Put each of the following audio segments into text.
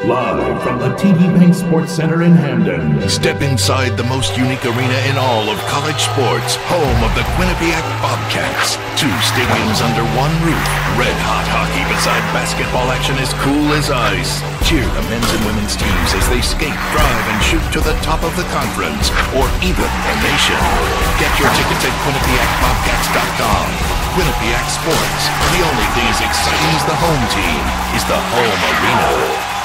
Live from the TD Bank Sports Center in Hamden. Step inside the most unique arena in all of college sports, home of the Quinnipiac Bobcats. Two stadiums under one roof. Red hot hockey beside basketball action as cool as ice. Cheer the men's and women's teams as they skate, drive, and shoot to the top of the conference or even the nation. Get your tickets at QuinnipiacBobcats.com. Quinnipiac Sports. The only thing as exciting as the home team is the home arena.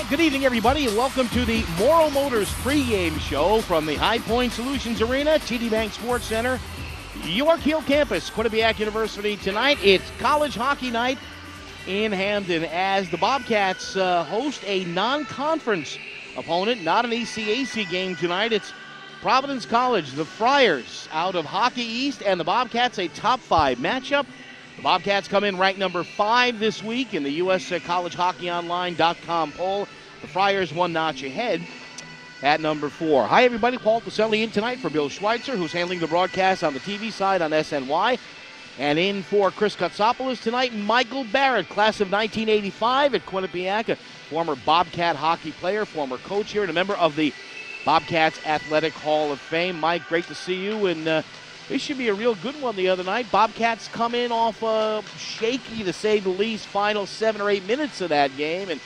And good evening, everybody, and welcome to the Morrow Motors pregame show from the High Point Solutions Arena, TD Bank Sports Center, York Hill campus, Quinnipiac University. Tonight, it's college hockey night in Hamden as the Bobcats uh, host a non-conference opponent, not an ECAC game tonight. It's Providence College, the Friars out of Hockey East, and the Bobcats a top five matchup. The Bobcats come in ranked number five this week in the U.S. College Hockey Online.com poll. The Friars one notch ahead at number four. Hi, everybody. Paul Pacelli in tonight for Bill Schweitzer, who's handling the broadcast on the TV side on SNY. And in for Chris Katsopoulos tonight, Michael Barrett, class of 1985 at Quinnipiac, a former Bobcat hockey player, former coach here, and a member of the Bobcats Athletic Hall of Fame. Mike, great to see you. And uh, this should be a real good one the other night. Bobcats come in off uh, shaky, to say the least, final seven or eight minutes of that game. And,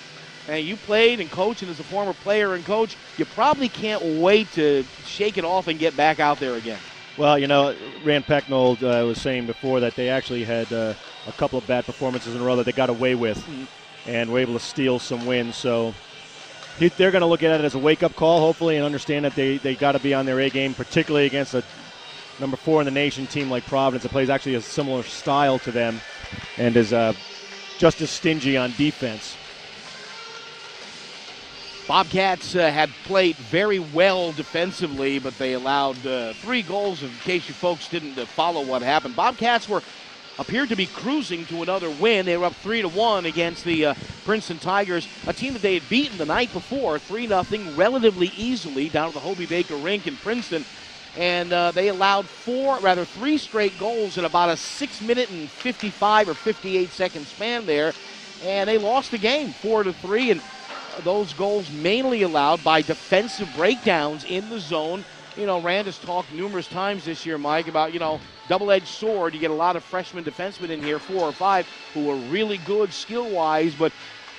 and you played and coached, and as a former player and coach, you probably can't wait to shake it off and get back out there again. Well, you know, Rand Pecknold uh, was saying before that they actually had uh, a couple of bad performances in a row that they got away with mm-hmm. and were able to steal some wins. So they're going to look at it as a wake up call, hopefully, and understand that they, they got to be on their A game, particularly against a number four in the nation team like Providence that plays actually a similar style to them and is uh, just as stingy on defense. Bobcats uh, had played very well defensively, but they allowed uh, three goals. In case you folks didn't uh, follow what happened, Bobcats were appeared to be cruising to another win. They were up three to one against the uh, Princeton Tigers, a team that they had beaten the night before, three nothing, relatively easily down at the Hobey Baker Rink in Princeton and uh, they allowed four, rather three straight goals in about a six minute and 55 or 58 second span there, and they lost the game four to three, and those goals mainly allowed by defensive breakdowns in the zone. You know, Rand has talked numerous times this year, Mike, about you know double-edged sword. You get a lot of freshman defensemen in here, four or five, who are really good skill-wise, but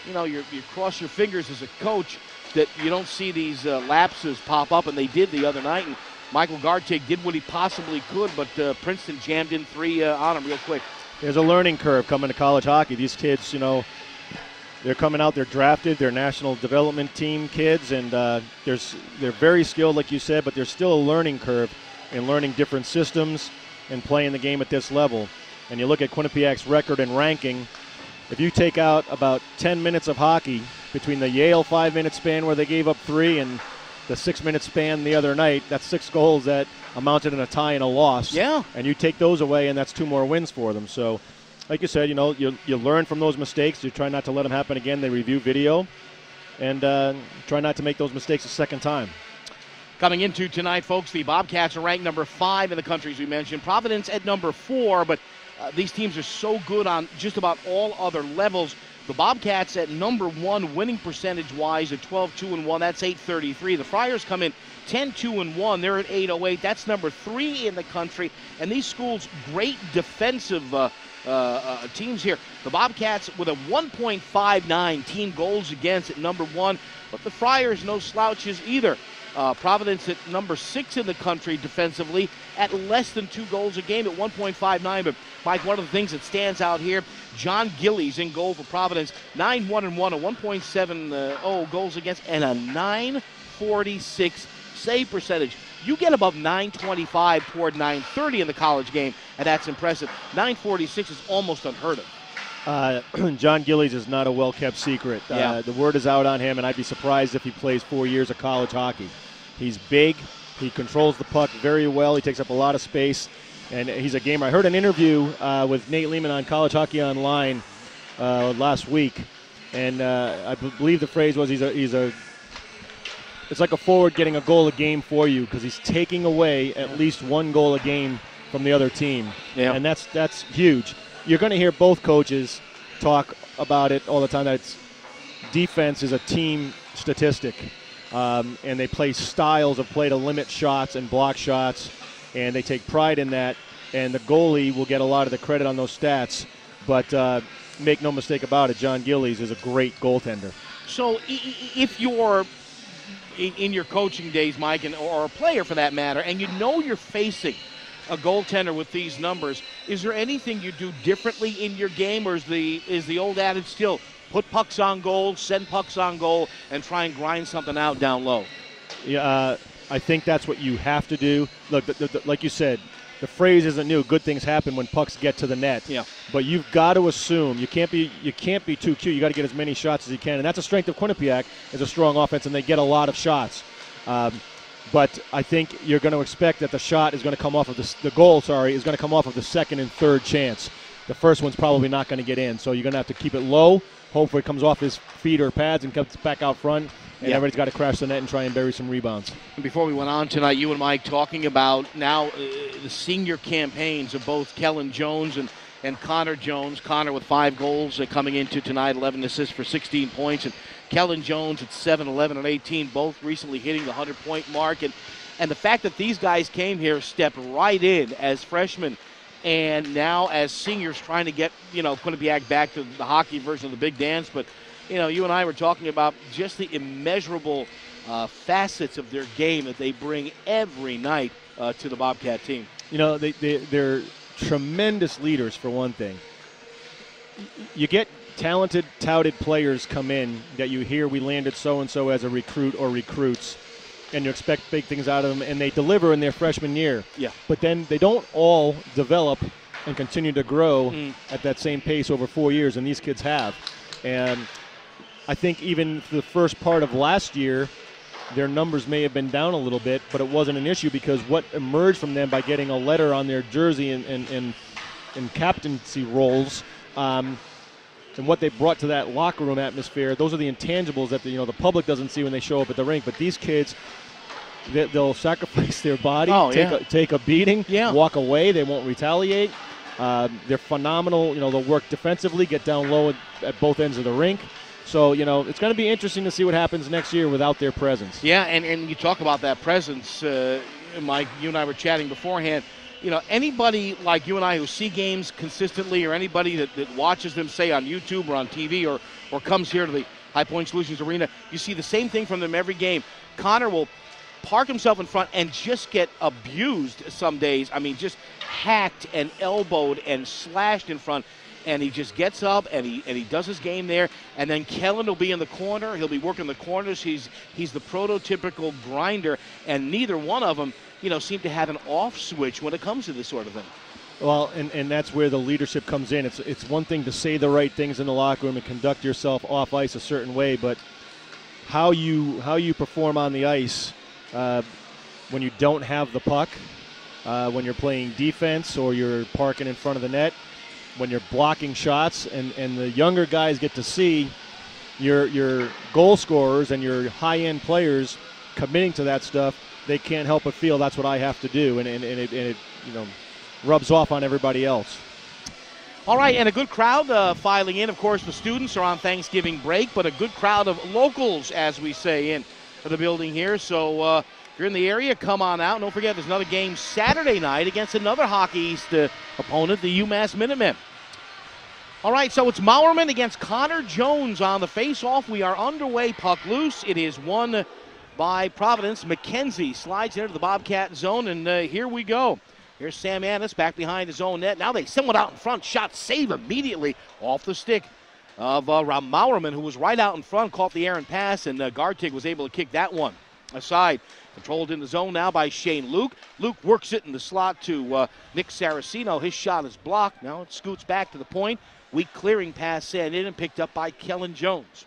you know you you cross your fingers as a coach that you don't see these uh, lapses pop up, and they did the other night. And Michael Garteig did what he possibly could, but uh, Princeton jammed in three uh, on him real quick. There's a learning curve coming to college hockey. These kids, you know, they're coming out. They're drafted. They're national development team kids, and uh, there's they're very skilled, like you said. But there's still a learning curve in learning different systems and playing the game at this level. And you look at Quinnipiac's record and ranking. If you take out about 10 minutes of hockey between the Yale five-minute span where they gave up three and the six minute span the other night, that's six goals that amounted in a tie and a loss. Yeah. And you take those away, and that's two more wins for them. So, like you said, you know, you, you learn from those mistakes. You try not to let them happen again. They review video. and uh, try not to make those mistakes a second time. Coming into tonight, folks, the Bobcats are ranked number five in the countries we mentioned. Providence at number four, but uh, these teams are so good on just about all other levels. The Bobcats at number one winning percentage wise at 12 2 and 1. That's 833. The Friars come in 10 2 and 1. They're at 808. That's number three in the country. And these schools, great defensive uh, uh, uh, teams here. The Bobcats with a 1.59 team goals against at number one. But the Friars, no slouches either. Uh, Providence at number six in the country defensively at less than two goals a game at 1.59. But Mike, one of the things that stands out here, Jon Gillies in goal for Providence, 9 1 and 1, a 1.70 goals against, and a 946 save percentage. You get above 925 toward 930 in the college game, and that's impressive. 946 is almost unheard of. Uh, Jon Gillies is not a well kept secret. Yeah. Uh, the word is out on him, and I'd be surprised if he plays four years of college hockey. He's big. He controls the puck very well. He takes up a lot of space, and he's a gamer. I heard an interview uh, with Nate Leaman on College Hockey Online uh, last week, and uh, I b- believe the phrase was he's a he's a it's like a forward getting a goal a game for you because he's taking away at least one goal a game from the other team, Yeah. and that's that's huge. You're going to hear both coaches talk about it all the time. That it's defense is a team statistic, um, and they play styles of play to limit shots and block shots, and they take pride in that. And the goalie will get a lot of the credit on those stats, but uh, make no mistake about it, Jon Gillies is a great goaltender. So, if you're in your coaching days, Mike, and, or a player for that matter, and you know you're facing a goaltender with these numbers, is there anything you do differently in your game, or is the is the old adage still put pucks on goal, send pucks on goal, and try and grind something out down low? Yeah, uh, I think that's what you have to do. Look, the, the, the- like you said, the phrase isn't new. Good things happen when pucks get to the net. Yeah. But you've got to assume you can't be you can't be too cute. You got to get as many shots as you can, and that's a strength of Quinnipiac is a strong offense, and they get a lot of shots. Um, but I think you're going to expect that the shot is going to come off of the, the goal. Sorry, is going to come off of the second and third chance. The first one's probably not going to get in, so you're going to have to keep it low. Hopefully, it comes off his feet or pads and comes back out front, and Yeah. everybody's got to crash the net and try and bury some rebounds. Before we went on tonight, you and Mike talking about now uh, the senior campaigns of both Kellen Jones and, and Connor Jones. Connor with five goals uh, coming into tonight, 11 assists for 16 points, and Kellen Jones at 7, 11, and 18, both recently hitting the 100 point mark. And, and the fact that these guys came here, stepped right in as freshmen, and now as seniors trying to get, you know, Quinnipiac back to the hockey version of the big dance. But, you know, you and I were talking about just the immeasurable uh, facets of their game that they bring every night uh, to the Bobcat team. You know, they, they, they're tremendous leaders, for one thing. You get talented, touted players come in that you hear we landed so and so as a recruit or recruits, and you expect big things out of them, and they deliver in their freshman year. Yeah. But then they don't all develop and continue to grow Mm. at that same pace over four years, and these kids have. And I think even the first part of last year, their numbers may have been down a little bit, but it wasn't an issue because what emerged from them by getting a letter on their jersey and and, and, and captaincy roles, um, and what they brought to that locker room atmosphere, those are the intangibles that the, you know the public doesn't see when they show up at the rink. But these kids, they, they'll sacrifice their body, Oh, take, yeah. a, take a beating, Yeah. walk away. They won't retaliate. Um, they're phenomenal. You know, they'll work defensively, get down low at, at both ends of the rink. So you know, it's going to be interesting to see what happens next year without their presence. Yeah, and, and you talk about that presence, uh, Mike. You and I were chatting beforehand. You know, anybody like you and I who see games consistently, or anybody that, that watches them, say on YouTube or on TV, or or comes here to the High Point Solutions Arena, you see the same thing from them every game. Connor will park himself in front and just get abused some days. I mean, just hacked and elbowed and slashed in front. And he just gets up and he and he does his game there. And then Kellen will be in the corner. He'll be working the corners. He's he's the prototypical grinder. And neither one of them, you know, seem to have an off switch when it comes to this sort of thing. Well, and, and that's where the leadership comes in. It's it's one thing to say the right things in the locker room and conduct yourself off ice a certain way, but how you how you perform on the ice uh, when you don't have the puck, uh, when you're playing defense or you're parking in front of the net, when you're blocking shots, and, and the younger guys get to see your your goal scorers and your high end players committing to that stuff, they can't help but feel that's what I have to do, and, and, and, it, and it you know rubs off on everybody else. All right, and a good crowd uh, filing in. Of course, the students are on Thanksgiving break, but a good crowd of locals, as we say, in the building here. So uh, if you're in the area, come on out. Don't forget, there's another game Saturday night against another Hockey East uh, opponent, the UMass Minutemen. All right, so it's Mauermann against Connor Jones on the face-off. We are underway, puck loose. It is won by Providence. McKenzie slides into the Bobcat zone, and uh, here we go. Here's Sam Anas back behind his own net. Now they someone out in front. Shot save immediately off the stick of uh, Mauermann, who was right out in front, caught the errant pass, and uh, Garteig was able to kick that one aside. Controlled in the zone now by Shane Luke. Luke works it in the slot to uh, Nick Saracino. His shot is blocked. Now it scoots back to the point. Weak clearing pass sent in and picked up by Kellen Jones.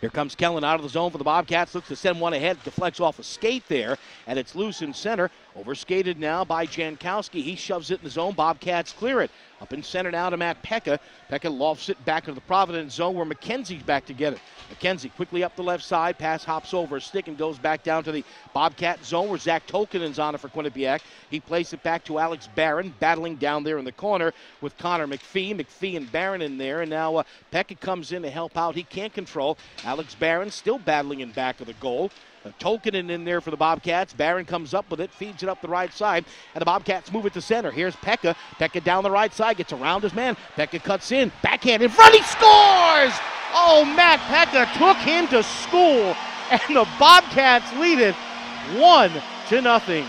Here comes Kellen out of the zone for the Bobcats. Looks to send one ahead. Deflects off a skate there, and it's loose in center. Overskated now by Jankowski. He shoves it in the zone. Bobcats clear it. Up in center now to Matt Peca. Peca lofts it back into the Providence zone where McKenzie's back to get it. McKenzie quickly up the left side. Pass hops over a stick and goes back down to the Bobcat zone where Zach Tolkinen's on it for Quinnipiac. He plays it back to Alex Barron, battling down there in the corner with Connor McPhee. McPhee and Barron in there. And now uh, Peca comes in to help out. He can't control. Alex Barron still battling in back of the goal. Tolkinen in there for the Bobcats. Barron comes up with it, feeds it up the right side, and the Bobcats move it to center. Here's Peca. Peca down the right side, gets around his man. Peca cuts in, backhand in front, he scores! Oh, Matt Peca took him to school, and the Bobcats lead it one to nothing.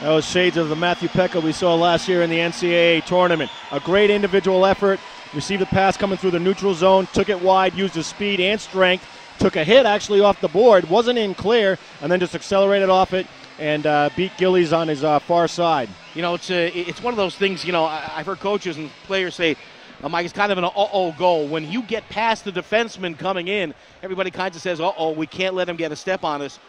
That was shades of the Matthew Peca we saw last year in the NCAA tournament. A great individual effort. Received the pass coming through the neutral zone, took it wide, used his speed and strength took a hit actually off the board, wasn't in clear, and then just accelerated off it and uh, beat Gillies on his uh, far side. You know, it's a, it's one of those things. You know, I, have heard coaches and players say, oh, Mike, it's kind of an uh-oh goal. When you get past the defenseman coming in, everybody kind of says, uh-oh, we can't let him get a step on us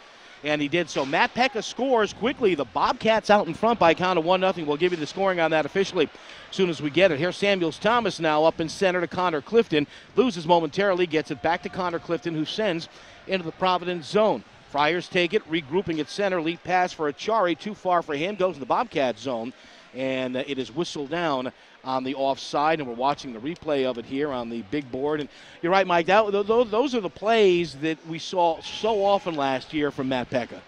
and he did so. Matt Peca scores quickly. The Bobcats out in front by a count of 1 0. We'll give you the scoring on that officially as soon as we get it. Here's Samuels Thomas now up in center to Connor Clifton. Loses momentarily, gets it back to Connor Clifton, who sends into the Providence zone. Friars take it, regrouping at center. Lead pass for Acciari, too far for him, goes to the Bobcat zone, and uh, it is whistled down on the offside, and we're watching the replay of it here on the big board. And you're right, Mike. That, those are the plays that we saw so often last year from Matt Peca.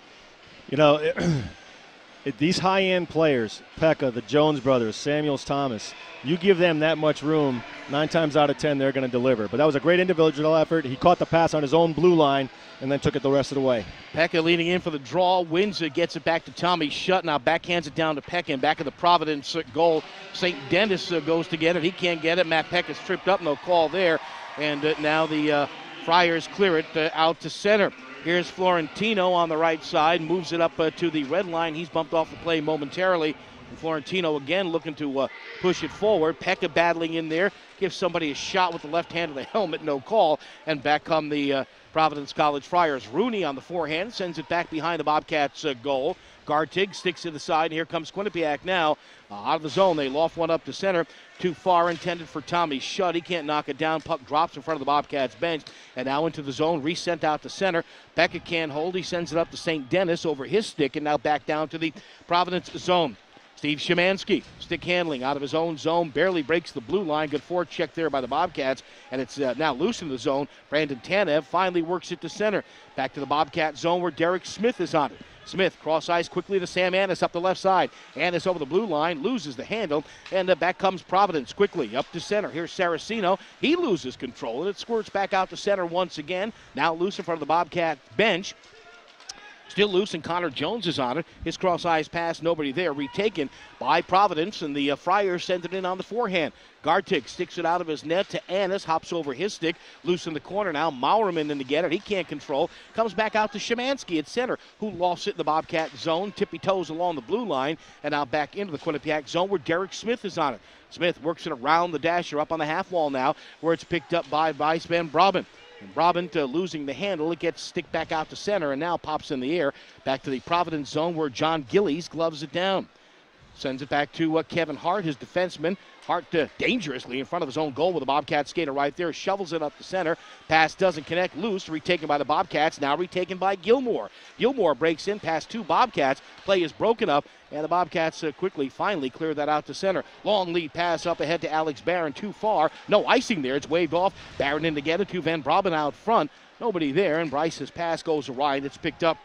You know, these high-end players, Peca, the Jones brothers, Samuels Thomas, you give them that much room, nine times out of ten they're going to deliver. But that was a great individual effort. He caught the pass on his own blue line and then took it the rest of the way. Peca leaning in for the draw, Windsor gets it back to Tommy Schutt. Now backhands it down to Peca, and back of the Providence goal. St. Denis uh, goes to get it. He can't get it. Matt Peca's tripped up, no call there. And uh, now the uh, Friars clear it uh, out to center. Here's Florentino on the right side, moves it up uh, to the red line. He's bumped off the play momentarily. And Florentino again looking to uh, push it forward. Peca battling in there, gives somebody a shot with the left hand of the helmet, no call. And back come the Providence College Friars. Rooney on the forehand sends it back behind the Bobcats' uh, goal. Garteig sticks to the side. and Here comes Quinnipiac now. Uh, out of the zone. They loft one up to center. Too far intended for Tommy Schutt. He can't knock it down. Puck drops in front of the Bobcats bench. And now into the zone. Resent out to center. Beckett can't hold. He sends it up to St. Denis over his stick and now back down to the Providence zone. Steve Szymanski, stick handling out of his own zone, barely breaks the blue line. Good forecheck there by the Bobcats, and it's uh, now loose in the zone. Brandon Tanev finally works it to center. Back to the Bobcat zone where Derek Smith is on it. Smith cross ice quickly to Sam Anas up the left side. Anas over the blue line, loses the handle, and uh, back comes Providence quickly up to center. Here's Saracino. He loses control, and it squirts back out to center once again. Now loose in front of the Bobcat bench. Still loose, and Connor Jones is on it. His cross eyes pass, nobody there. Retaken by Providence, and the uh, Friars send it in on the forehand. Garteig sticks it out of his net to Anas, hops over his stick, loose in the corner now. Mauermann in to get it. He can't control. Comes back out to Szymanski at center, who lost it in the Bobcat zone. Tippy toes along the blue line, and now back into the Quinnipiac zone where Derek Smith is on it. Smith works it around the dasher up on the half wall now, where it's picked up by Bryce Van Brabant. And Brabant uh, losing the handle. It gets stick back out to center and now pops in the air. Back to the Providence zone where Jon Gillies gloves it down. Sends it back to uh, Kevin Hart, his defenseman. Hart uh, dangerously in front of his own goal with a Bobcat skater right there. Shovels it up the center. Pass doesn't connect. Loose. Retaken by the Bobcats. Now retaken by Gilmour. Gilmour breaks in past two Bobcats. Play is broken up. And the Bobcats uh, quickly, finally clear that out to center. Long lead pass up ahead to Alex Barron. Too far. No icing there. It's waved off. Barron in to get to Van Brabant out front. Nobody there. And Bryce's pass goes awry. And it's picked up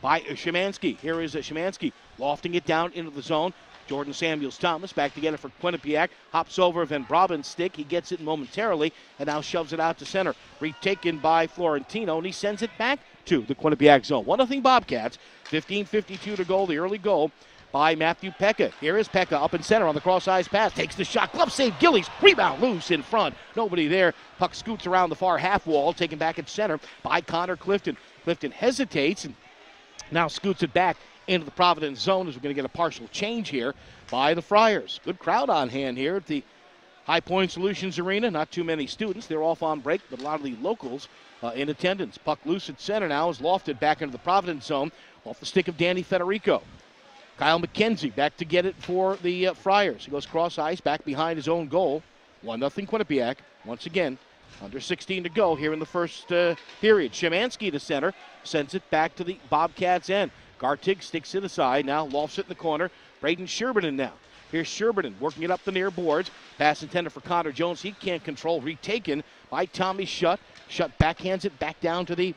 by Szymanski. Here is uh, Szymanski lofting it down into the zone. Jordan Samuels Thomas back to get it for Quinnipiac. Hops over Van Brabant's stick. He gets it momentarily and now shoves it out to center. Retaken by Florentino and he sends it back to the Quinnipiac zone. 1 0 Bobcats. 15.52 to go. The early goal by Matthew Peca. Here is Peca up in center on the cross eyes pass. Takes the shot. Glove save. Gillies. Rebound loose in front. Nobody there. Puck scoots around the far half wall. Taken back at center by Connor Clifton. Clifton hesitates and now scoots it back into the Providence zone as we're going to get a partial change here by the Friars. Good crowd on hand here at the High Point Solutions Arena. Not too many students. They're off on break, but a lot of the locals uh, in attendance. Puck loose at center now is lofted back into the Providence zone off the stick of Danny Federico. Kyle McKenzie back to get it for the uh, Friars. He goes cross ice back behind his own goal. 1 0 Quinnipiac. Once again, under 16 to go here in the first uh, period. Shemansky to center, sends it back to the Bobcats end. Garteig sticks to the side now, lofts it in the corner. Braden Sherburne now. Here's Sherburne working it up the near boards. Pass intended for Connor Jones. He can't control. Retaken by Tommy Schutt. Schutt backhands it back down to the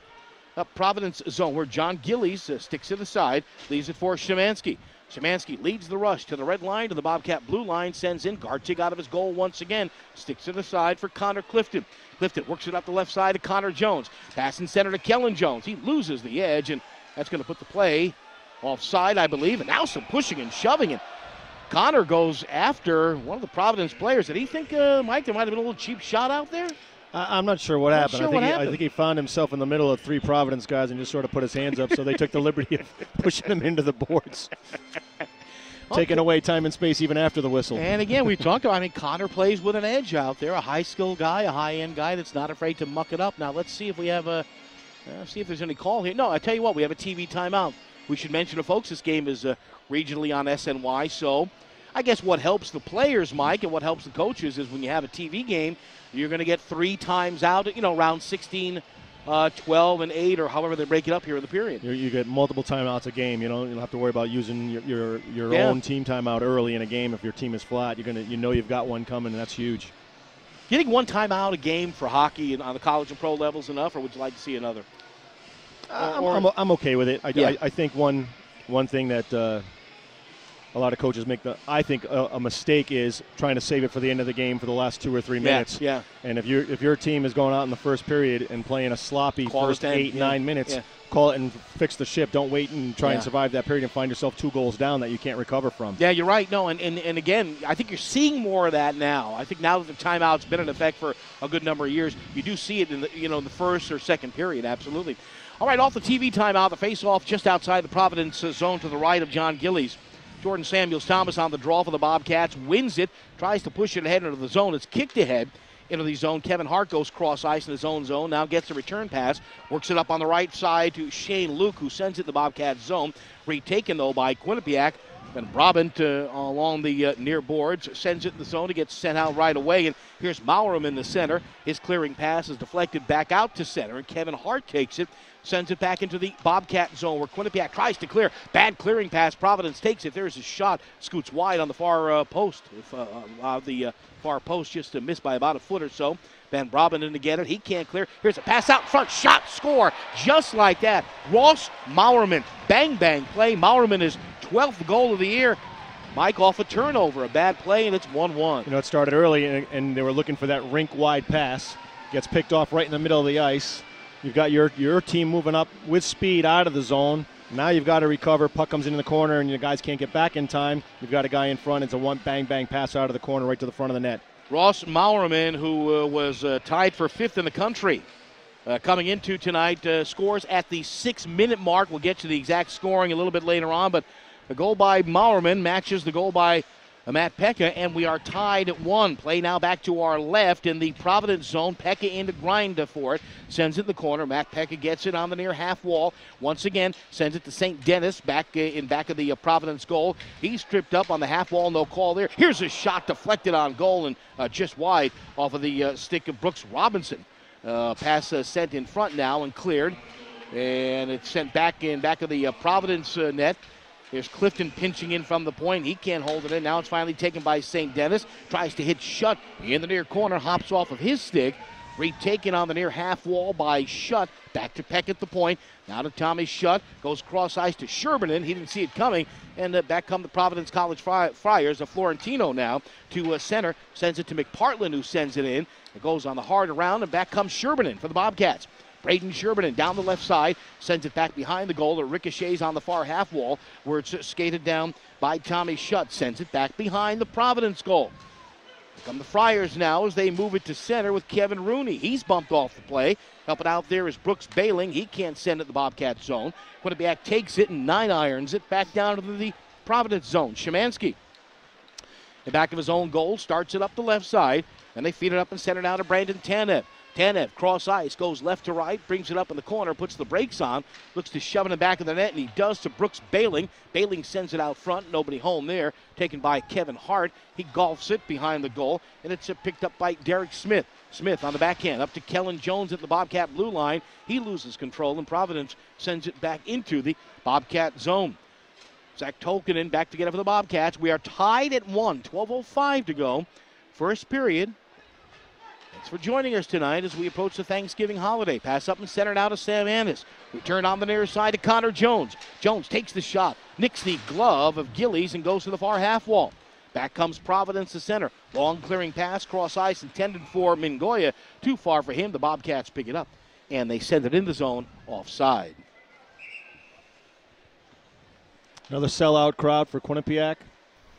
uh, Providence zone where Jon Gillies uh, sticks to the side. Leaves it for Szymanski. Szymanski leads the rush to the red line, to the Bobcat blue line, sends in Garteig out of his goal once again. Sticks to the side for Connor Clifton. Clifton works it up the left side to Connor Jones. Pass in center to Kellen Jones. He loses the edge, and that's going to put the play offside, I believe. And now some pushing and shoving. And Connor goes after one of the Providence players. Did he think, uh, Mike, there might have been a little cheap shot out there? I, am not sure what happened. Sure I, think what he, happened. I think he found himself in the middle of three Providence guys and just sort of put his hands up. so they took the liberty of pushing him into the boards, taking away time and space even after the whistle. And again, we talked about. I mean, Connor plays with an edge out there, a high skill guy, a high end guy that's not afraid to muck it up. Now let's see if we have a, uh, see if there's any call here. No, I tell you what, we have a TV timeout. We should mention to folks this game is uh, regionally on SNY, so. I guess what helps the players, Mike, and what helps the coaches is when you have a TV game, you're going to get three times out, you know, around 16, uh, 12, and 8, or however they break it up here in the period. You, you get multiple timeouts a game. You know, you don't have to worry about using your your, your Yeah. own team timeout early in a game if your team is flat. You're gonna you know you've got one coming, and that's huge. Do you think one timeout a game for hockey and on the college and pro levels enough, or would you like to see another? I'm, or- I'm, I'm okay with it. I, Yeah. I, I think one one thing that uh, a lot of coaches make the I think a, a mistake is trying to save it for the end of the game for the last two or three minutes. Yeah, And if your if your team is going out in the first period and playing a sloppy it first eight yeah, nine minutes, yeah. Call it and fix the ship. Don't wait and try Yeah. and survive that period and find yourself two goals down that you can't recover from. Yeah, you're right. No, and, and, and again, I think you're seeing more of that now. I think now that the timeout's been in effect for a good number of years, you do see it in the you know the first or second period. Absolutely. All right, off the TV timeout, the face-off just outside the Providence zone to the right of Jon Gillies. Jordan Samuels Thomas on the draw for the Bobcats wins it, tries to push it ahead into the zone. It's kicked ahead into the zone. Kevin Hart goes cross ice in his own zone. Now gets a return pass, works it up on the right side to Shane Luke, who sends it to the Bobcat zone. Retaken though by Quinnipiac. Van Brabant uh, along the uh, near boards sends it in the zone. It gets sent out right away. And here's Maurum in the center. His clearing pass is deflected back out to center. And Kevin Hart takes it, sends it back into the Bobcat zone where Quinnipiac tries to clear. Bad clearing pass. Providence takes it. There's a shot. Scoots wide on the far uh, post. If, uh, uh, the uh, far post just to miss by about a foot or so. Brabant in to get it. He can't clear. Here's a pass out front. Shot, score. Just like that. Ross Mauermann. Bang, bang play. Mauermann is 12th goal of the year. Mike off a turnover. A bad play, and it's 1 1. You know, it started early, and, and they were looking for that rink wide pass. Gets picked off right in the middle of the ice. You've got your your team moving up with speed out of the zone. Now you've got to recover. Puck comes in the corner, and your guys can't get back in time. You've got a guy in front. It's a one bang bang pass out of the corner right to the front of the net. Ross Mauermann, who uh, was uh, tied for fifth in the country. Uh, coming into tonight, uh, scores at the six minute mark. We'll get to the exact scoring a little bit later on, but the goal by Mauermann matches the goal by Matt Peca, and we are tied at one. Play now back to our left in the Providence zone. Peca into grind for it. Sends it in the corner. Matt Peca gets it on the near half wall. Once again, sends it to St. Denis back uh, in back of the uh, Providence goal. He's tripped up on the half wall. No call there. Here's a shot deflected on goal and uh, just wide off of the uh, stick of Brooks Robinson. Uh, pass uh, sent in front now and cleared. And it's sent back in back of the Providence net. Here's Clifton pinching in from the point. He can't hold it in. Now it's finally taken by St. Denis. Tries to hit Schutt in the near corner. Hops off of his stick. Retaken on the near half wall by Schutt. Back to Peck at the point. Now to Tommy Schutt. Goes cross ice to Sherburne. He didn't see it coming. And uh, back come the Providence College Friars. A Florentino now to uh, center. Sends it to McParland, who sends it in. It goes on the hard around. And back comes Sherburne for the Bobcats. Braden Sherburne down the left side sends it back behind the goal. It ricochets on the far half wall where it's skated down by Tommy Schutt. Sends it back behind the Providence goal. Come the Friars now as they move it to center with Kevin Rooney. He's bumped off the play. Helping out there is Brooks Bailing. He can't send it the Bobcat zone. Quinnipiac takes it and nine irons it back down to the Providence zone. Shemansky. In back of his own goal, starts it up the left side, and they feed it up and send it out to Brandon Tanev. Tanev, cross ice, goes left to right, brings it up in the corner, puts the brakes on, looks to shove it in the back of the net, and he does to Brooks Bailing. Bailing sends it out front, nobody home there, taken by Kevin Hart. He golfs it behind the goal, and it's picked up by Derek Smith. Smith on the backhand, up to Kellen Jones at the Bobcat blue line. He loses control, and Providence sends it back into the Bobcat zone. Zach Tolkinen back to get it for the Bobcats. We are tied at one, 12.05 to go. First period. Thanks for joining us tonight as we approach the Thanksgiving holiday. Pass up and center now to Sam Anas. Return on the near side to Connor Jones. Jones takes the shot, nicks the glove of Gillies, and goes to the far half wall. Back comes Providence to center. Long clearing pass, cross ice, intended for Mingoia. Too far for him. The Bobcats pick it up, and they send it in the zone offside. Another sellout crowd for Quinnipiac.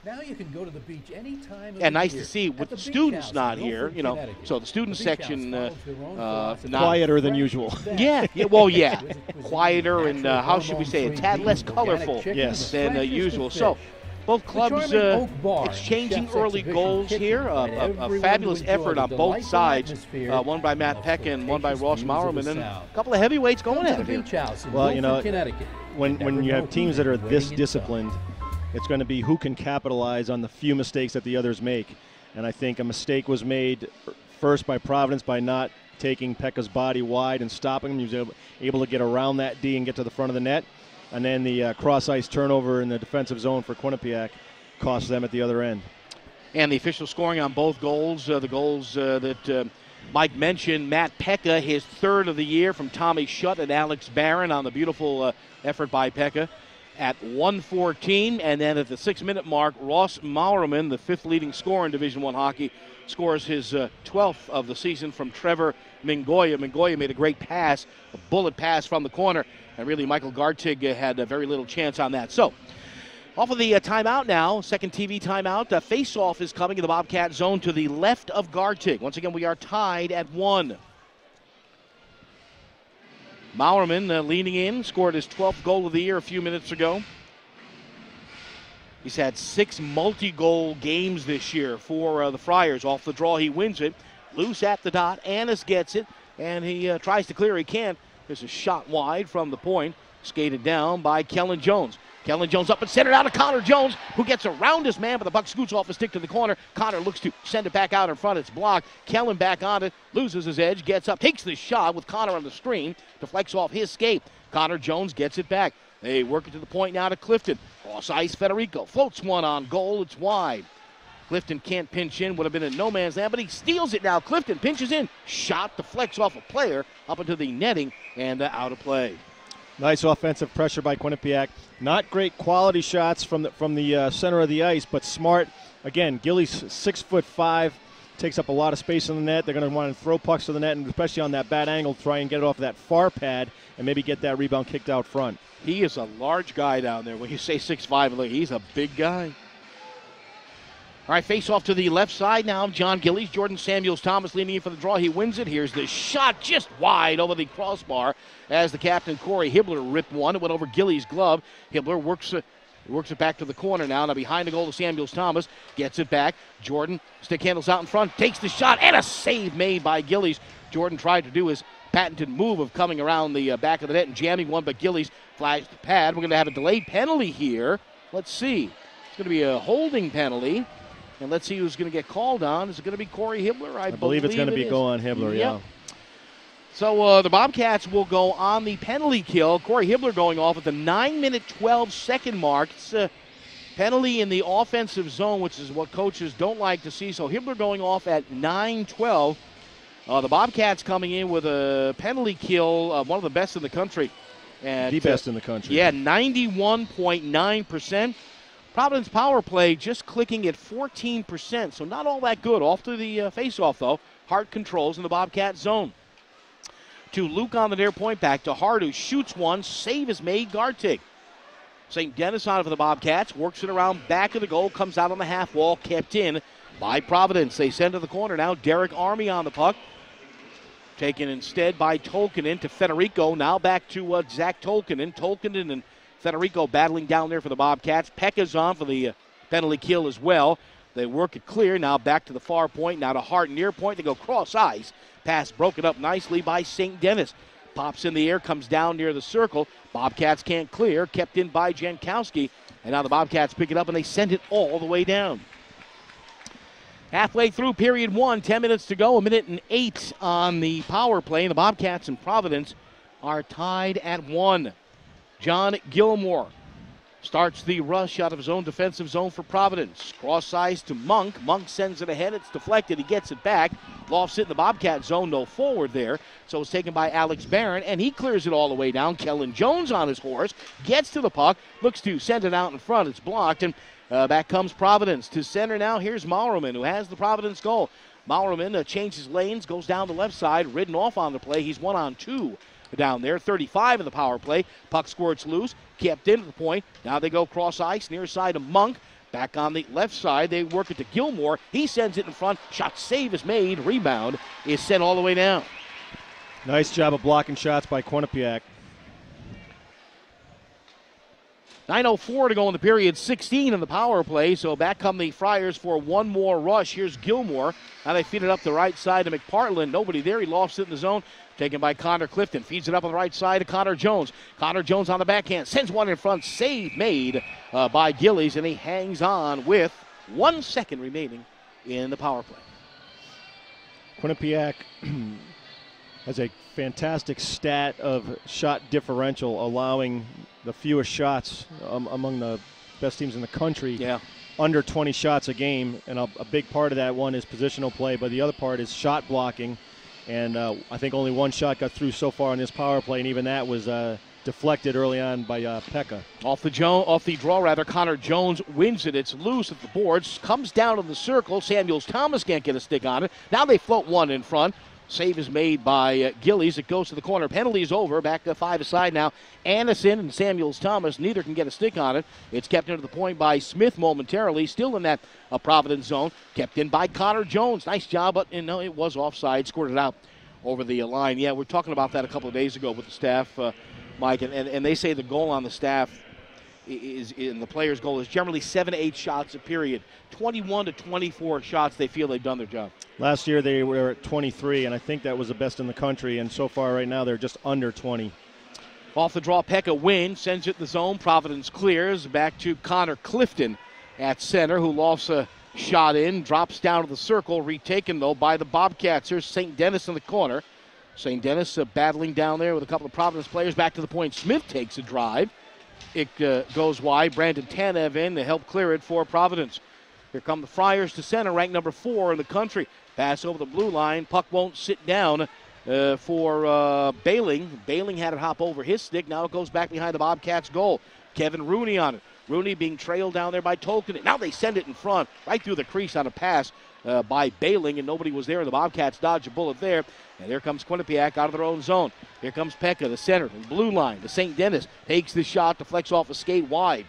Now you can go to the beach anytime. And nice to see with the students not here, you know. So the student the section uh, uh, quieter than usual. yeah, yeah, well, yeah, quieter and uh, how should we say, a tad less colorful yes. than uh, usual. So. Both clubs uh, exchanging early goals here. Uh, a, a, fabulous effort on both sides. Uh, one by Matt Peca and one by Ross Mauermann. And a couple of heavyweights going at it. Well, you know, when, when you have teams that are this disciplined, it's going to be who can capitalize on the few mistakes that the others make. And I think a mistake was made first by Providence by not taking Peca's body wide and stopping him. He was able, able to get around that D and get to the front of the net. And then the uh, cross ice turnover in the defensive zone for Quinnipiac cost them at the other end. And the official scoring on both goals, uh, the goals uh, that uh, Mike mentioned, Matt Peca, his third of the year from Tommy Schutt and Alex Barron on the beautiful uh, effort by Peca at 114. And then at the six minute mark, Ross Mauermann, the fifth leading scorer in Division One hockey, scores his uh, 12th of the season from Trevor Mingoia. Mingoia made a great pass, a bullet pass from the corner, and really Michael Garteig uh, had very little chance on that. So, off of the uh, timeout now, second TV timeout. Uh, face-off is coming in the Bobcat zone to the left of Garteig. Once again, we are tied at one. Mauermann uh, leaning in, scored his 12th goal of the year a few minutes ago. He's had six multi goal games this year for uh, the Friars. Off the draw, he wins it. Loose at the dot. Anas gets it, and he uh, tries to clear. He can't. There's a shot wide from the point, skated down by Kellen Jones. Kellen Jones up and centered out to Connor Jones, who gets around his man, but the buck scoots off a stick to the corner. Connor looks to send it back out in front. It's blocked. Kellen back on it, loses his edge, gets up, takes the shot with Connor on the screen, deflects off his skate. Connor Jones gets it back. They work it to the point now to Clifton. Cross ice, Federico floats one on goal. It's wide. Clifton can't pinch in, would have been a no man's land, but he steals it now. Clifton pinches in, shot deflects off a player up into the netting and out of play. Nice offensive pressure by Quinnipiac. Not great quality shots from the from the uh, center of the ice, but smart. Again, Gilly's six foot five, takes up a lot of space in the net. They're going to want to throw pucks to the net, and especially on that bad angle, try and get it off that far pad and maybe get that rebound kicked out front. He is a large guy down there. When you say six five, he's a big guy. All right, face off to the left side now. Jon Gillies, Jordan Samuels Thomas leaning in for the draw. He wins it. Here's the shot just wide over the crossbar as the captain Corey Hibbler ripped one. It went over Gillies' glove. Hibbler works uh, Works it back to the corner now. Now behind the goal to Samuels Thomas. Gets it back. Jordan stick handles out in front. Takes the shot and a save made by Gillies. Jordan tried to do his patented move of coming around the uh, back of the net and jamming one, but Gillies flashed the pad. We're going to have a delayed penalty here. Let's see. It's going to be a holding penalty. And let's see who's going to get called on. Is it going to be Corey Hibbler? I, I believe, it's going to be is. go on Hibbler, yeah. Yep. So uh, the Bobcats will go on the penalty kill. Corey Hibbler going off at the 9 minute 12 second mark. It's a penalty in the offensive zone, which is what coaches don't like to see. So Hibbler going off at 9 12. Uh, the Bobcats coming in with a penalty kill, uh, one of the best in the country. At, the best in the country. Yeah, 91.9%. Providence power play just clicking at 14%, so not all that good. Off to the uh, faceoff, though. Hart controls in the Bobcat zone. To Luke on the near point, back to Hart, who shoots one. Save is made. Garteig. St. Denis on it for the Bobcats. Works it around back of the goal. Comes out on the half wall. Kept in by Providence. They send to the corner now. Derek Army on the puck. Taken instead by Tolkinen to Federico. Now back to uh, Zach Tolkinen. Tolkinen and Federico battling down there for the Bobcats. Peck is on for the uh, penalty kill as well. They work it clear. Now back to the far point. Now to Hart near point. They go cross ice. Pass broken up nicely by St. Denis. Pops in the air, comes down near the circle. Bobcats can't clear. Kept in by Jankowski. And now the Bobcats pick it up and they send it all the way down. Halfway through period one, 10 minutes to go, a minute and eight on the power play. The Bobcats and Providence are tied at one. John Gilmour starts the rush out of his own defensive zone for Providence. Cross size to Monk. Monk sends it ahead. It's deflected. He gets it back. Lofts it in the Bobcat zone. No forward there. So it's taken by Alex Barron, and he clears it all the way down. Kellen Jones on his horse. Gets to the puck. Looks to send it out in front. It's blocked. And uh, back comes Providence to center now. Here's Mauermann, who has the Providence goal. Mauermann uh, changes lanes, goes down the left side, ridden off on the play. He's one on two down there. 35 in the power play. Puck squirts loose, kept into the point. Now they go cross ice, near side of Monk. Back on the left side, they work it to Gilmour. He sends it in front. Shot save is made. Rebound is sent all the way down. Nice job of blocking shots by Quinnipiac. 9.04 to go in the period, 16 in the power play. So back come the Friars for one more rush. Here's Gilmour. Now they feed it up the right side to McParland. Nobody there. He lost it in the zone. Taken by Connor Clifton. Feeds it up on the right side to Connor Jones. Connor Jones on the backhand. Sends one in front. Save made uh, by Gillies, and he hangs on with one second remaining in the power play. Quinnipiac has a fantastic stat of shot differential, allowing the fewest shots um, among the best teams in the country. Yeah. Under 20 shots a game, and a, a, big part of that one is positional play, but the other part is shot blocking. And uh, I think only one shot got through so far on this power play, and even that was uh, deflected early on by uh, Peca. Off the jo- off the draw, rather, Connor Jones wins it. It's loose at the boards, comes down to the circle. Samuels Thomas can't get a stick on it. Now they float one in front. Save is made by uh, Gillies. It goes to the corner. Penalty is over. Back to five aside now. Anderson and Samuels Thomas, neither can get a stick on it. It's kept into the point by Smith momentarily. Still in that uh, Providence zone. Kept in by Connor Jones. Nice job, but you know, it was offside. Squirted out over the line. Yeah, we are talking about that a couple of days ago with the staff, uh, Mike, and, and, and they say the goal on the staff is in the player's goal is generally seven to eight shots a period. 21 to 24 shots they feel they've done their job. Last year they were at 23, and I think that was the best in the country. And so far, right now, they're just under 20. Off the draw, Peca wins, sends it in the zone. Providence clears back to Connor Clifton at center, who lost a shot in, drops down to the circle, retaken though by the Bobcats. Here's St. Denis in the corner. St. Denis uh, battling down there with a couple of Providence players. Back to the point. Smith takes a drive. It uh, goes wide. Brandon Tanev in to help clear it for Providence. Here come the Friars to center, ranked number four in the country. Pass over the blue line. Puck won't sit down uh, for uh, Bailing. Bailing had it hop over his stick. Now it goes back behind the Bobcats' goal. Kevin Rooney on it. Rooney being trailed down there by Tolkinen. Now they send it in front, right through the crease on a pass uh, by Bailing, and nobody was there. The Bobcats dodge a bullet there. And there comes Quinnipiac out of their own zone. Here comes Peca, the center, the blue line. The St. Denis takes the shot, deflects off a skate wide.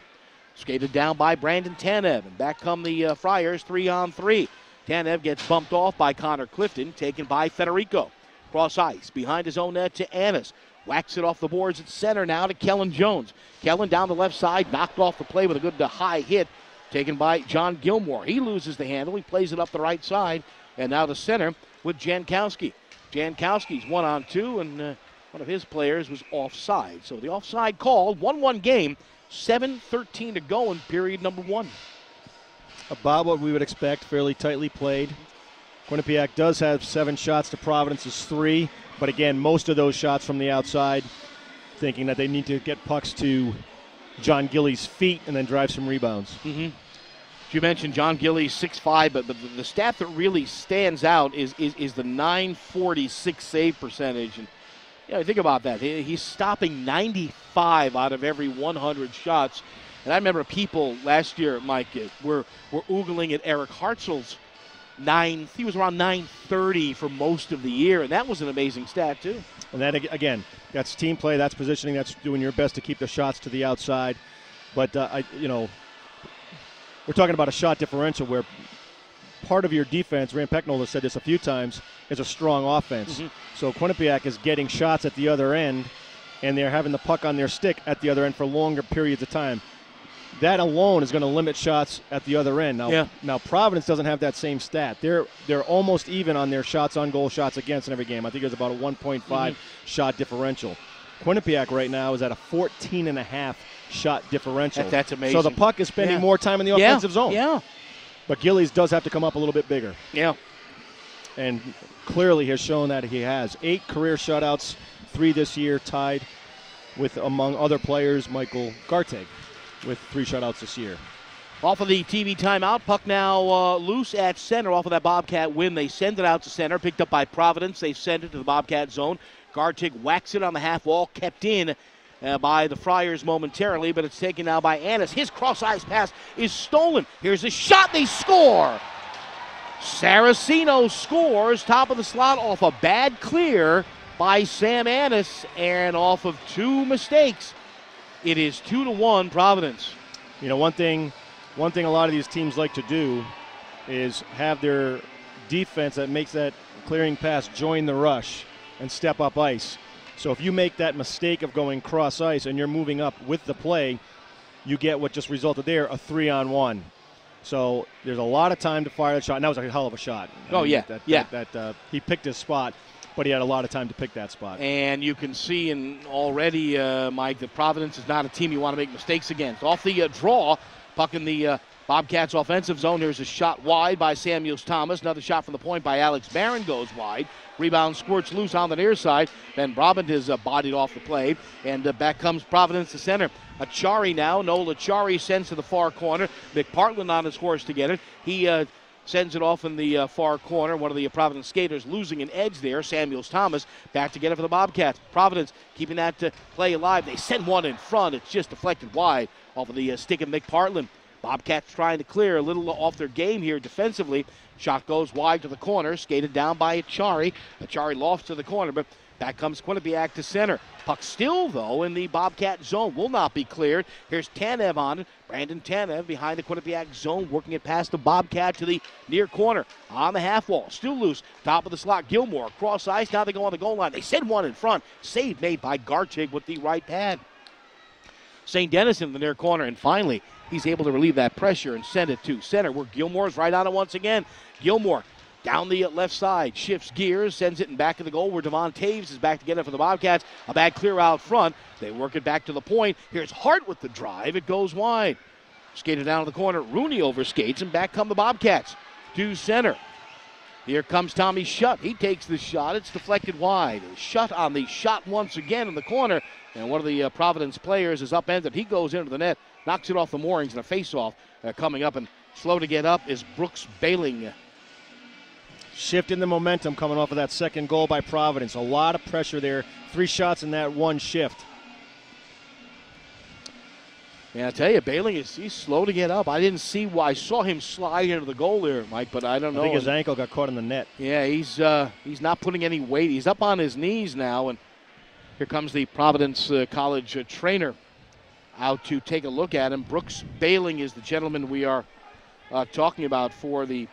Skated down by Brandon Tanev. And back come the uh, Friars, three on three. Tanev gets bumped off by Connor Clifton, taken by Federico. Cross ice, behind his own net to Anas. Whacks it off the boards at center now to Kellen Jones. Kellen down the left side, knocked off the play with a good uh, high hit taken by John Gilmour. He loses the handle. He plays it up the right side. And now to center with Jankowski. Jankowski's one on two, and uh, one of his players was offside. So the offside call, 1 1 game, 7 13 to go in period number one. About what we would expect, fairly tightly played. Quinnipiac does have seven shots to Providence's three, but again, most of those shots from the outside, thinking that they need to get pucks to Jon Gillies' feet and then drive some rebounds. Mm-hmm. You mentioned Jon Gillies, 6'5", but, but the, the stat that really stands out is, is, is the 946 save percentage. And you know, think about that. He, he's stopping 95 out of every 100 shots. And I remember people last year, Mike, uh, were, were oogling at Eric Hartzell's nine. He was around 930 for most of the year, and that was an amazing stat too. And that again, that's team play, that's positioning, that's doing your best to keep the shots to the outside. But uh, I, you know, we're talking about a shot differential where part of your defense, Rand Pecknold has said this a few times, is a strong offense. Mm-hmm. So Quinnipiac is getting shots at the other end, and they're having the puck on their stick at the other end for longer periods of time. That alone is going to limit shots at the other end. Now, yeah. now Providence doesn't have that same stat. They're they're almost even on their shots on goal, shots against in every game. I think it's about a 1.5 mm-hmm. shot differential. Quinnipiac right now is at a 14 and a half shot differential. That, that's amazing. So the puck is spending yeah. more time in the offensive yeah. zone. Yeah. But Gillies does have to come up a little bit bigger. Yeah. And clearly has shown that he has. Eight career shutouts, three this year, tied with, among other players, Michael Garteig with three shutouts this year. Off of the TV timeout, puck now uh, loose at center. Off of that Bobcat win, they send it out to center, picked up by Providence. They send it to the Bobcat zone. Garteig whacks it on the half wall, kept in uh, by the Friars momentarily, but it's taken now by Anas. His cross ice pass is stolen. Here's a shot. They score. Saracino scores top of the slot off a bad clear by Sam Anas and off of two mistakes. It is two to one Providence. You know, one thing, one thing a lot of these teams like to do is have their defense that makes that clearing pass join the rush and step up ice. So if you make that mistake of going cross ice and you're moving up with the play, you get what just resulted there a three on one. So there's a lot of time to fire the shot. And that was a hell of a shot. I oh mean, yeah, that, yeah. That, that uh, he picked his spot, but he had a lot of time to pick that spot. And you can see in already, uh, Mike, that Providence is not a team you want to make mistakes against. Off the uh, draw, puck in the uh, Bobcats offensive zone. Here's a shot wide by Samuels Thomas. Another shot from the point by Alex Barron goes wide. Rebound squirts loose on the near side. Van Brabant is uh, bodied off the play. And uh, back comes Providence to center. Acciari now. Noel Acciari sends to the far corner. McParland on his horse to get it. He uh, sends it off in the uh, far corner. One of the uh, Providence skaters losing an edge there. Samuels Thomas back to get it for the Bobcats. Providence keeping that uh, play alive. They send one in front. It's just deflected wide off of the uh, stick of McParland. Bobcats trying to clear a little off their game here defensively. Shot goes wide to the corner, skated down by Acciari. Acciari lofts to the corner, but back comes Quinnipiac to center. Puck still, though, in the Bobcat zone. Will not be cleared. Here's Tanev on it. Brandon Tanev behind the Quinnipiac zone, working it past the Bobcat to the near corner. On the half wall. Still loose. Top of the slot. Gilmour. Cross ice. Now they go on the goal line. They send one in front. Save made by Garteig with the right pad. St. Denis in the near corner. And finally, he's able to relieve that pressure and send it to center where Gilmour's right on it once again. Gilmour down the left side, shifts gears, sends it in back of the goal where Devon Toews is back to get it for the Bobcats. A bad clear out front. They work it back to the point. Here's Hart with the drive. It goes wide. Skated down to the corner. Rooney overskates, and back come the Bobcats to center. Here comes Tommy Schutt. He takes the shot. It's deflected wide. Schutt on the shot once again in the corner. And one of the uh, Providence players is upended. He goes into the net, knocks it off the moorings, and a face-off uh, coming up. And slow to get up is Brooks Bailing. Shifting the momentum coming off of that second goal by Providence. A lot of pressure there. Three shots in that one shift. Yeah, I tell you, Bailing is he's slow to get up. I didn't see why I saw him slide into the goal there, Mike, but I don't know. I think his ankle got caught in the net. Yeah, he's uh, he's not putting any weight. He's up on his knees now, and here comes the Providence uh, College uh, trainer out to take a look at him. Brooks Bailing is the gentleman we are uh, talking about for the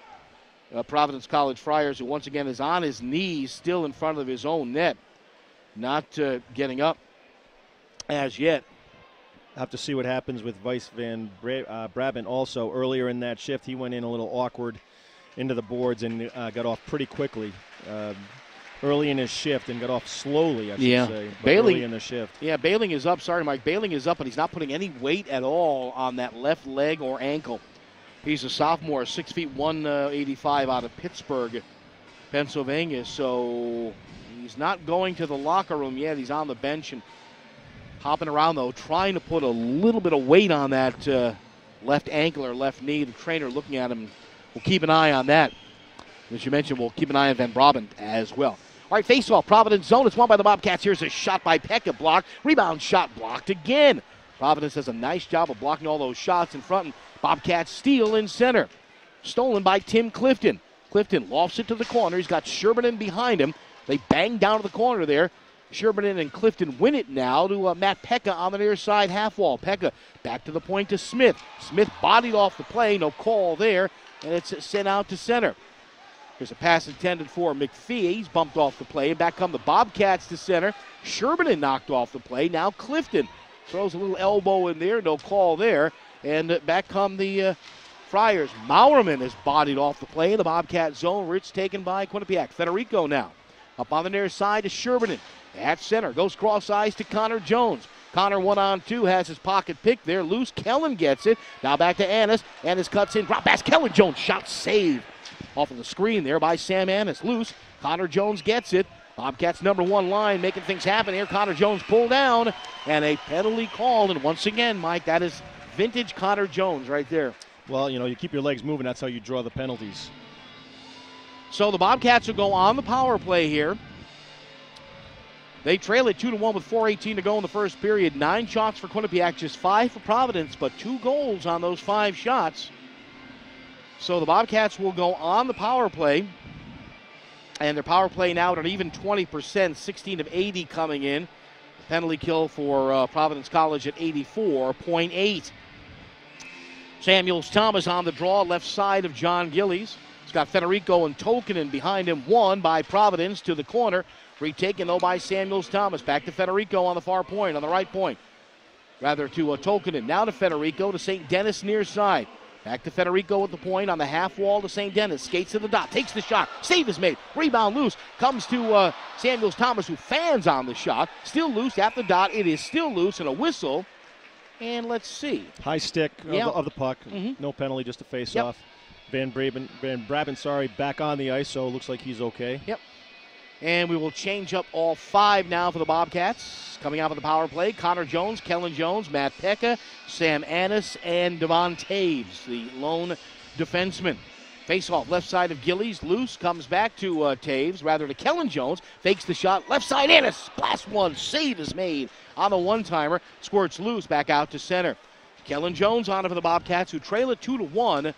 uh, Providence College Friars, who once again is on his knees, still in front of his own net. not uh, getting up as yet. Have to see what happens with Bryce Van Bra- uh, Brabant also. Earlier in that shift, he went in a little awkward into the boards and uh, got off pretty quickly. Um, early in his shift and got off slowly, I should Yeah. say. early in the shift. Yeah, Bailing is up. Sorry, Mike. Bailing is up, and he's not putting any weight at all on that left leg or ankle. He's a sophomore, six feet one eighty five out of Pittsburgh, Pennsylvania. So he's not going to the locker room yet. He's on the bench and hopping around though, trying to put a little bit of weight on that uh, left ankle or left knee. The trainer looking at him. We'll keep an eye on that. As you mentioned, we'll keep an eye on Van Brabant as well. All right, face off, Providence zone. It's won by the Bobcats. Here's a shot by Peca, blocked. Rebound shot blocked again. Providence does a nice job of blocking all those shots in front. Bobcats steal in center. Stolen by Tim Clifton. Clifton lofts it to the corner. He's got in behind him. They bang down to the corner there. Sherburne and Clifton win it now to uh, Matt Peca on the near side half wall. Peca back to the point to Smith. Smith bodied off the play, no call there, and it's sent out to center. There's a pass intended for McPhee. He's bumped off the play. And back come the Bobcats to center. Sherburne knocked off the play. Now Clifton throws a little elbow in there. No call there. And back come the uh, Friars. Mauermann is bodied off the play in the Bobcat zone. Rich taken by Quinnipiac. Federico now. Up on the near side to Sherburne. At center. Goes cross eyes to Connor Jones. Connor one on two has his pocket pick there. Loose. Kellen gets it. Now back to Anas. Anas cuts in. Drop pass. Kellen Jones. Shot saved off of the screen there by Sam Anas. Loose. Connor Jones gets it. Bobcats number one line making things happen here. Connor Jones pulled down and a penalty called. And once again, Mike, that is vintage Connor Jones right there. Well, you know, you keep your legs moving. That's how you draw the penalties. So the Bobcats will go on the power play here. They trail it 2 to 1 with 4.18 to go in the first period. Nine shots for Quinnipiac, just five for Providence, but two goals on those five shots. So the Bobcats will go on the power play. And their power play now at an even 20%, 16 of 80 coming in. Penalty kill for uh, Providence College at 84.8. Samuels Thomas on the draw, left side of Jon Gillies. He's got Federico and Tolkinen behind him, one by Providence to the corner. Retaken though by Samuels Thomas. Back to Federico on the far point, on the right point. Rather to uh, Tolkinen. Now to Federico to St. Denis near side. Back to Federico at the point on the half wall to St. Denis. Skates to the dot. Takes the shot. Save is made. Rebound loose. Comes to uh, Samuels Thomas who fans on the shot. Still loose at the dot. It is still loose and a whistle. And let's see. High stick of, the, of the puck. Mhm. No penalty, just a face Yep. off. Van Brabant, Van Brabant, sorry, back on the ice, so it looks like he's okay. Yep. And we will change up all five now for the Bobcats. Coming out of the power play, Connor Jones, Kellen Jones, Matt Peca, Sam Anas, and Devon Toews, the lone defenseman. Face off left side of Gillies, loose, comes back to uh, Toews, rather to Kellen Jones, fakes the shot, left side Anas, blast one, save is made on the one timer, squirts loose, back out to center. Kellen Jones on it for the Bobcats, who trail it two to one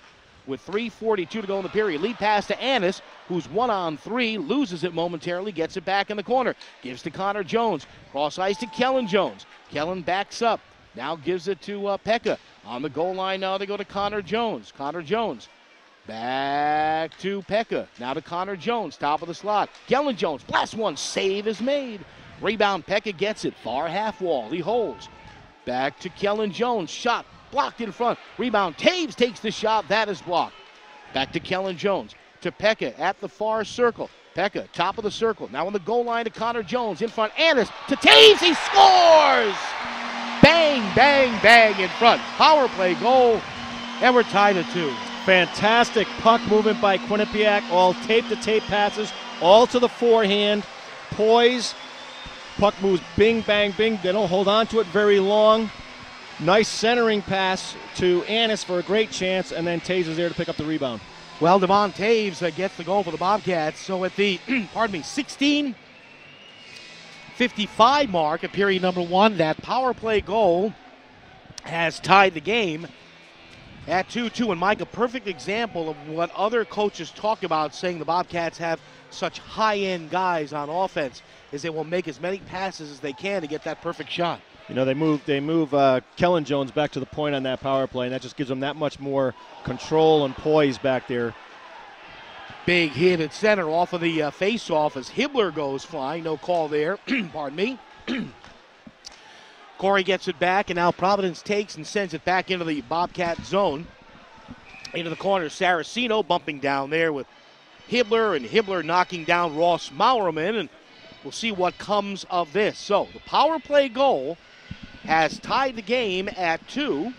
with 3.42 to go in the period. Lead pass to Anas, who's one on three, loses it momentarily, gets it back in the corner, gives to Connor Jones. Cross ice to Kellen Jones. Kellen backs up, now gives it to uh, Peca. On the goal line now they go to Connor Jones. Connor Jones back to Peca. Now to Connor Jones, top of the slot. Kellen Jones, blast one, save is made. Rebound, Peca gets it, far half wall, he holds. Back to Kellen Jones. Shot blocked in front. Rebound. Toews takes the shot. That is blocked. Back to Kellen Jones. To Peca at the far circle. Peca, top of the circle. Now on the goal line to Connor Jones. In front. Anas to Toews. He scores! Bang, bang, bang in front. Power play goal. And we're tied at two. Fantastic puck movement by Quinnipiac. All tape to tape passes, all to the forehand. Poise. Puck moves bing, bang, bing. They don't hold on to it very long. Nice centering pass to Anas for a great chance, and then Toews is there to pick up the rebound. Well, Devon Toews uh, gets the goal for the Bobcats. So at the, pardon me, 16 55 mark of period number one, that power play goal has tied the game at 2 2. And Mike, a perfect example of what other coaches talk about, saying the Bobcats have such high end guys on offense, is they will make as many passes as they can to get that perfect shot. You know, they move they move uh, Kellen Jones back to the point on that power play, and that just gives them that much more control and poise back there. Big hit at center off of the uh, face-off as Hibbler goes flying. No call there. Pardon me. Corey gets it back, and now Providence takes and sends it back into the Bobcat zone. Into the corner, Saracino bumping down there with Hibbler, and Hibbler knocking down Ross Mauermann, and we'll see what comes of this. So the power play goal has tied the game at two.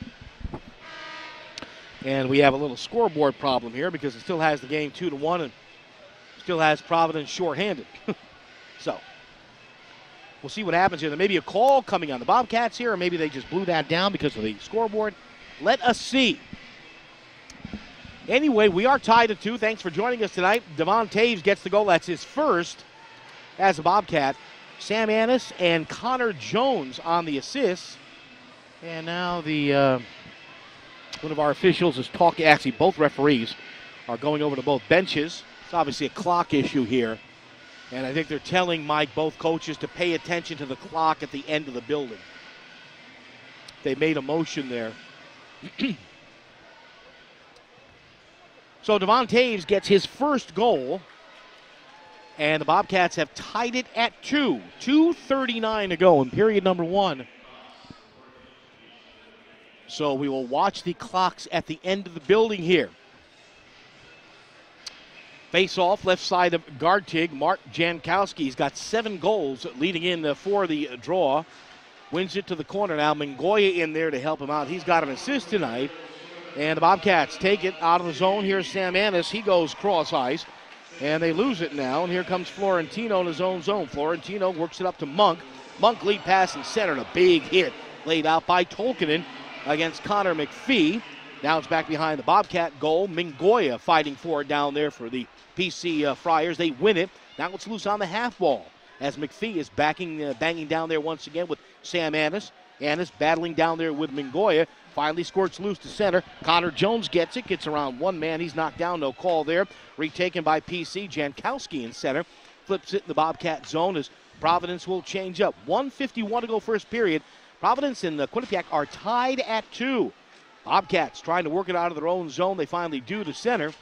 And we have a little scoreboard problem here because it still has the game two to one and still has Providence shorthanded. so we'll see what happens here. There may be a call coming on the Bobcats here, or maybe they just blew that down because of the scoreboard. Let us see. Anyway, we are tied at two. Thanks for joining us tonight. Devon Toews gets the goal. That's his first as a Bobcat. Sam Anas and Connor Jones on the assists. And now the uh, one of our officials is talking. Actually, both referees are going over to both benches. It's obviously a clock issue here. And I think they're telling Mike, both coaches, to pay attention to the clock at the end of the building. They made a motion there. so Devon Toews gets his first goal. And the Bobcats have tied it at two. 2.39 to go in period number one. So we will watch the clocks at the end of the building here. Face off, left side of Garteig, Mark Jankowski. He's got seven goals leading in uh, for the draw. Wins it to the corner now. Mingoia in there to help him out. He's got an assist tonight. And the Bobcats take it out of the zone. Here's Sam Anas. He goes cross ice. And they lose it now. And here comes Florentino in his own zone. Florentino works it up to Monk. Monk lead pass in center. And a big hit laid out by Tolkinen against Connor McPhee. Now it's back behind the Bobcat goal. Mingoia fighting for it down there for the PC uh, Friars. They win it. Now it's loose on the half ball as McPhee is backing, uh, banging down there once again with Sam Anas. Anas battling down there with Mingoia. Finally squirts loose to center. Connor Jones gets it, gets around one man. He's knocked down, no call there. Retaken by PC. Jankowski in center. Flips it in the Bobcat zone as Providence will change up. 151 to go first period. Providence and the Quinnipiac are tied at two. Bobcats trying to work it out of their own zone. They finally do to center,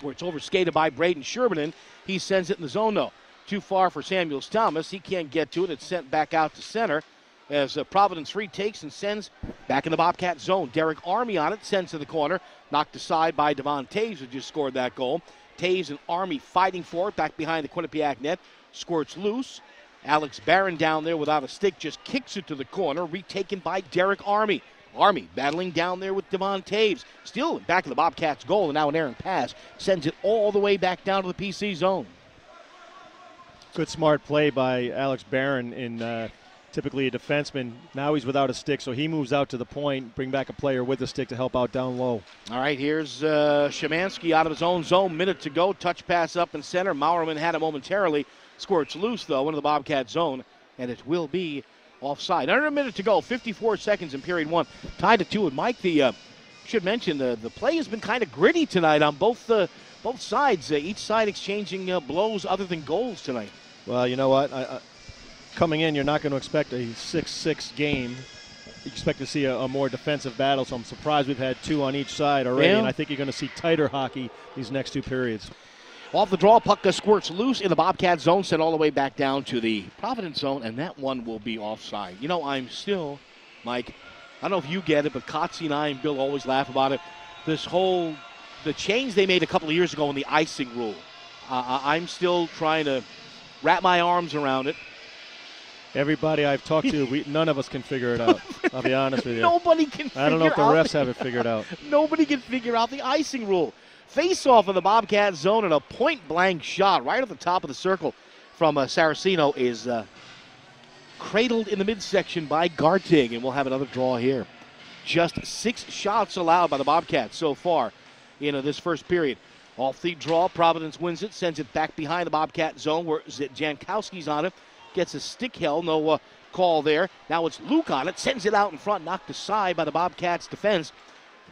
where it's overskated by Braden Sherman. He sends it in the zone, though. Too far for Samuels Thomas. He can't get to it. It's sent back out to center as uh, Providence retakes and sends back in the Bobcat zone. Derek Army on it, sends to the corner. Knocked aside by Devon Toews, who just scored that goal. Toews and Army fighting for it back behind the Quinnipiac net. Squirts loose. Alex Barron down there without a stick just kicks it to the corner, retaken by Derek Army. Army battling down there with Devon Toews. Still back of the Bobcats' goal, and now an errant pass sends it all the way back down to the PC zone. Good smart play by Alex Barron in uh, typically a defenseman. Now he's without a stick, so he moves out to the point, bring back a player with a stick to help out down low. All right, here's uh, Shemansky out of his own zone. Minute to go. Touch pass up in center. Mauermann had it momentarily. Squirts loose, though, into the Bobcat zone, and it will be offside. Under a minute to go, 54 seconds in period one. Tied to two. And Mike, the uh, should mention the the play has been kind of gritty tonight on both the both sides. Uh, each side exchanging uh, blows other than goals tonight. Well, you know what? I, coming in, you're not going to expect a 6-6 game. You expect to see a, a, more defensive battle, so I'm surprised we've had two on each side already, Yeah. and I think you're going to see tighter hockey these next two periods. Off the draw, puck squirts loose in the Bobcat zone, sent all the way back down to the Providence zone, and that one will be offside. You know, I'm still, Mike, I don't know if you get it, but Kotze and I and Bill always laugh about it. This whole, the change they made a couple of years ago in the icing rule. Uh, I'm still trying to wrap my arms around it. Everybody I've talked to, we, none of us can figure it out. I'll be honest with you. Nobody can. I don't know if the refs have it figured out. Nobody can figure out the icing rule. Face off of the Bobcat zone and a point blank shot right at the top of the circle from uh, Saracino is uh, cradled in the midsection by Garteig, and we'll have another draw here. Just six shots allowed by the Bobcats so far in uh, this first period. Off the draw, Providence wins it, sends it back behind the Bobcat zone where Jankowski's on it, gets a stick held, no uh, call there. Now it's Luke on it, sends it out in front, knocked aside by the Bobcats defense.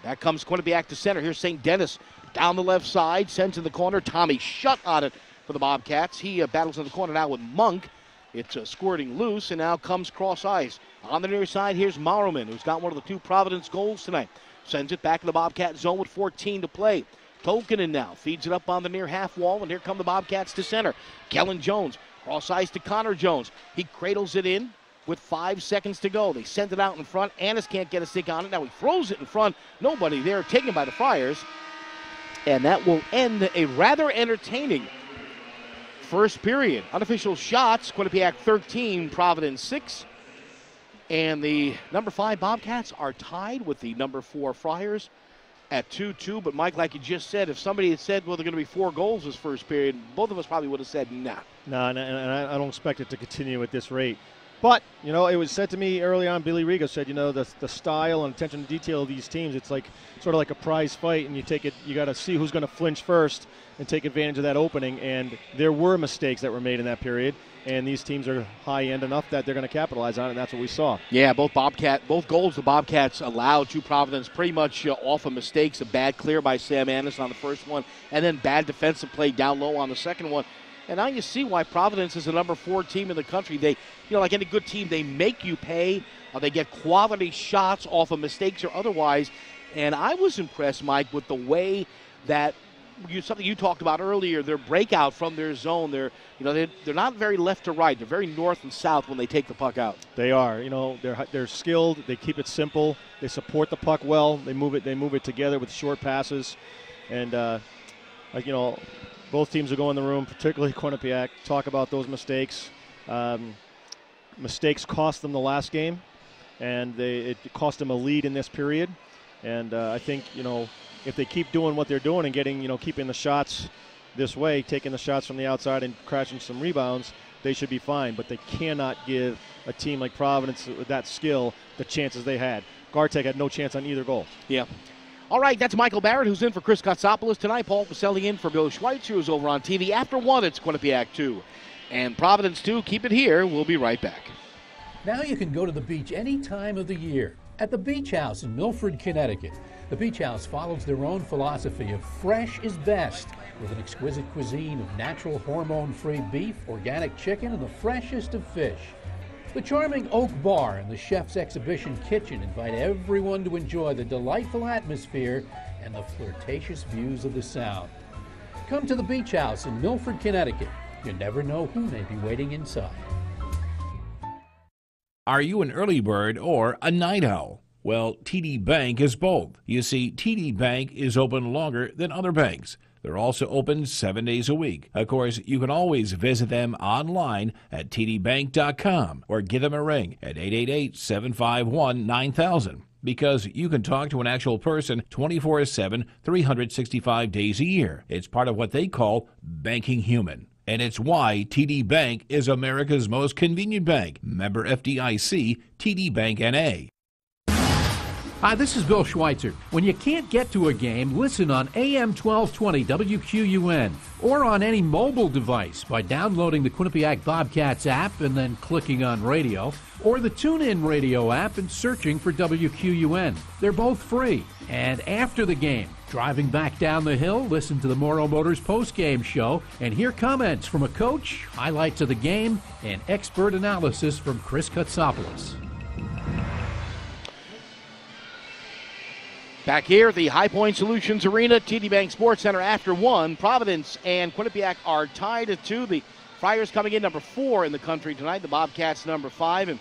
Back comes Quinnipiac to center. Here's St. Denis down the left side, sends in the corner. Tommy Schutt on it for the Bobcats. He uh, battles in the corner now with Monk. It's uh, squirting loose, and now comes cross ice. On the near side, here's Mauermann, who's got one of the two Providence goals tonight. Sends it back in the Bobcat zone with 14 to play. Tolkinen now feeds it up on the near half wall, and here come the Bobcats to center. Kellen Jones cross ice to Connor Jones. He cradles it in with five seconds to go. They send it out in front. Anas can't get a stick on it. Now he throws it in front. Nobody there, taken by the Friars. And that will end a rather entertaining first period. Unofficial shots Quinnipiac 13, Providence 6. And the number five Bobcats are tied with the number four Friars at 2 2. But, Mike, like you just said, if somebody had said, well, they're going to be four goals this first period, both of us probably would have said, nah. No, and, and I don't expect it to continue at this rate. But, you know, it was said to me early on, Billy Riga said, you know, the, the style and attention to detail of these teams, it's like sort of like a prize fight, and you take it, you got to see who's going to flinch first and take advantage of that opening. And there were mistakes that were made in that period, and these teams are high end enough that they're going to capitalize on it, and that's what we saw. Yeah, both Bobcat, both goals the Bobcats allowed to Providence pretty much uh, off of mistakes. A bad clear by Sam Anas on the first one, and then bad defensive play down low on the second one. And now you see why Providence is the number four team in the country. They, you know, like any good team, they make you pay. Uh, they get quality shots off of mistakes or otherwise. And I was impressed, Mike, with the way that you, something you talked about earlier. Their breakout from their zone. They're, you know, they're, they're not very left to right. They're very north and south when they take the puck out. They are. You know, they're they're skilled. They keep it simple. They support the puck well. They move it. They move it together with short passes, and uh, like you know, both teams will go in the room, particularly Quinnipiac, talk about those mistakes. Um, mistakes cost them the last game, and they, it cost them a lead in this period. And uh, I think you know if they keep doing what they're doing and getting you know keeping the shots this way, taking the shots from the outside and crashing some rebounds, they should be fine. But they cannot give a team like Providence with that skill the chances they had. Garteig had no chance on either goal. Yeah. All right, that's Michael Barrett, who's in for Chris Kotsopoulos tonight. Paul Pacelli in for Bill Schweitzer, who's over on TV. After one, it's Quinnipiac 2. And Providence 2. Keep it here. We'll be right back. Now you can go to the beach any time of the year at the Beach House in Milford, Connecticut. The Beach House follows their own philosophy of fresh is best with an exquisite cuisine of natural hormone free beef, organic chicken, and the freshest of fish. The charming Oak Bar and the Chef's Exhibition Kitchen invite everyone to enjoy the delightful atmosphere and the flirtatious views of the Sound. Come to the Beach House in Milford, Connecticut. You never know who may be waiting inside. Are you an early bird or a night owl? Well, TD Bank is both. You see, TD Bank is open longer than other banks. They're also open seven days a week. Of course, you can always visit them online at tdbank.com or give them a ring at 888 751 9000 because you can talk to an actual person 24 7, 365 days a year. It's part of what they call banking human. And it's why TD Bank is America's most convenient bank. Member FDIC, TD Bank NA. Hi, this is Bill Schweitzer. When you can't get to a game, listen on AM 1220 WQUN or on any mobile device by downloading the Quinnipiac Bobcats app and then clicking on radio, or the TuneIn Radio app and searching for WQUN. They're both free. And after the game, driving back down the hill, listen to the Morrow Motors post-game show and hear comments from a coach, highlights of the game, and expert analysis from Chris Kotsopoulos. Back here, at the High Point Solutions Arena, TD Bank Sports Center after one. Providence and Quinnipiac are tied at two. The Friars coming in number four in the country tonight. The Bobcats number five. And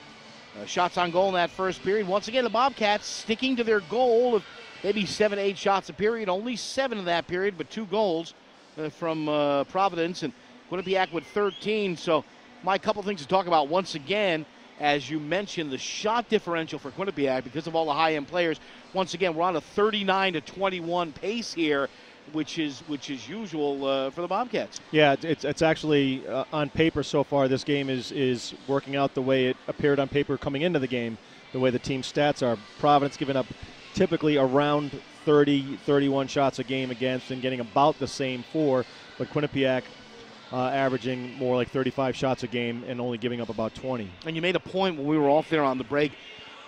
uh, shots on goal in that first period. Once again, the Bobcats sticking to their goal of maybe seven, eight shots a period. Only seven in that period, but two goals uh, from uh, Providence. And Quinnipiac with 13. So, my couple things to talk about once again as you mentioned, the shot differential for Quinnipiac because of all the high-end players. Once again, we're on a 39 to 21 pace here, which is which is usual uh, for the Bobcats. Yeah, it's it's actually uh, on paper so far. This game is is working out the way it appeared on paper coming into the game. The way the team stats are, Providence giving up typically around 30, 31 shots a game against and getting about the same four, but Quinnipiac uh, averaging more like 35 shots a game and only giving up about 20. And you made a point when we were off there on the break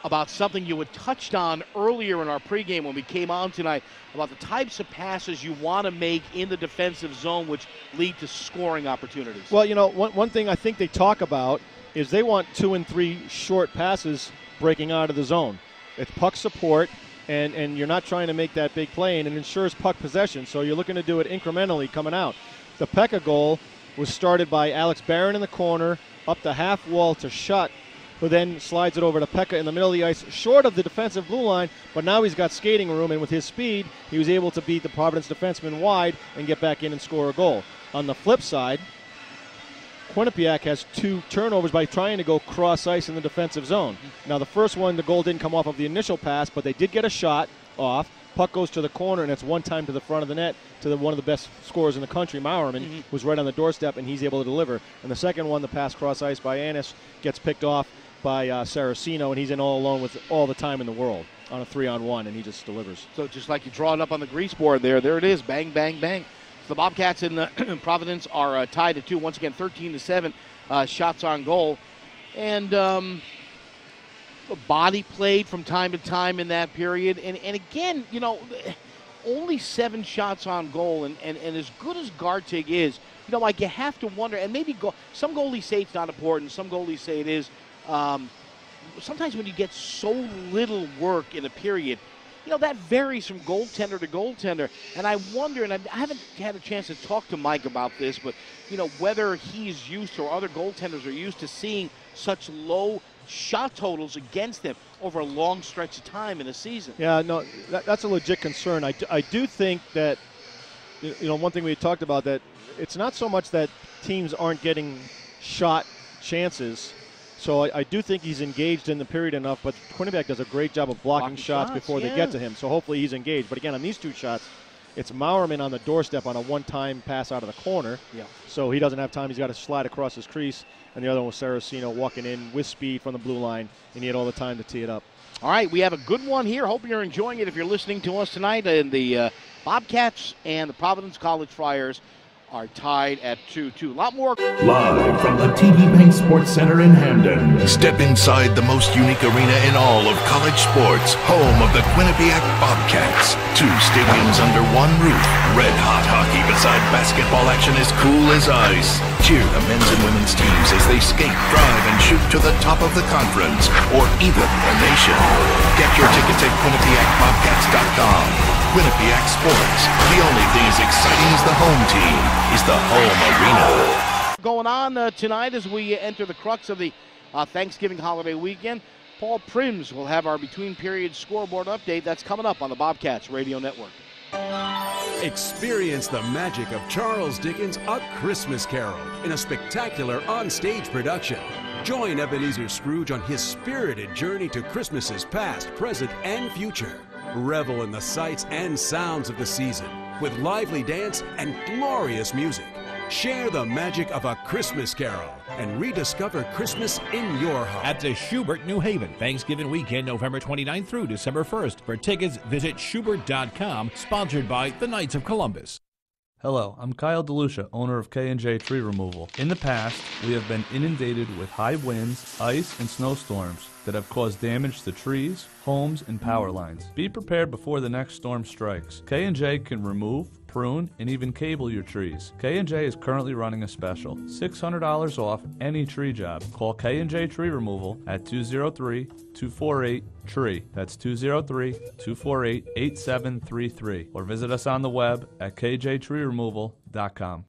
about something you had touched on earlier in our pregame when we came on tonight about the types of passes you want to make in the defensive zone, which lead to scoring opportunities. Well, you know, one, one thing I think they talk about is they want two and three short passes breaking out of the zone. It's puck support, and, and you're not trying to make that big play, and it ensures puck possession. So you're looking to do it incrementally coming out. The Peca goal was started by Alex Barron in the corner, up the half wall to Schutt, who then slides it over to Peca in the middle of the ice, short of the defensive blue line, but now he's got skating room, and with his speed, he was able to beat the Providence defenseman wide and get back in and score a goal. On the flip side, Quinnipiac has two turnovers by trying to go cross ice in the defensive zone. Now, the first one, the goal didn't come off of the initial pass, but they did get a shot off. Puck goes to the corner, and it's one time to the front of the net to the, one of the best scorers in the country, Mauermann, mm-hmm. who's right on the doorstep, and he's able to deliver. And the second one, the pass cross ice by Anas, gets picked off by uh, Saracino, and he's in all alone with all the time in the world on a three on one, and he just delivers. So just like you draw it up on the grease board there, there it is, bang, bang, bang. The Bobcats in the Providence are uh, tied at two. Once again, 13 to seven uh, shots on goal, and um, body played from time to time in that period. And and again, you know, only seven shots on goal, and and, and as good as Garteig is, you know, like you have to wonder. And maybe go, some goalies say it's not important. Some goalies say it is. Um, sometimes when you get so little work in a period, you know, that varies from goaltender to goaltender. And I wonder, and I haven't had a chance to talk to Mike about this, but, you know, whether he's used to or other goaltenders are used to seeing such low shot totals against them over a long stretch of time in a season. Yeah, no, that, that's a legit concern. I do, I do think that, you know, one thing we talked about that it's not so much that teams aren't getting shot chances so I, I, do think he's engaged in the period enough, but Quinnipiac does a great job of blocking, blocking shots, shots, before yeah. they get to him. So hopefully he's engaged. But again, on these two shots, it's Mauermann on the doorstep on a one-time pass out of the corner. Yeah. So he doesn't have time. He's got to slide across his crease. And the other one was Saracino walking in with speed from the blue line, and he had all the time to tee it up. All right, we have a good one here. Hope you're enjoying it if you're listening to us tonight. And the uh, Bobcats and the Providence College Friars are tied at 2-2. A lot more. Live from the TD Bank Sports Center in Hamden. Step inside the most unique arena in all of college sports, home of the Quinnipiac Bobcats. Two stadiums under one roof. Red hot hockey beside basketball action as cool as ice. Cheer the men's and women's teams as they skate, drive, and shoot to the top of the conference or even the nation. Get your tickets at QuinnipiacBobcats.com. Quinnipiac Sports. The only thing as exciting as the home team is the home arena. Going on uh, tonight as we enter the crux of the uh, Thanksgiving holiday weekend. Paul Prims will have our between period scoreboard update. That's coming up on the Bobcats Radio Network. Experience the magic of Charles Dickens' A Christmas Carol in a spectacular on-stage production. Join Ebenezer Scrooge on his spirited journey to Christmases past, present, and future. Revel in the sights and sounds of the season with lively dance and glorious music. Share the magic of A Christmas Carol and rediscover Christmas in your heart. At the Shubert New Haven, Thanksgiving weekend, November 29th through December 1st. For tickets, visit Shubert.com, sponsored by the Knights of Columbus. Hello, I'm Kyle DeLucia, owner of K&J Tree Removal. In the past, we have been inundated with high winds, ice, and snowstorms that have caused damage to trees, homes, and power lines. Be prepared before the next storm strikes. K&J can remove, prune, and even cable your trees. K&J is currently running a special. $600 off any tree job. Call K&J Tree Removal at 203-248-TREE. That's 203-248-8733. Or visit us on the web at kjtreeremoval.com.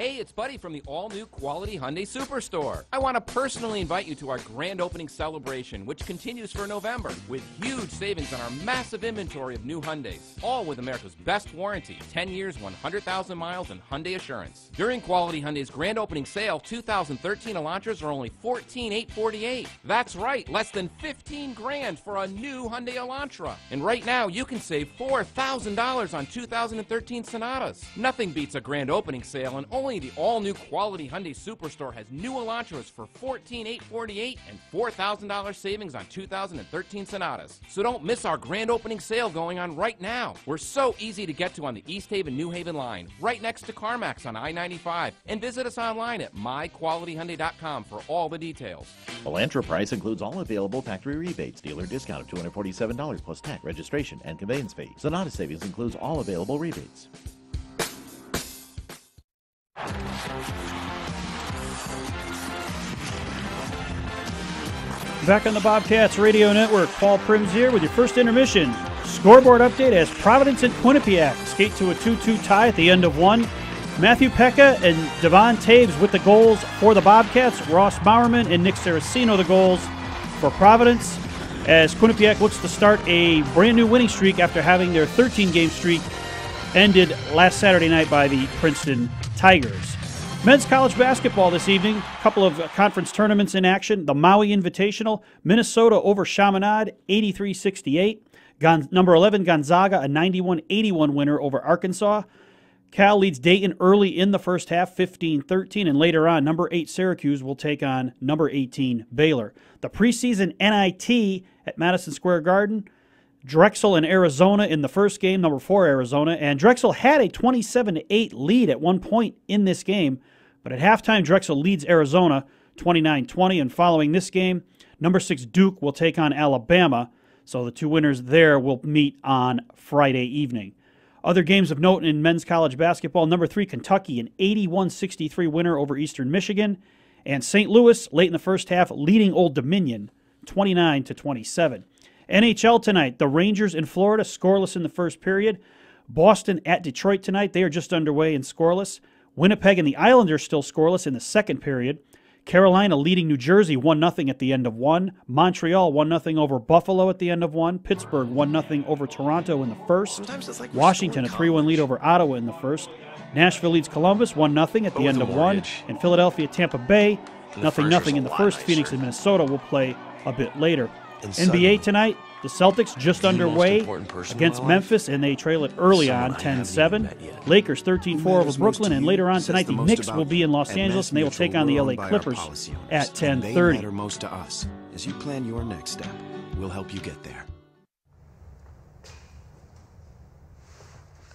Hey, it's Buddy from the all-new Quality Hyundai Superstore. I want to personally invite you to our grand opening celebration, which continues for November, with huge savings on our massive inventory of new Hyundais, all with America's best warranty, 10 years, 100,000 miles, and Hyundai Assurance. During Quality Hyundai's grand opening sale, 2013 Elantras are only 14,848. That's right, less than 15 grand for a new Hyundai Elantra. And right now, you can save $4,000 on 2013 Sonatas. Nothing beats a grand opening sale, and only the all-new quality Hyundai Superstore has new Elantras for 14,848 and $4,000 savings on 2013 Sonatas. So don't miss our grand opening sale going on right now. We're so easy to get to on the East Haven New Haven line, right next to CarMax on I-95. And visit us online at myqualityhyundai.com for all the details. Elantra price includes all available factory rebates, dealer discount of $247 plus tax, registration, and conveyance fee. Sonata savings includes all available rebates. Back on the Bobcats Radio Network, Paul Prims here with your first intermission. Scoreboard update as Providence and Quinnipiac skate to a 2 2 tie at the end of one. Matthew Peca and Devon Toews with the goals for the Bobcats. Ross Mauermann and Nick Saracino the goals for Providence as Quinnipiac looks to start a brand new winning streak after having their 13 game streak ended last Saturday night by the Princeton Tigers. Men's college basketball this evening. A couple of conference tournaments in action. The Maui Invitational, Minnesota over Chaminade, 83 68. Gon- number 11, Gonzaga, a 91 81 winner over Arkansas. Cal leads Dayton early in the first half, 15 13, and later on, number 8 Syracuse will take on number 18 Baylor. The preseason NIT at Madison Square Garden. Drexel and Arizona in the first game, number four Arizona, and Drexel had a 27 8 lead at one point in this game, but at halftime, Drexel leads Arizona 29 20. And following this game, number six Duke will take on Alabama. So the two winners there will meet on Friday evening. Other games of note in men's college basketball number three, Kentucky, an 81 63 winner over Eastern Michigan. And St. Louis, late in the first half, leading Old Dominion 29 to 27. NHL tonight, the Rangers in Florida, scoreless in the first period. Boston at Detroit tonight, they are just underway and scoreless. Winnipeg and the Islanders still scoreless in the second period. Carolina leading New Jersey 1 0 at the end of one. Montreal 1 0 over Buffalo at the end of one. Pittsburgh 1 0 over Toronto in the first. like Washington a 3 1 lead over Ottawa in the first. Nashville leads Columbus 1 0 at the with end of one. And Philadelphia Tampa Bay nothing nothing in the first. nicer. Phoenix and Minnesota will play a bit later. And NBA suddenly, tonight, the Celtics just the underway important person in against Memphis, and they trail it early someone on I 10 haven't 7. even met yet. Lakers 13 4 over Brooklyn, and later on tonight, the the Knicks will be in Los Angeles, and they will take on the LA owned by our Clippers policy owners, at and They 10:30. matter most to us. As you plan your next step, we'll help you get there.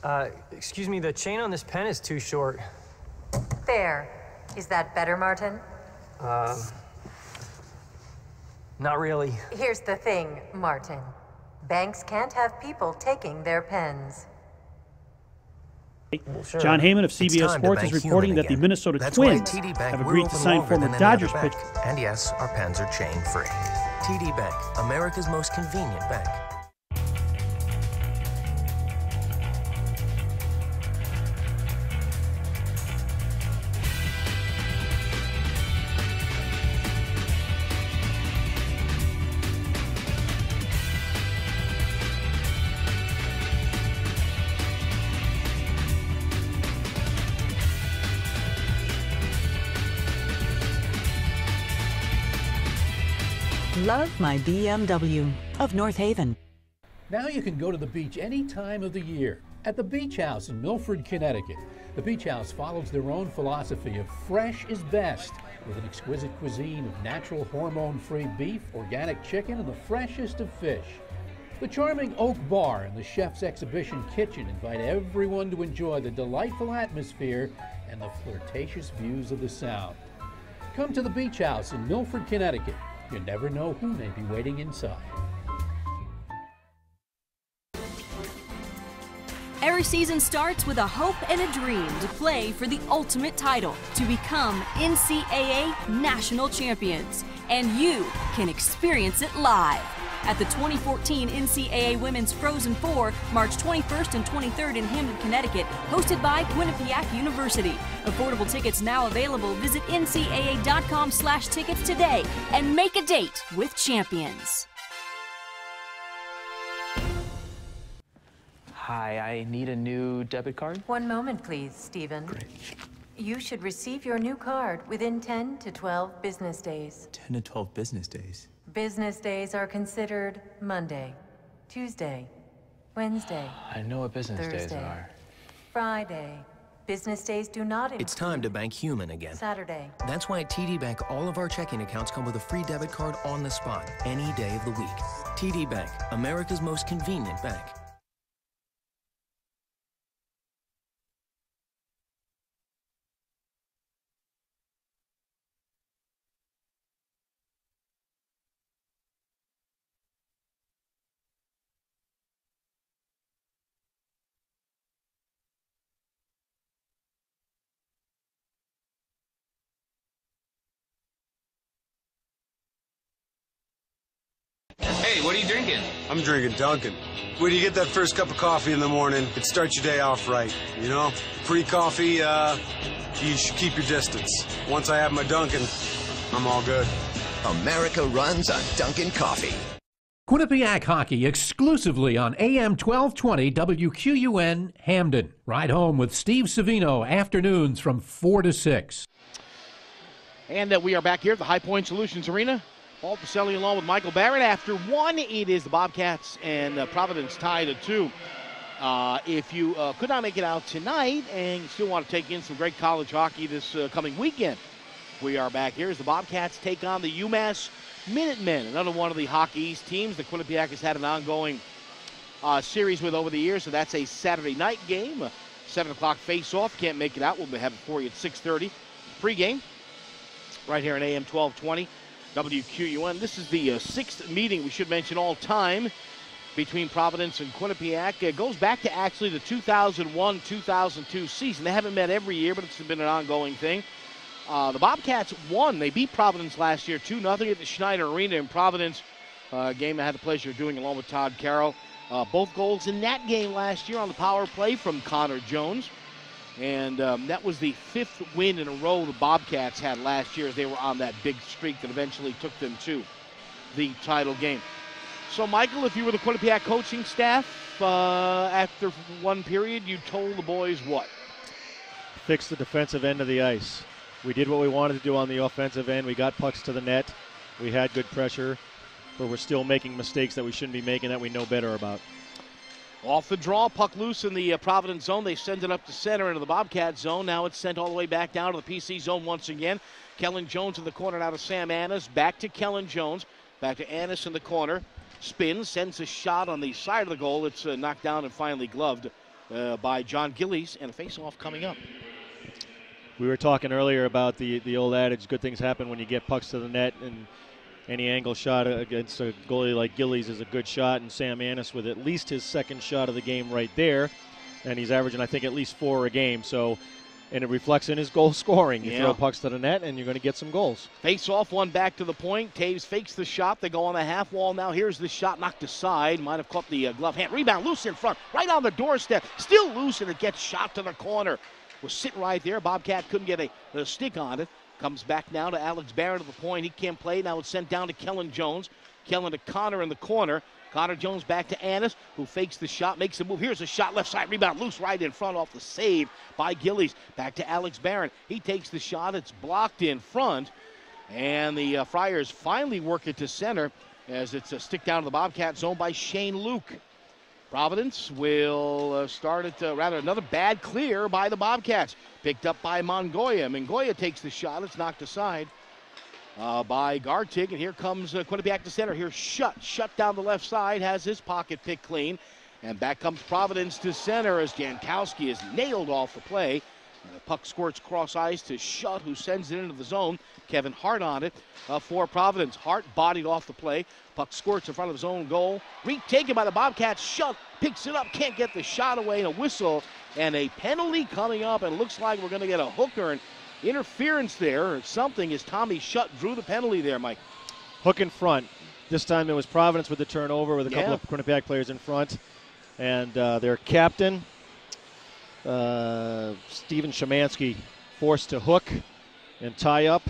Uh, excuse me, the chain on this pen is too short. There. Is that better, Martin? Uh, not really. Here's the thing, Martin. Banks can't have people taking their pens. sure. Jon Heyman of CBS Sports is reporting that the. Minnesota That's Twins have agreed to sign longer former than Dodgers pitcher. And yes, our pens are chain free. TD Bank, America's most convenient bank. Love my BMW of North Haven. Now you can go to the beach any time of the year. At the Beach House in Milford, Connecticut. The Beach House follows their own philosophy of fresh is best, with an exquisite cuisine of natural hormone free beef, organic chicken, and the freshest of fish. The charming Oak Bar and the Chef's Exhibition Kitchen invite everyone to enjoy the delightful atmosphere and the flirtatious views of the Sound. Come to the Beach House in Milford, Connecticut. You never know who may be waiting inside. Every season starts with a hope and a dream to play for the ultimate title, to become NCAA national champions. And you can experience it live at the 2014 NCAA Women's Frozen Four, March 21st and 23rd in Hamden, Connecticut, hosted by Quinnipiac University. Affordable tickets now available. Visit ncaa.com slash tickets today and make a date with champions. Hi, I need a new debit card. One moment, please, Stephen. Great. You should receive your new card within 10 to 12 business days. 10 to 12 business days. Business days are considered Monday, Tuesday, Wednesday, I know what business days Thursday. are. Friday. Business days do not include It's time to bank human again. Saturday. That's why at TD Bank, all of our checking accounts come with a free debit card on the spot, any day of the week. TD Bank, America's most convenient bank. What are you drinking? I'm drinking Dunkin'. When you get that first cup of coffee in the morning, it starts your day off right. You know, pre-coffee, uh, you should keep your distance. Once I have my Dunkin', I'm all good. America runs on Dunkin' Coffee. Quinnipiac Hockey exclusively on AM 1220 WQUN Hamden. Ride home with Steve Savino afternoons from 4 to 6. And that we are back here at the High Point Solutions Arena. Paul Pacelli along with Michael Barrett. After one, it is the Bobcats and uh, Providence tied at two. Uh, if you uh, could not make it out tonight and you still want to take in some great college hockey this uh, coming weekend, we are back here as the Bobcats take on the UMass Minutemen, another one of the Hockey East teams. The Quinnipiac has had an ongoing uh, series with over the years, so that's a Saturday night game. 7 o'clock face-off. Can't make it out. We'll have it for you at 6.30. Pre-game right here in AM 1220 WQUN. This is the uh, sixth meeting, we should mention, all time between Providence and Quinnipiac. It goes back to actually the 2001-2002 season. They haven't met every year, but it's been an ongoing thing. Uh, the Bobcats won. They beat Providence last year 2 0 at the Schneider Arena in Providence. Uh, game I had the pleasure of doing along with Todd Carroll. Uh, both goals in that game last year on the power play from Connor Jones. And um, that was the fifth win in a row the Bobcats had last year as they were on that big streak that eventually took them to the title game. So, Michael, if you were the Quinnipiac coaching staff uh, after one period, you told the boys what? Fix the defensive end of the ice. We did what we wanted to do on the offensive end. We got pucks to the net. We had good pressure, but we're still making mistakes that we shouldn't be making that we know better about. Off the draw, puck loose in the uh, Providence zone. They send it up to center into the Bobcat zone. Now it's sent all the way back down to the PC zone once again. Kellen Jones in the corner now to Sam Anas. Back to Kellen Jones. Back to Anas in the corner. Spins, sends a shot on the side of the goal. It's uh, knocked down and finally gloved uh, by Jon Gillies, and a face-off coming up. We were talking earlier about the, the old adage, good things happen when you get pucks to the net, and any angle shot against a goalie like Gillies is a good shot, and Sam Anas with at least his second shot of the game right there, and he's averaging, I think, at least four a game. So, and it reflects in his goal scoring. You Yeah. throw pucks to the net, and you're going to get some goals. Face off, one back to the point. Toews fakes the shot. They go on the half wall now. Here's the shot knocked aside. Might have caught the uh, glove hand. Rebound loose in front, right on the doorstep. Still loose, and it gets shot to the corner. Was sitting right there. Bobcat couldn't get a, a stick on it. Comes back now to Alex Barrett at the point. He can't play. Now it's sent down to Kellen Jones. Kellen to Connor in the corner. Connor Jones back to Anas, who fakes the shot, makes the move. Here's a shot, left side rebound, loose right in front off the save by Gillies. Back to Alex Barron. He takes the shot. It's blocked in front. And the uh, Friars finally work it to center as it's a stick down to the Bobcat zone by Shane Luke. Providence will uh, start it, uh, rather, another bad clear by the Bobcats. Picked up by Mingoia. Mingoia takes the shot. It's knocked aside uh, by Garteig. And here comes uh, Quinnipiac to center. Here's Schutt. Schutt down the left side, has his pocket picked clean. And back comes Providence to center as Jankowski is nailed off the play. And the puck squirts cross ice to Schutt, who sends it into the zone. Kevin Hart on it uh, for Providence. Hart bodied off the play. Puck squirts in front of his own goal. Retaken by the Bobcats. Schutt picks it up, can't get the shot away, and a whistle and a penalty coming up. And looks like we're going to get a hooker and interference there or something as Tommy Schutt drew the penalty there, Mike. Hook in front. This time it was Providence with the turnover with a couple Yeah. of Quinnipiac players in front. And uh, their captain, uh, Steven Shemansky, forced to hook and tie up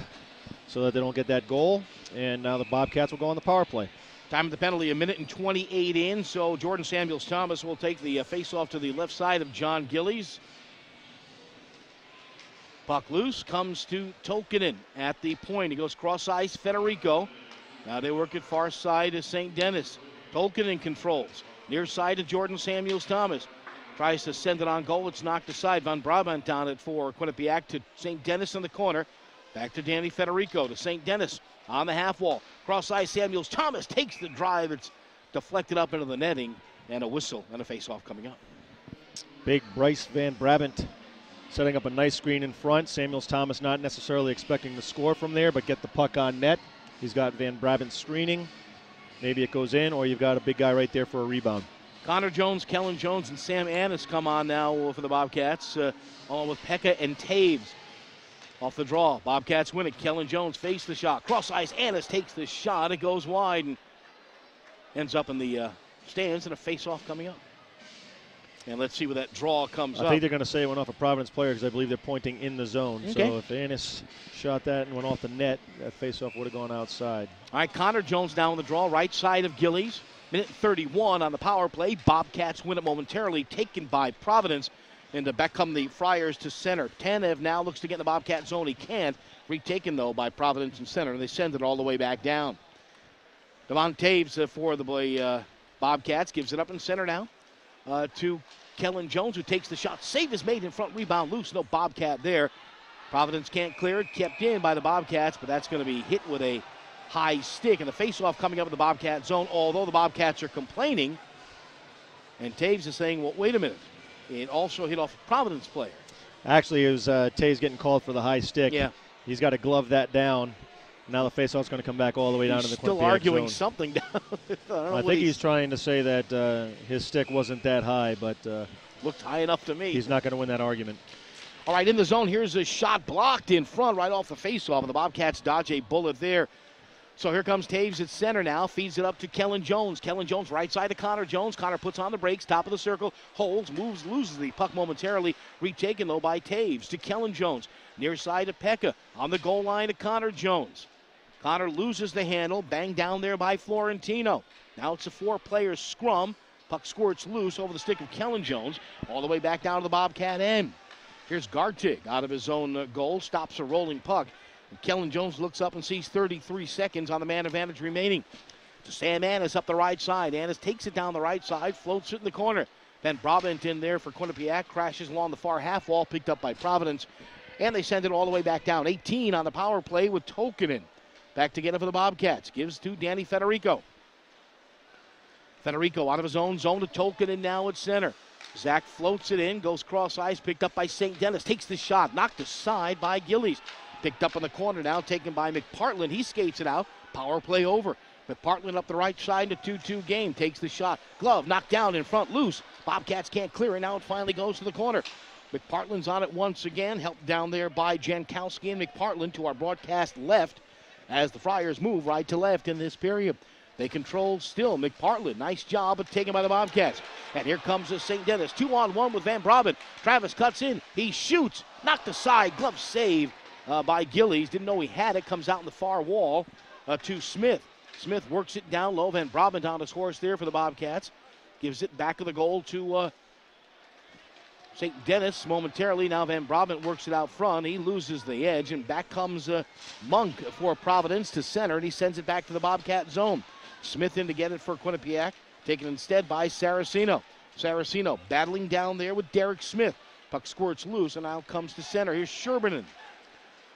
so that they don't get that goal. And now the Bobcats will go on the power play. Time of the penalty, a minute and 28 in. So Jordan Samuels Thomas will take the uh, face-off to the left side of Jon Gillies. Puck loose comes to Tolkinen at the point. He goes cross ice, Federico. Now they work at far side to St. Denis. Tolkinen controls. Near side to Jordan Samuels Thomas. Tries to send it on goal. It's knocked aside. Van Brabant down it for Quinnipiac to St. Denis in the corner. Back to Danny Federico to St. Denis on the half wall. Cross ice Samuels Thomas takes the drive. It's deflected up into the netting. And a whistle and a face off coming up. Big Bryce Van Brabant setting up a nice screen in front. Samuels Thomas not necessarily expecting to score from there, but get the puck on net. He's got Van Brabant screening. Maybe it goes in, or you've got a big guy right there for a rebound. Connor Jones, Kellen Jones, and Sam Anas come on now for the Bobcats, uh, along with Peca and Toews. Off the draw, Bobcats win it. Kellen Jones faced the shot. Cross ice, Anas takes the shot. It goes wide. And ends up in the uh, stands and a face-off coming up. And let's see where that draw comes I up. think they're going to say it went off a Providence player because I believe they're pointing in the zone. Okay. So if Anas shot that and went off the net, that face-off would have gone outside. All right, Connor Jones now on the draw, right side of Gillies. Minute 31 on the power play. Bobcats win it momentarily, taken by Providence. And back come the Friars to center. Tanev now looks to get in the Bobcat zone. He can't. Retaken, though, by Providence and center. And they send it all the way back down. Devon Toews uh, for the uh, Bobcats gives it up in center now uh, to Kellen Jones, who takes the shot. Save is made in front, rebound loose. No Bobcat there. Providence can't clear it. Kept in by the Bobcats, but that's going to be hit with a high stick. And the faceoff coming up in the Bobcat zone, although the Bobcats are complaining. And Toews is saying, well, wait a minute. It also hit off a Providence player. Actually, it was uh, Toews getting called for the high stick. Yeah. He's got to glove that down. Now the faceoff's going to come back all the way down He's to the still arguing zone. something down. I, I think he's trying to say that uh, his stick wasn't that high, but uh, looked high enough to me. he's not going to win that argument. All right, in the zone, here's a shot blocked in front right off the faceoff, and the Bobcats dodge a bullet there. So here comes Toews at center now, feeds it up to Kellen Jones. Kellen Jones right side to Connor Jones. Connor puts on the brakes, top of the circle, holds, moves, loses the puck momentarily. Retaken though by Toews to Kellen Jones. Near side to Peca. On the goal line to Connor Jones. Connor loses the handle, banged down there by Florentino. Now it's a four player scrum. Puck squirts loose over the stick of Kellen Jones, all the way back down to the Bobcat end. Here's Garteig out of his own uh, goal, stops a rolling puck. And Kellen Jones looks up and sees 33 seconds on the man advantage remaining. To Sam Anas up the right side. Anas takes it down the right side, floats it in the corner. Van Brabant in there for Quinnipiac, crashes along the far half wall, picked up by Providence. And they send it all the way back down. 18 on the power play with Tolkinen. Back to get it for the Bobcats. Gives to Danny Federico. Federico out of his own zone to Tolkinen now at center. Zach floats it in, goes cross ice, picked up by St. Denis, takes the shot, knocked aside by Gillies. Picked up in the corner now, taken by McParland. He skates it out. Power play over. McParland up the right side in a 2 2 game, takes the shot. Glove knocked down in front, loose. Bobcats can't clear it. Now it finally goes to the corner. McParland's on it once again, helped down there by Jankowski and McParland to our broadcast left as the Friars move right to left in this period. They control still. McParland, nice job of taken by the Bobcats. And here comes the St. Denis. Two on one with Van Brabant. Travis cuts in. He shoots. Knocked aside. Glove save uh, by Gillies. Didn't know he had it. Comes out in the far wall uh, to Smith. Smith works it down low. Van Brabant on his horse there for the Bobcats. Gives it back of the goal to uh, St. Denis momentarily. Now Van Brabant works it out front. He loses the edge, and back comes uh, Monk for Providence to center, and he sends it back to the Bobcat zone. Smith in to get it for Quinnipiac, taken instead by Saracino. Saracino battling down there with Derek Smith. Puck squirts loose, and now comes to center. Here's Sherbanen.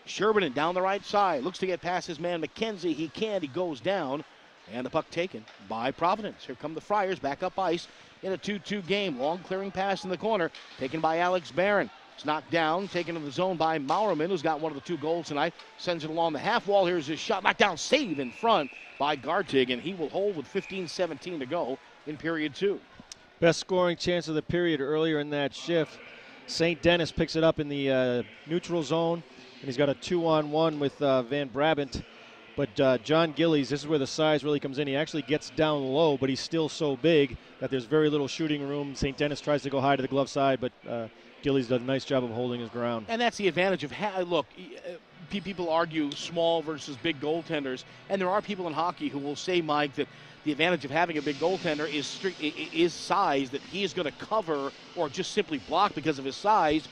Sherbanen down the right side. Looks to get past his man McKenzie. He can't. He goes down. And the puck taken by Providence. Here come the Friars back up ice in a 2 2 game. Long clearing pass in the corner, taken by Alex Barron. It's knocked down, taken to the zone by Mauermann, who's got one of the two goals tonight. Sends it along the half wall. Here's his shot. Knocked down, save in front by Garteig, and he will hold with 15 17 to go in period two. Best scoring chance of the period earlier in that shift. St. Denis picks it up in the uh, neutral zone, and he's got a two on one with uh, Van Brabant. But uh, Jon Gillies, this is where the size really comes in. He actually gets down low, but he's still so big that there's very little shooting room. St. Denis tries to go high to the glove side, but uh, Gillies does a nice job of holding his ground. And that's the advantage of ha- look. uh, People argue small versus big goaltenders, and there are people in hockey who will say, Mike, that the advantage of having a big goaltender is is size that he is going to cover or just simply block because of his size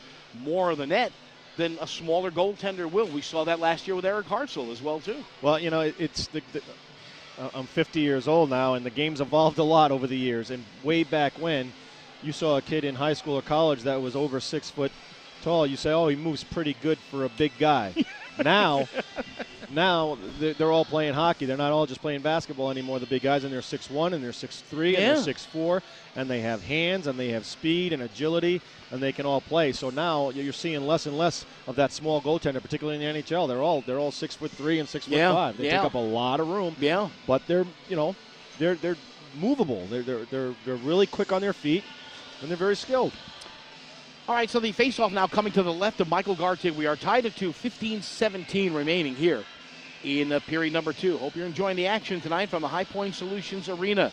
more of the net than a smaller goaltender will. We saw that last year with Eric Hartzell as well too. Well, you know, it- it's the, the uh, I'm 50 years old now, and the game's evolved a lot over the years. And way back when, you saw a kid in high school or college that was over six foot tall. You say, "Oh, he moves pretty good for a big guy." now, now they're they're all playing hockey. They're not all just playing basketball anymore. The big guys, and they're six one, and they're six three, and Yeah. they're six four, and they have hands, and they have speed and agility, and they can all play. So now you're seeing less and less of that small goaltender, particularly in the NHL. They're all they're all six foot three and six foot Yeah, five. They yeah. take up a lot of room. Yeah. But they're you know they're they're movable. They're they're they're, they're really quick on their feet, and they're very skilled. All right, so the faceoff now coming to the left of Michael Garteig. We are tied at two, 15 17 remaining here in uh, period number two. Hope you're enjoying the action tonight from the High Point Solutions Arena.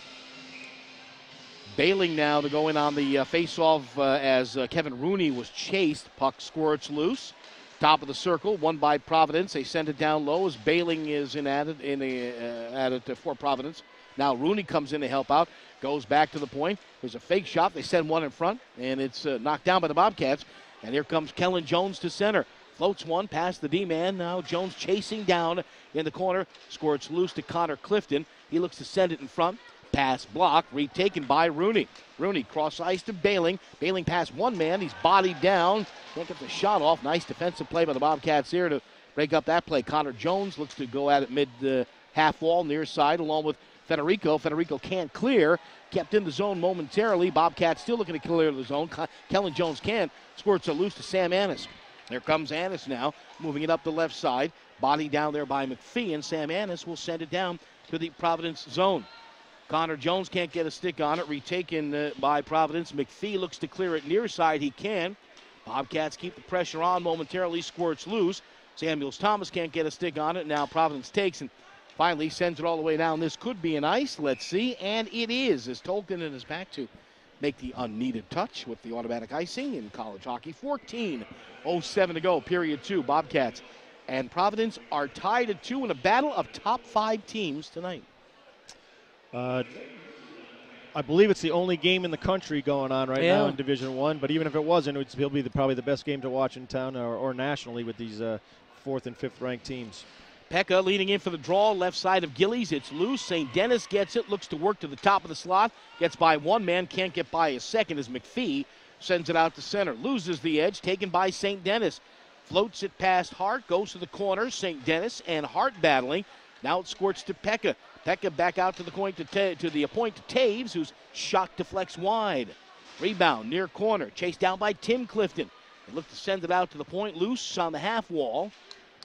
Bailing now to go in on the uh, face-off uh, as uh, Kevin Rooney was chased. Puck squirts loose. Top of the circle, one by Providence. They send it down low as Bailing is in added in a, uh, for Providence. Now Rooney comes in to help out. Goes back to the point. There's a fake shot. They send one in front, and it's uh, knocked down by the Bobcats. And here comes Kellen Jones to center. Floats one past the D man. Now Jones chasing down in the corner. Squirts loose to Connor Clifton. He looks to send it in front. Pass block, retaken by Rooney. Rooney cross ice to Bailing. Bailing past one man. He's bodied down. Can't get the shot off. Nice defensive play by the Bobcats here to break up that play. Connor Jones looks to go at it mid uh, half wall, near side, along with Federico. Federico can't clear. Kept in the zone momentarily. Bobcats still looking to clear the zone. Kellen Jones can't. Squirts a loose to Sam Anas. There comes Anas now, moving it up the left side. Body down there by McPhee, and Sam Anas will send it down to the Providence zone. Connor Jones can't get a stick on it. Retaken uh, by Providence. McPhee looks to clear it near side. He can. Bobcats keep the pressure on momentarily. Squirts loose. Samuels Thomas can't get a stick on it. Now Providence takes and finally sends it all the way down. This could be an ice. Let's see. And it is as Tolkinen is back to make the unneeded touch with the automatic icing in college hockey. 14.07 to go, period two. Bobcats and Providence are tied at two in a battle of top five teams tonight. Uh, I believe it's the only game in the country going on right Yeah. now in Division One. But even if it wasn't, it would still be the, probably the best game to watch in town or, or nationally with these uh, fourth and fifth ranked teams. Peca leading in for the draw, left side of Gillies. It's loose. St. Denis gets it, looks to work to the top of the slot, gets by one man, can't get by a second as McPhee sends it out to center. Loses the edge, taken by St. Denis. Floats it past Hart, goes to the corner. St. Denis and Hart battling. Now it squirts to Peca. Peca back out to the point to, Ta- to the point to Toews, who's shot deflects wide. Rebound near corner, chased down by Tim Clifton. They look to send it out to the point, loose on the half wall.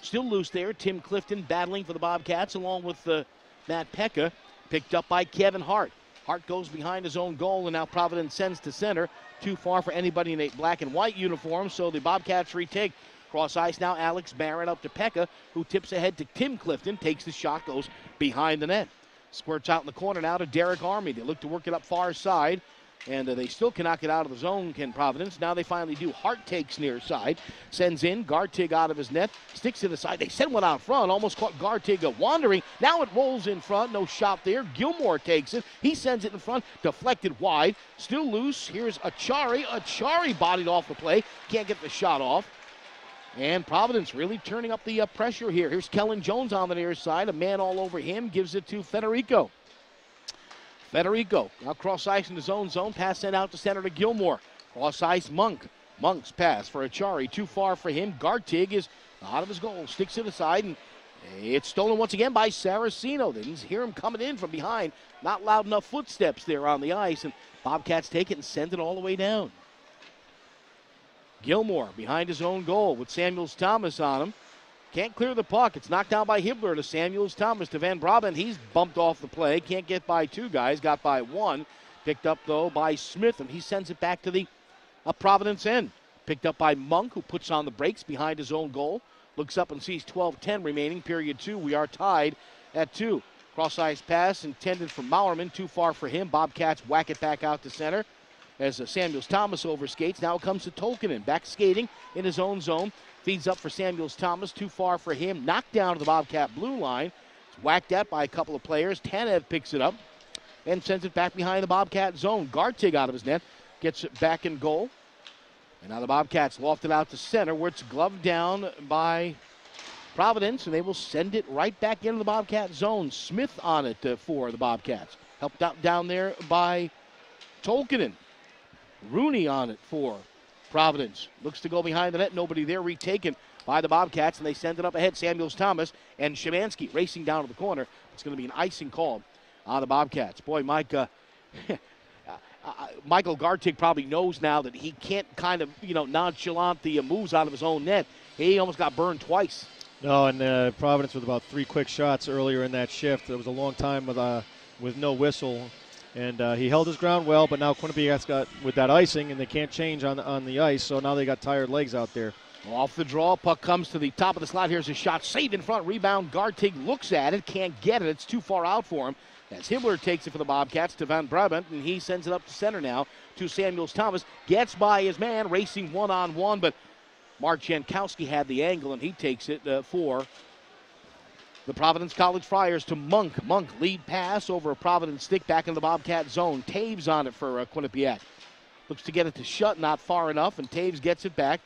Still loose there. Tim Clifton battling for the Bobcats along with uh, Matt Peca. Picked up by Kevin Hart. Hart goes behind his own goal, and now Providence sends to center. Too far for anybody in a black and white uniform, so the Bobcats retake. Cross ice now, Alex Barron up to Peca, who tips ahead to Tim Clifton, takes the shot, goes behind the net. Squirts out in the corner now to Derek Army. They look to work it up far side, and uh, they still cannot get out of the zone, Ken Providence. Now they finally do. Hart takes near side, sends in Garteig out of his net, sticks to the side. They send one out front, almost caught Garteig wandering. Now it rolls in front, no shot there. Gilmour takes it. He sends it in front, deflected wide, still loose. Here's Acciari. Acciari bodied off the play, can't get the shot off. And Providence really turning up the uh, pressure here. Here's Kellen Jones on the near side. A man all over him gives it to Federico. Federico now cross ice in his own zone. Pass sent out to center to Gilmour. Cross ice Monk. Monk's pass for Acciari. Too far for him. Garteig is out of his goal. Sticks it aside, and it's stolen once again by Saracino. They didn't hear him coming in from behind. Not loud enough footsteps there on the ice. And Bobcats take it and send it all the way down. Gilmour behind his own goal with Samuels Thomas on him. Can't clear the puck. It's knocked down by Hibbler to Samuels Thomas to Van Brabant. He's bumped off the play. Can't get by two guys. Got by one. Picked up though by Smith, and he sends it back to the uh, Providence end. Picked up by Monk, who puts on the brakes behind his own goal. Looks up and sees 12-10 remaining. Period two. We are tied at two. Cross ice pass intended for Mauermann. Too far for him. Bobcats whack it back out to center as uh, Samuels Thomas overskates. Now comes to Tolkinen, back skating in his own zone. Feeds up for Samuels Thomas, too far for him. Knocked down to the Bobcat blue line. It's whacked at by a couple of players. Tanev picks it up and sends it back behind the Bobcat zone. Garteig out of his net gets it back in goal. And now the Bobcats loft it out to center where it's gloved down by Providence, and they will send it right back into the Bobcat zone. Smith on it uh, for the Bobcats. Helped out down there by Tolkinen. Rooney on it for Providence. Looks to go behind the net. Nobody there. Retaken by the Bobcats, and they send it up ahead. Samuels Thomas and Shemansky racing down to the corner. It's going to be an icing call on the Bobcats. Boy, Mike. Uh, uh, Michael Garteig probably knows now that he can't kind of, you know, nonchalant the uh, moves out of his own net. He almost got burned twice. No, and uh, Providence with about three quick shots earlier in that shift. It was a long time with uh, with no whistle, and uh, he held his ground well. But now Quinnipiac's got with that icing, and they can't change on on the ice, so now they got tired legs out there. Off the draw, puck comes to the top of the slot. Here's a shot, saved in front. Rebound. Garteig looks at it, can't get it. It's too far out for him. As Hibbler takes it for the Bobcats to Van Brabant, and he sends it up to center now to Samuels Thomas. Gets by his man, racing one on one, but Mark Jankowski had the angle, and he takes it uh, for the Providence College Friars to Monk. Monk lead pass over a Providence stick back in the Bobcat zone. Toews on it for uh, Quinnipiac. Looks to get it to Schutt, not far enough, and Toews gets it back.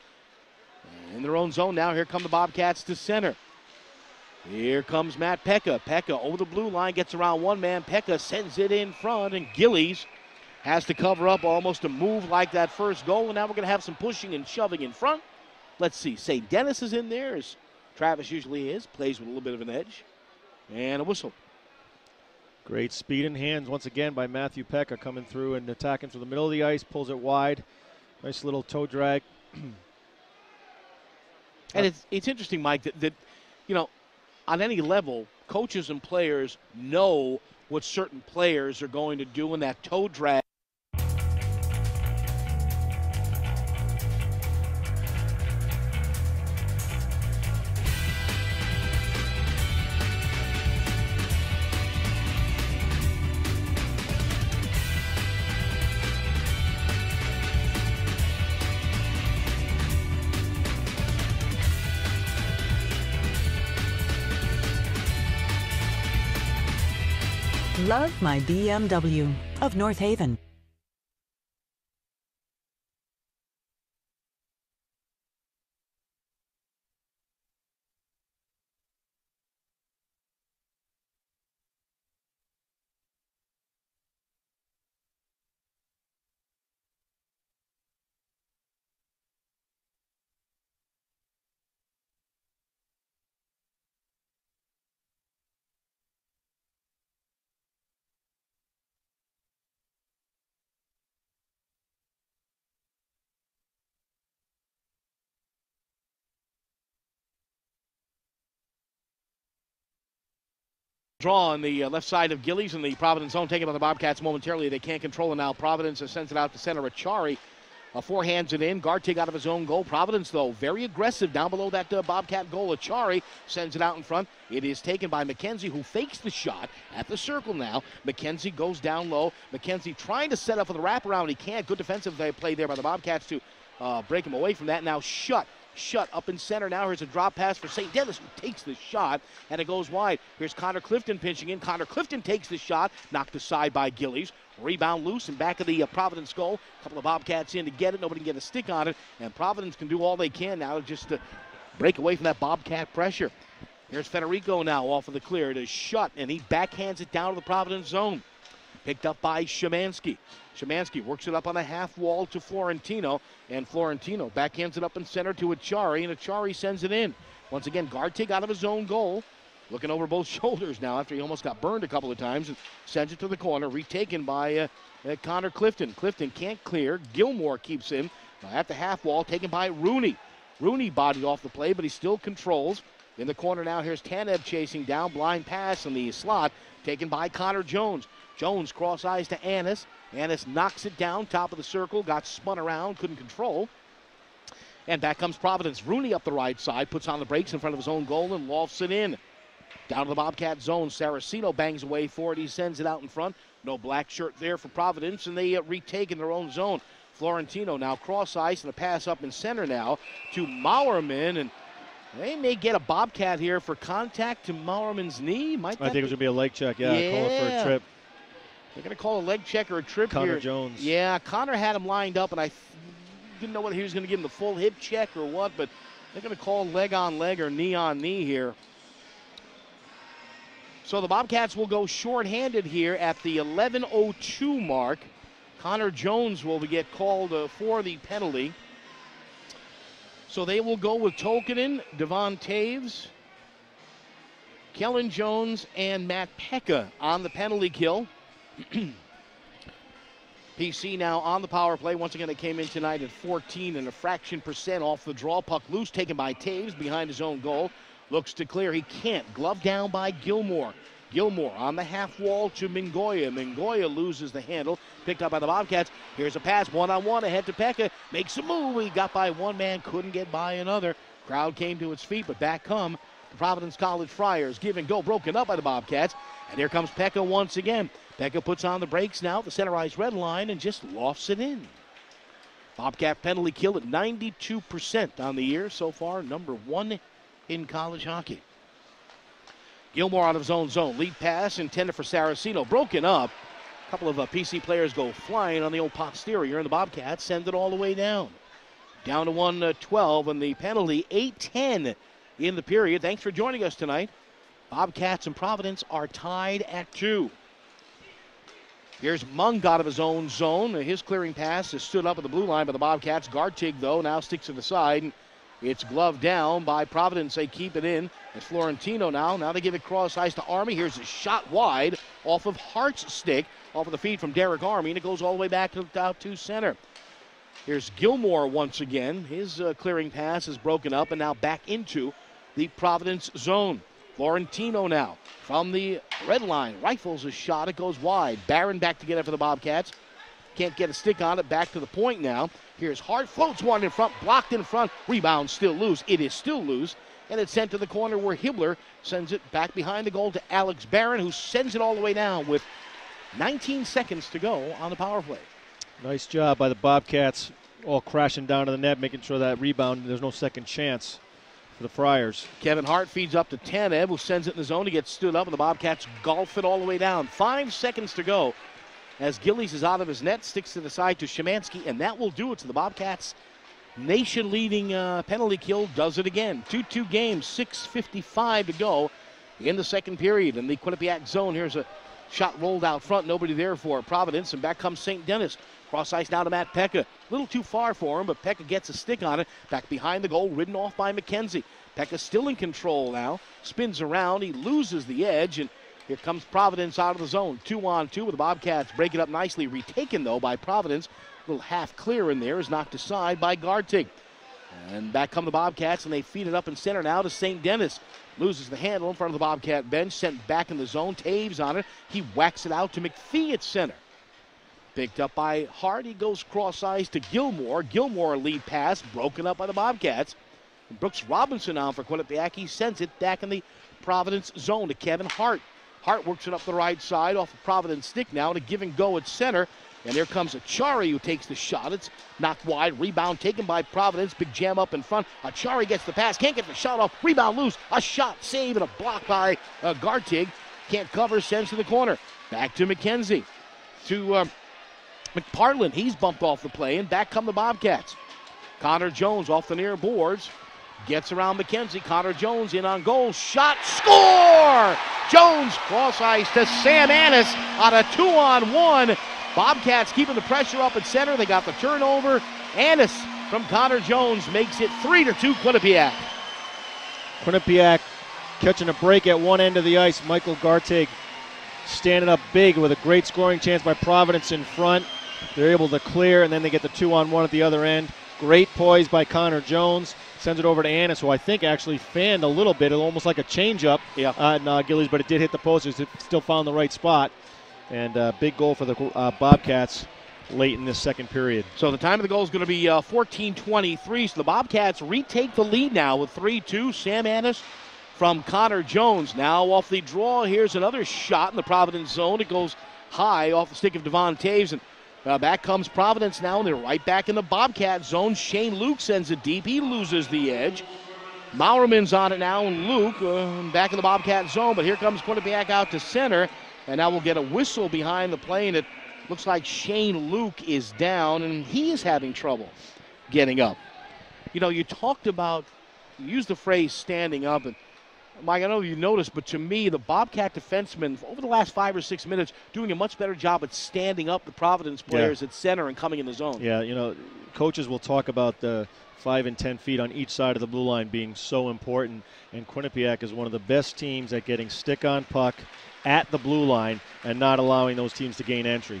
In their own zone now, here come the Bobcats to center. Here comes Matt Peca. Peca over the blue line, gets around one man. Peca sends it in front, and Gillies has to cover up almost a move like that first goal. And now we're going to have some pushing and shoving in front. Let's see. St. Denis is in there, as Travis usually is. Plays with a little bit of an edge. And a whistle. Great speed and hands once again by Matthew Peca coming through and attacking through the middle of the ice, pulls it wide. Nice little toe drag. and it's, it's interesting, Mike, that, that, you know, on any level, coaches and players know what certain players are going to do in that toe drag. My BMW of North Haven. Draw on the uh, left side of Gillies in the Providence zone, taken by the Bobcats momentarily. They can't control it now. Providence sends it out to center. Acciari uh, forehands it in. Garteig out of his own goal. Providence, though, very aggressive down below that uh, Bobcat goal. Acciari sends it out in front. It is taken by McKenzie, who fakes the shot at the circle now. McKenzie goes down low. McKenzie trying to set up for the wraparound. He can't. Good defensive play there by the Bobcats to uh, break him away from that. Now Schutt Schutt up in center. Now here's a drop pass for St. Denis, who takes the shot, and it goes wide. Here's Connor Clifton pinching in. Connor Clifton takes the shot, knocked aside by Gillies. Rebound loose and back of the uh, Providence goal. A couple of Bobcats in to get it. Nobody can get a stick on it, and Providence can do all they can now just to break away from that Bobcat pressure. Here's Federico now off of the clear. It is Schutt, and he backhands it down to the Providence zone. Picked up by Shemansky. Shemansky works it up on the half wall to Florentino, and Florentino backhands it up in center to Acciari, and Acciari sends it in. Once again, Garteig out of his own goal. Looking over both shoulders now after he almost got burned a couple of times and sends it to the corner, retaken by uh, uh, Connor Clifton. Clifton can't clear. Gilmour keeps him at the half wall, taken by Rooney. Rooney bodied off the play, but he still controls. In the corner now, here's Tanev chasing down. Blind pass in the slot, taken by Connor Jones. Jones cross eyes to Anas. Anas knocks it down, top of the circle, got spun around, couldn't control. And back comes Providence. Rooney up the right side, puts on the brakes in front of his own goal and lofts it in. Down to the Bobcat zone. Saracino bangs away for it. He sends it out in front. No black shirt there for Providence, and they uh, retake in their own zone. Florentino now cross ice and a pass up in center now to Mauermann, and they may get a Bobcat here for contact to Mauermann's knee. Might I think it was going to be a leg check. Yeah, yeah. call it for a trip. They're going to call a leg check or a trip here. Connor here. Jones. Yeah, Connor had him lined up, and I didn't know whether he was going to give him the full hip check or what, but they're going to call leg on leg or knee on knee here. So the Bobcats will go short-handed here at the 11:02 mark. Connor Jones will get called uh, for the penalty. So they will go with Tolkinen, Devon Taves, Kellen Jones, and Matt Peca on the penalty kill. PC now on the power play. Once again, they came in tonight at 14 and a fraction percent off the draw. Puck loose, taken by Toews behind his own goal. Looks to clear. He can't. Glove down by Gilmour. Gilmour on the half wall to Mingoia. Mingoia loses the handle, picked up by the Bobcats. Here's a pass, one on one ahead to Peca. Makes a move. He got by one man, couldn't get by another. Crowd came to its feet, but back come the Providence College Friars. Give and go, broken up by the Bobcats. And here comes Peca once again. Peca puts on the brakes now, the center ice red line, and just lofts it in. Bobcat penalty kill at 92% on the year so far, number one in college hockey. Gilmour out of his own zone. Lead pass intended for Saracino. Broken up. A couple of uh, PC players go flying on the old posterior, and the Bobcats send it all the way down. Down to 112, and the penalty 8 10 in the period. Thanks for joining us tonight. Bobcats and Providence are tied at two. Here's Mung out of his own zone. His clearing pass is stood up at the blue line by the Bobcats. Garteig, though, now sticks to the side. It's gloved down by Providence. They keep it in. It's Florentino now. Now they give it cross ice to Army. Here's a shot wide off of Hart's stick, off of the feed from Derek Army, and it goes all the way back to, out to center. Here's Gilmour once again. His uh, clearing pass is broken up and now back into the Providence zone. Florentino now from the red line. Rifles a shot. It goes wide. Barron back to get it for the Bobcats. Can't get a stick on it. Back to the point now. Here's Hart. Floats one in front. Blocked in front. Rebound still loose. It is still loose. And it's sent to the corner where Hibbler sends it back behind the goal to Alex Barron, who sends it all the way down with 19 seconds to go on the power play. Nice job by the Bobcats, all crashing down to the net, making sure that rebound, there's no second chance for the Friars. Kevin Hart feeds up to Tanev, who sends it in the zone. He gets stood up, and the Bobcats golf it all the way down. Five seconds to go as Gillies is out of his net, sticks to the side to Shemansky, and that will do it to the Bobcats. Nation leading uh, penalty kill does it again. 2 2 games, 6.55 to go in the second period. In the Quinnipiac zone, here's a shot rolled out front, nobody there for Providence, and back comes St. Denis. Cross ice now to Matt Peca. A little too far for him, but Peca gets a stick on it. Back behind the goal, ridden off by McKenzie. Peca still in control now. Spins around. He loses the edge, and here comes Providence out of the zone. Two on two with the Bobcats. Break it up nicely. Retaken, though, by Providence. A little half clear in there is knocked aside by Garteig. And back come the Bobcats, and they feed it up in center now to St. Denis. Loses the handle in front of the Bobcat bench, sent back in the zone. Toews on it. He whacks it out to McPhee at center. Picked up by Hardy, goes cross ice to Gilmour. Gilmour lead pass, broken up by the Bobcats. Brooks Robinson on for Quinnipiac. He sends it back in the Providence zone to Kevin Hart. Hart works it up the right side off of Providence stick now to give and go at center. And there comes Acciari who takes the shot. It's knocked wide. Rebound taken by Providence. Big jam up in front. Acciari gets the pass. Can't get the shot off. Rebound loose. A shot save and a block by uh, Garteig. Can't cover. Sends to the corner. Back to McKenzie. To uh, McParland. He's bumped off the play. And back come the Bobcats. Connor Jones off the near boards. Gets around McKenzie. Connor Jones in on goal. Shot. Score! Jones cross ice to Sam Anas on a two on one. Bobcats keeping the pressure up at center. They got the turnover. Anas from Connor Jones makes it 3 to 2 Quinnipiac. Quinnipiac catching a break at one end of the ice. Michael Garteig standing up big with a great scoring chance by Providence in front. They're able to clear, and then they get the two on one at the other end. Great poise by Connor Jones. Sends it over to Anas, who I think actually fanned a little bit, almost like a changeup yeah. uh, in uh, Gillies, but it did hit the post. It still found the right spot. And uh, big goal for the uh, Bobcats late in this second period. So the time of the goal is going to be uh, 14-23. So the Bobcats retake the lead now with 3-2. Sam Anas from Connor Jones. Now off the draw, here's another shot in the Providence zone. It goes high off the stick of Devon Toews. And uh, back comes Providence now, and they're right back in the Bobcat zone. Shane Luke sends it deep. He loses the edge. Mauermann's on it now, and Luke uh, back in the Bobcat zone. But here comes Quinnipiac out to center. And now we'll get a whistle behind the play, and it looks like Shane Luke is down, and he is having trouble getting up. You know, you talked about, you used the phrase standing up, and Mike, I know you noticed, but to me, the Bobcat defensemen over the last five or six minutes doing a much better job at standing up the Providence players Yeah. at center and coming in the zone. Yeah, you know, coaches will talk about the five and ten feet on each side of the blue line being so important, and Quinnipiac is one of the best teams at getting stick on puck at the blue line and not allowing those teams to gain entry.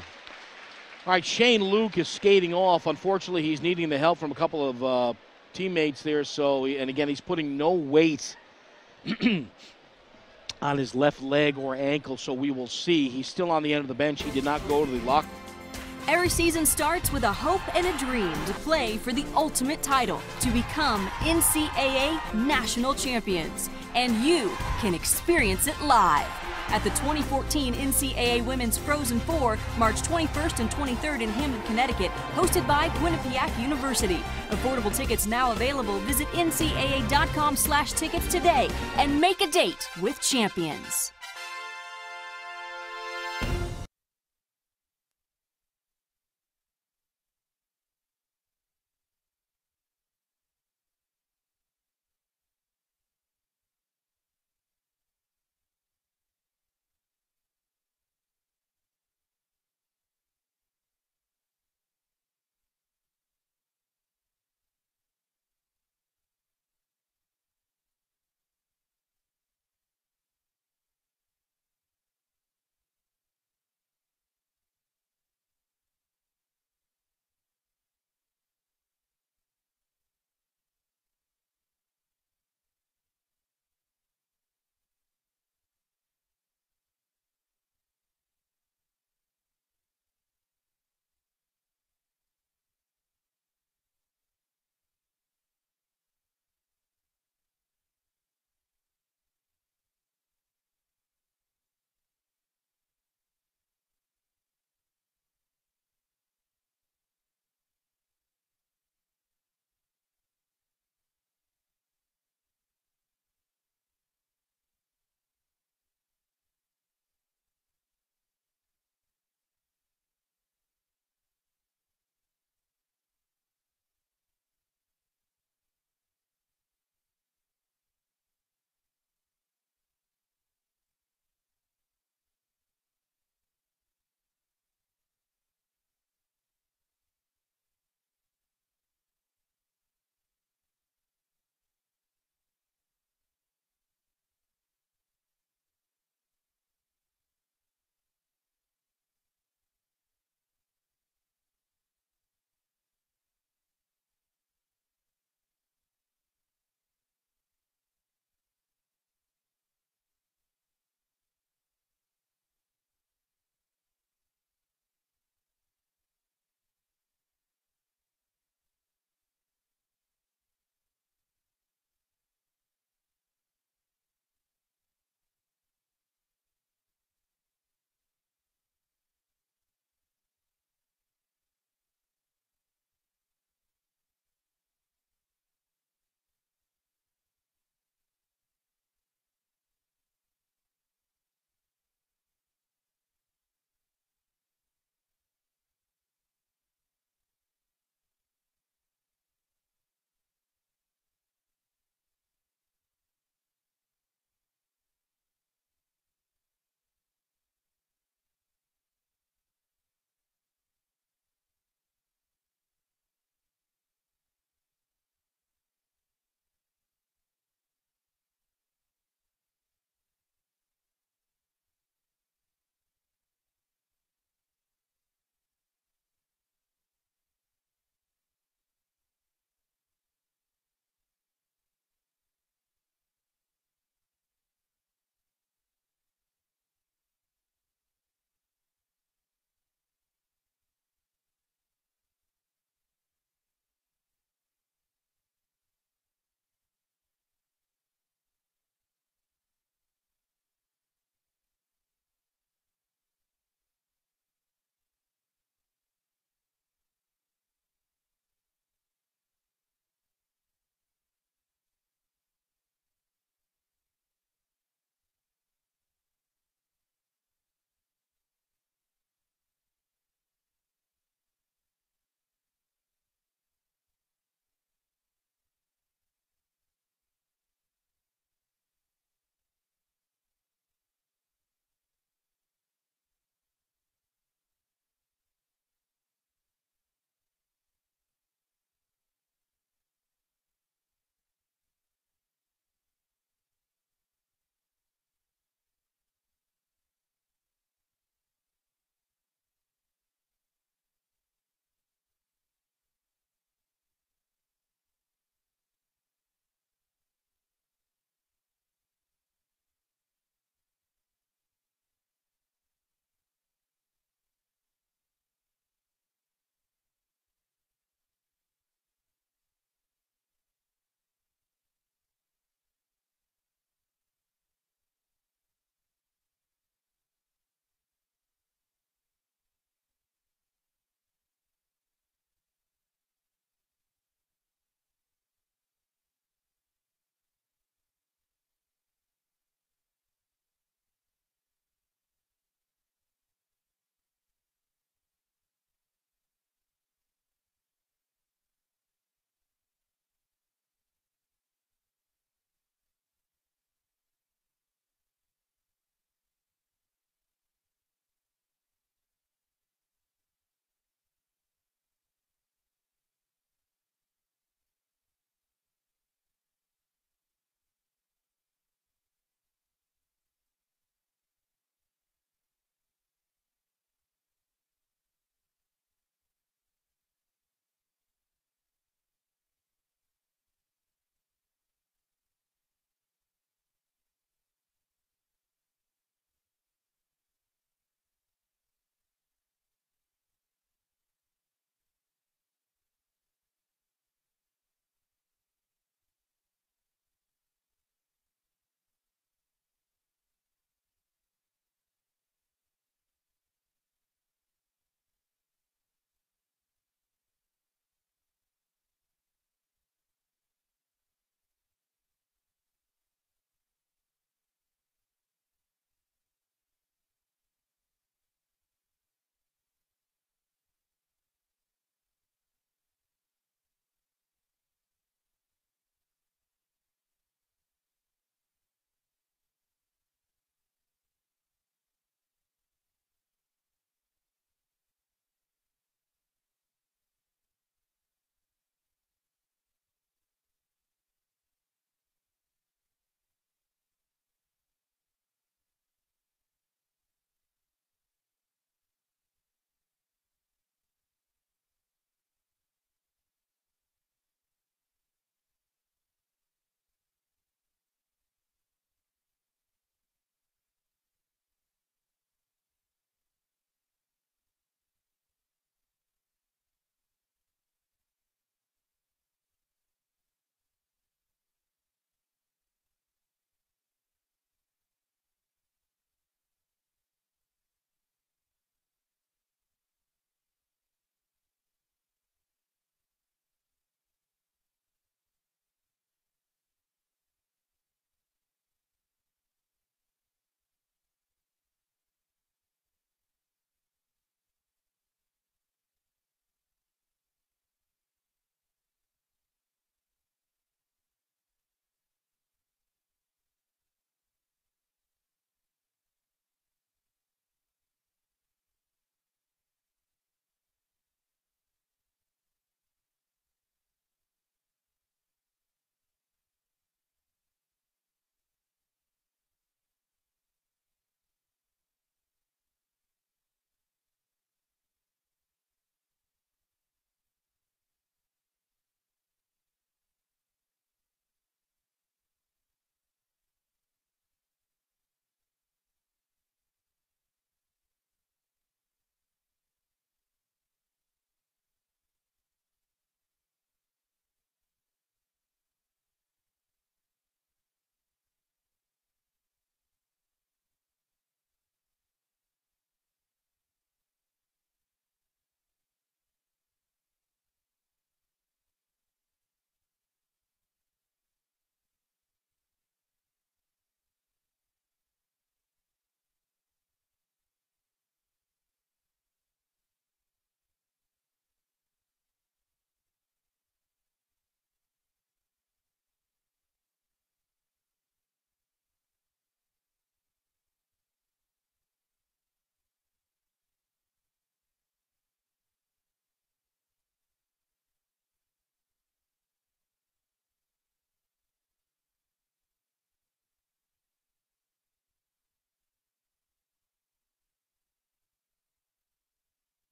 All right, Shane Luke is skating off. Unfortunately, he's needing the help from a couple of uh, teammates there. So, and again, he's putting no weight on his left leg or ankle, so we will see. He's still on the end of the bench. He did not go to the lock. Every season starts with a hope and a dream to play for the ultimate title, to become NCAA national champions. And you can experience it live at the 2014 NCAA Women's Frozen Four, March 21st and 23rd in Hamden, Connecticut, hosted by Quinnipiac University. Affordable tickets now available. Visit ncaa.com slash tickets today and make a date with champions.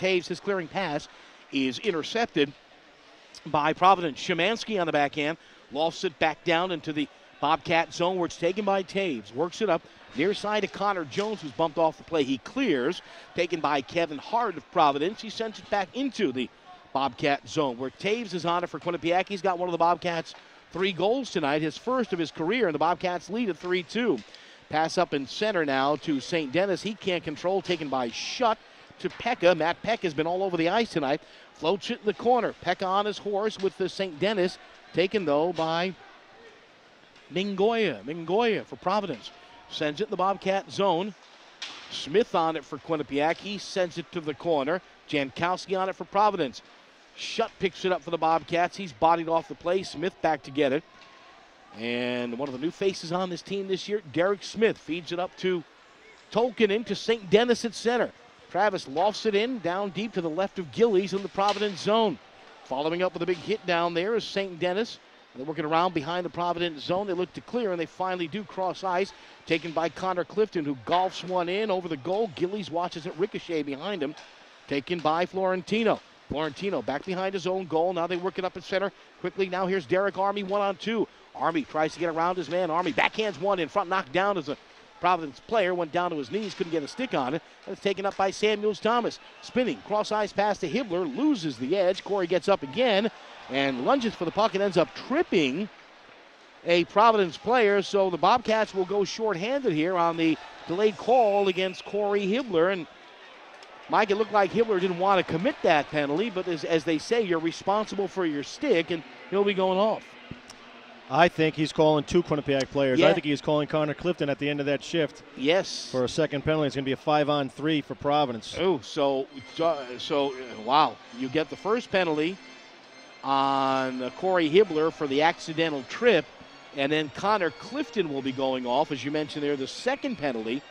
Toews, his clearing pass is intercepted by Providence. Shemansky on the backhand lofts it back down into the Bobcat zone where it's taken by Toews. Works it up near side to Connor Jones, who's bumped off the play. He clears, taken by Kevin Hart of Providence. He sends it back into the Bobcat zone where Toews is on it for Quinnipiac. He's got one of the Bobcats' three goals tonight, his first of his career, and the Bobcats lead at 3 2. Pass up in center now to St. Denis. He can't control, taken by Schutt to Peca. Matt Peck has been all over the ice tonight. Floats it in the corner. Peca on his horse with the St. Denis. Taken, though, by Mingoia. Mingoia for Providence. Sends it in the Bobcat zone. Smith on it for Quinnipiac. He sends it to the corner. Jankowski on it for Providence. Schutt picks it up for the Bobcats. He's bodied off the play. Smith back to get it. And one of the new faces on this team this year, Derek Smith, feeds it up to Tolkinen to St. Denis at center. Travis lofts it in down deep to the left of Gillies in the Providence zone. Following up with a big hit down there is St. Denis. They're working around behind the Providence zone. They look to clear, and they finally do cross ice. Taken by Connor Clifton, who golfs one in over the goal. Gillies watches it ricochet behind him. Taken by Florentino. Florentino back behind his own goal. Now they work it up at center. Quickly, now here's Derek Army one on two. Army tries to get around his man. Army backhands one in front, knocked down as a Providence player went down to his knees, couldn't get a stick on it. And it's taken up by Samuels Thomas. Spinning, cross ice pass to Hibbeler, loses the edge. Corey gets up again and lunges for the puck and ends up tripping a Providence player. So the Bobcats will go shorthanded here on the delayed call against Corey Hibbeler. And Mike, it looked like Hibbeler didn't want to commit that penalty, but as, as they say, you're responsible for your stick, and he'll be going off. I think he's calling two Quinnipiac players. Yeah. I think he's calling Connor Clifton at the end of that shift. Yes. For a second penalty. It's going to be a five on three for Providence. Oh, so so wow! You get the first penalty on uh, Corey Hibbeler for the accidental trip, and then Connor Clifton will be going off, as you mentioned there, the second penalty.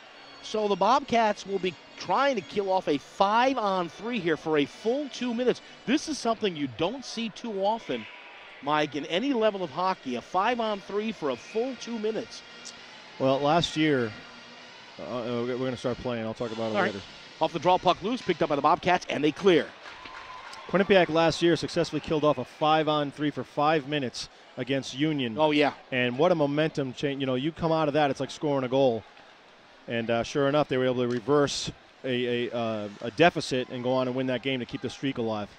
So the Bobcats will be trying to kill off a five on three here for a full two minutes. This is something you don't see too often, Mike, in any level of hockey. A five on three for a full two minutes. Well, last year, uh, we're going to start playing. I'll talk about it All right. later. Off the draw, puck loose, picked up by the Bobcats, and they clear. Quinnipiac last year successfully killed off a five on three for five minutes against Union. Oh, yeah. And what a momentum change. You know, you come out of that, it's like scoring a goal. And uh, sure enough, they were able to reverse a, a, uh, a deficit and go on and win that game to keep the streak alive.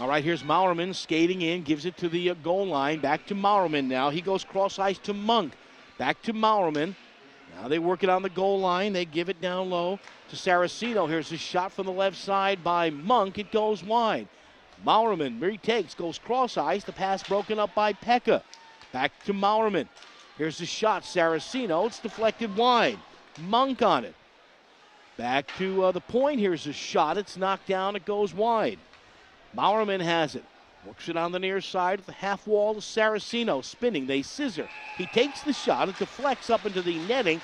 All right, here's Mauermann skating in, gives it to the uh, goal line. Back to Mauermann now. He goes cross ice to Monk. Back to Mauermann. Now they work it on the goal line. They give it down low to Saracino. Here's a shot from the left side by Monk. It goes wide. Mauermann retakes, goes cross ice. The pass broken up by Peca. Back to Mauermann. Here's the shot. Saracino. It's deflected wide. Monk on it. Back to uh, the point. Here's a shot. It's knocked down. It goes wide. Mauermann has it. Works it on the near side of the half wall to Saracino. Spinning. They scissor. He takes the shot. It deflects up into the netting.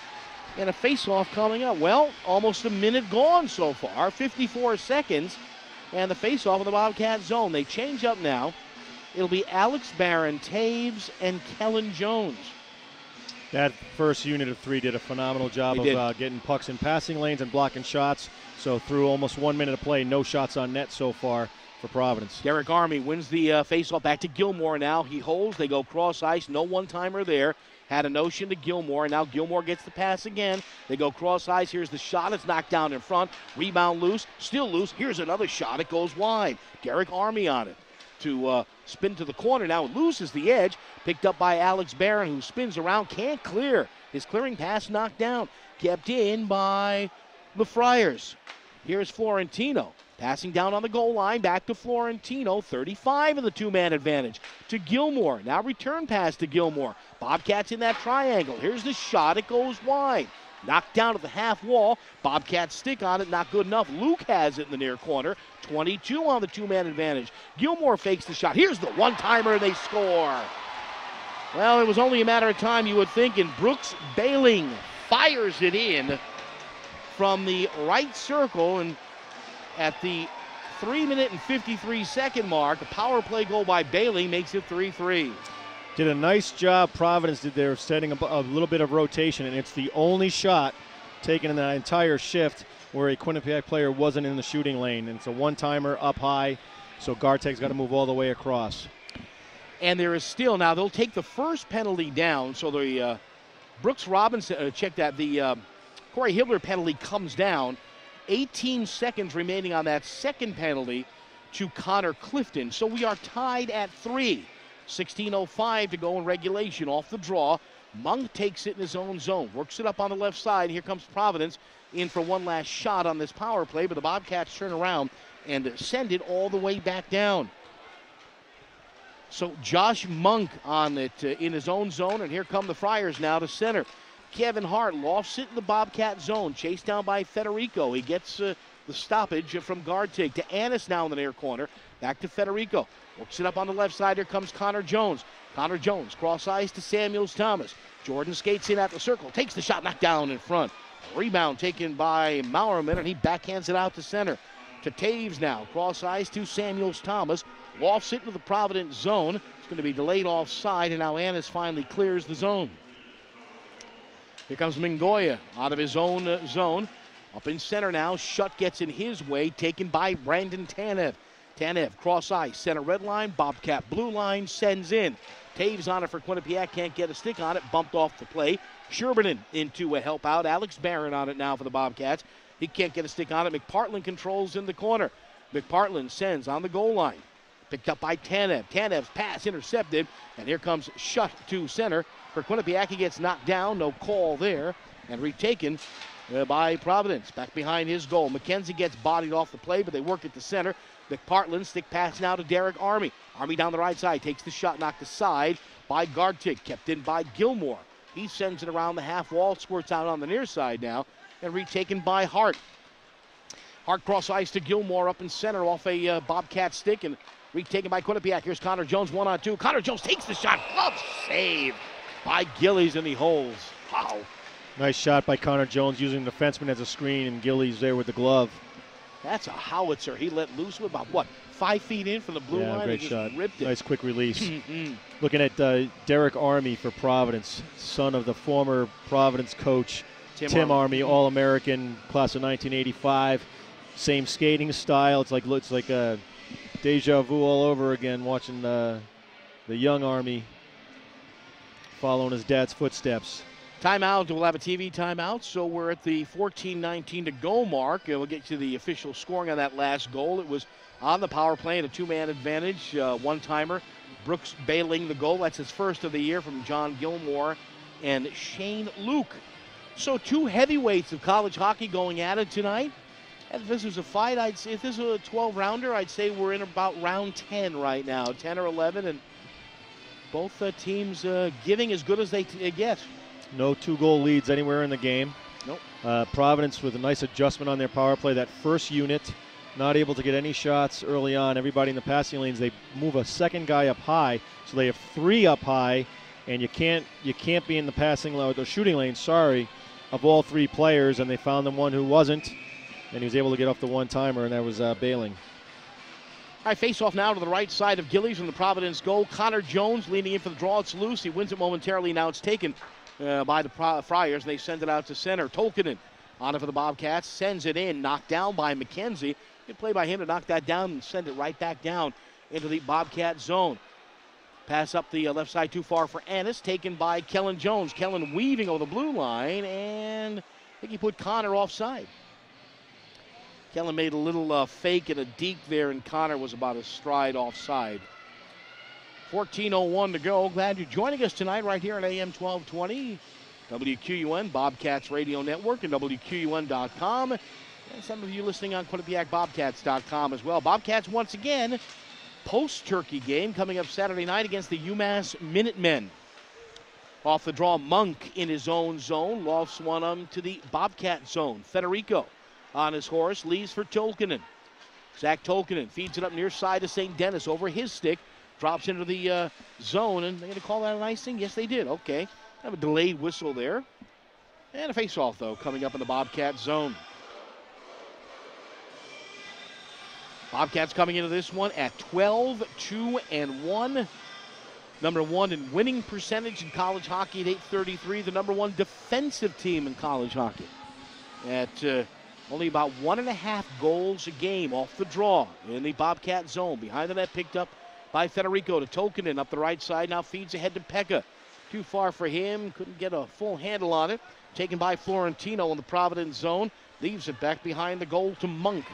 And a face-off coming up. Well, almost a minute gone so far. 54 seconds. And the face-off in the Bobcat zone. They change up now. It'll be Alex Barron, Toews, and Kellen Jones. That first unit of three did a phenomenal job They of uh, getting pucks in passing lanes and blocking shots. So through almost one minute of play, no shots on net so far for Providence. Derek Army wins the uh, faceoff back to Gilmour now. He holds. They go cross ice. No one timer there. Had a notion to Gilmour. And Now Gilmour gets the pass again. They go cross ice. Here's the shot. It's knocked down in front. Rebound loose. Still loose. Here's another shot. It goes wide. Derek Army on it to uh, spin to the corner. Now loses the edge. Picked up by Alex Barron, who spins around. Can't clear. His clearing pass knocked down. Kept in by the Friars. Here's Florentino. Passing down on the goal line, back to Florentino, 35 in the two man advantage to Gilmour. Now return pass to Gilmour. Bobcats in that triangle. Here's the shot, it goes wide. Knocked down at the half wall. Bobcats stick on it, not good enough. Luke has it in the near corner. 22 on the two man advantage. Gilmour fakes the shot. Here's the one timer, and they score. Well, it was only a matter of time, you would think, and Brooks Bailing fires it in from the right circle and at the three minute and 53 second mark. A power play goal by Bailey makes it 3 3. Did a nice job. Providence did there setting a, a little bit of rotation, and it's the only shot taken in that entire shift. where a Quinnipiac player wasn't in the shooting lane, and it's a one-timer up high. So Garteig's got to move all the way across. And there is still now they'll take the first penalty down. So the uh, Brooks Robinson uh, check that the uh, Corey Hibbeler penalty comes down. 18 seconds remaining on that second penalty to Connor Clifton. So we are tied at three. 16.05 to go in regulation off the draw. Monk takes it in his own zone, works it up on the left side. Here comes Providence in for one last shot on this power play, but the Bobcats turn around and send it all the way back down. So Josh Monk on it uh, in his own zone, and here come the Friars now to center. Kevin Hart lofts it in the Bobcat zone, chased down by Federico. He gets uh, the stoppage from Garteig to Anas now in the near corner. Back to Federico. Works it up on the left side. Here comes Connor Jones. Connor Jones cross eyes to Samuels Thomas. Jordan skates in at the circle, takes the shot, knocked down in front. Rebound taken by Mauermann, and he backhands it out to center. To Toews now. Cross eyes to Samuels Thomas. Lofts it into the Providence zone. It's going to be delayed offside, and now Anas finally clears the zone. Here comes Mingoia out of his own uh, zone. Up in center now. Schutt gets in his way, taken by Brandon Tanev. Tanev, cross ice, center red line, Bobcat blue line, sends in. Toews on it for Quinnipiac, can't get a stick on it, bumped off the play. Sherburnen into a help out. Alex Barron on it now for the Bobcats. He can't get a stick on it. McParland controls in the corner. McParland sends on the goal line. Picked up by Tanev. Tanev's pass intercepted, and here comes Schutt to center. For Quinnipiac, gets knocked down, no call there, and retaken uh, by Providence. Back behind his goal. McKenzie gets bodied off the play, but they work at the center. McParland stick pass now to Derek Army. Army down the right side takes the shot, knocked aside by Garteig, kept in by Gilmour. He sends it around the half wall, squirts out on the near side now, and retaken by Hart. Hart cross ice to Gilmour up in center off a uh, Bobcat stick and retaken by Quinnipiac. Here's Connor Jones one on two. Connor Jones takes the shot. Glove save by Gillies and he holds. Wow. Nice shot by Connor Jones using the defenseman as a screen, and Gillies there with the glove. That's a howitzer. He let loose with about what five feet in from the blue yeah, line. Great and shot. Ripped it. Nice quick release. Mhm. Looking at uh, Derek Army for Providence, son of the former Providence coach Tim Tim, Army. Army, All-American class of 1985. Same skating style. It's like looks like a deja vu all over again. Watching uh, the young Army following his dad's footsteps. Timeout. We'll have a TV timeout. So we're at the 14-19 to go mark. And we'll get to the official scoring on that last goal. It was on the power play and a two-man advantage, uh, one-timer. Brooks bailing the goal. That's his first of the year from John Gilmour and Shane Luke. So two heavyweights of college hockey going at it tonight. If this was a fight, I'd say if this was a 12 rounder, I'd say we're in about round 10 right now, 10 or 11, and both uh, teams uh, giving as good as they t- get. No two-goal leads anywhere in the game. Nope. Uh, Providence with a nice adjustment on their power play. That first unit, not able to get any shots early on. Everybody in the passing lanes, they move a second guy up high, so they have three up high, and you can't you can't be in the passing lane, the shooting lane. Sorry, of all three players, and they found them one who wasn't, and he was able to get off the one timer, and that was uh, Bailing. All right, face off now to the right side of Gillies from the Providence goal. Connor Jones leaning in for the draw. It's loose. He wins it momentarily. Now it's taken uh, by the Friars, and they send it out to center. Tolkinen on it for the Bobcats. Sends it in. Knocked down by McKenzie. Good play by him to knock that down and send it right back down into the Bobcat zone. Pass up the uh, left side too far for Anas. Taken by Kellen Jones. Kellen weaving over the blue line, and I think he put Connor offside. Kellen made a little uh, fake and a deke there, and Connor was about a stride offside. 14.01 to go. Glad you're joining us tonight right here at AM 1220, WQUN, Bobcats Radio Network, and WQUN.com. And some of you listening on QuinnipiacBobcats.com as well. Bobcats once again, post turkey game coming up Saturday night against the UMass Minutemen. Off the draw, Monk in his own zone, lofts one um, to the Bobcat zone. Federico on his horse, leaves for Tolkinen. Zach Tolkinen feeds it up near side to St. Denis over his stick, drops into the uh, zone, and they're going to call that an icing? Yes, they did. Okay. Have a delayed whistle there. And a face-off, though, coming up in the Bobcat zone. Bobcats coming into this one at 12, 2, and 1. Number one in winning percentage in college hockey at 833. The number one defensive team in college hockey at uh, Only about one and a half goals a game off the draw in the Bobcat zone. Behind the net, picked up by Federico to Tolkinen up the right side. Now feeds ahead to Peca. Too far for him. Couldn't get a full handle on it. Taken by Florentino in the Providence zone. Leaves it back behind the goal to Monk.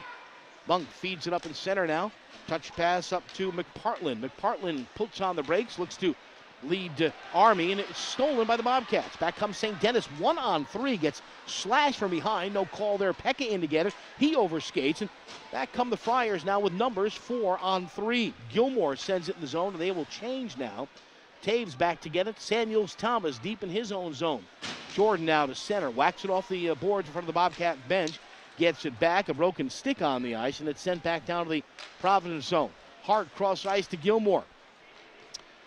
Monk feeds it up in center now. Touch pass up to McParland. McParland puts on the brakes, looks to lead uh, Army, and it's stolen by the Bobcats. Back comes St. Denis, one on three, gets slashed from behind. No call there. Peca in to get it. He overskates, and back come the Friars now with numbers four on three. Gilmour sends it in the zone, and they will change now. Toews back to get it. Samuels Thomas deep in his own zone. Jordan now to center, whacks it off the uh, boards in front of the Bobcat bench, gets it back, a broken stick on the ice, and it's sent back down to the Providence zone. Hart cross ice to Gilmore.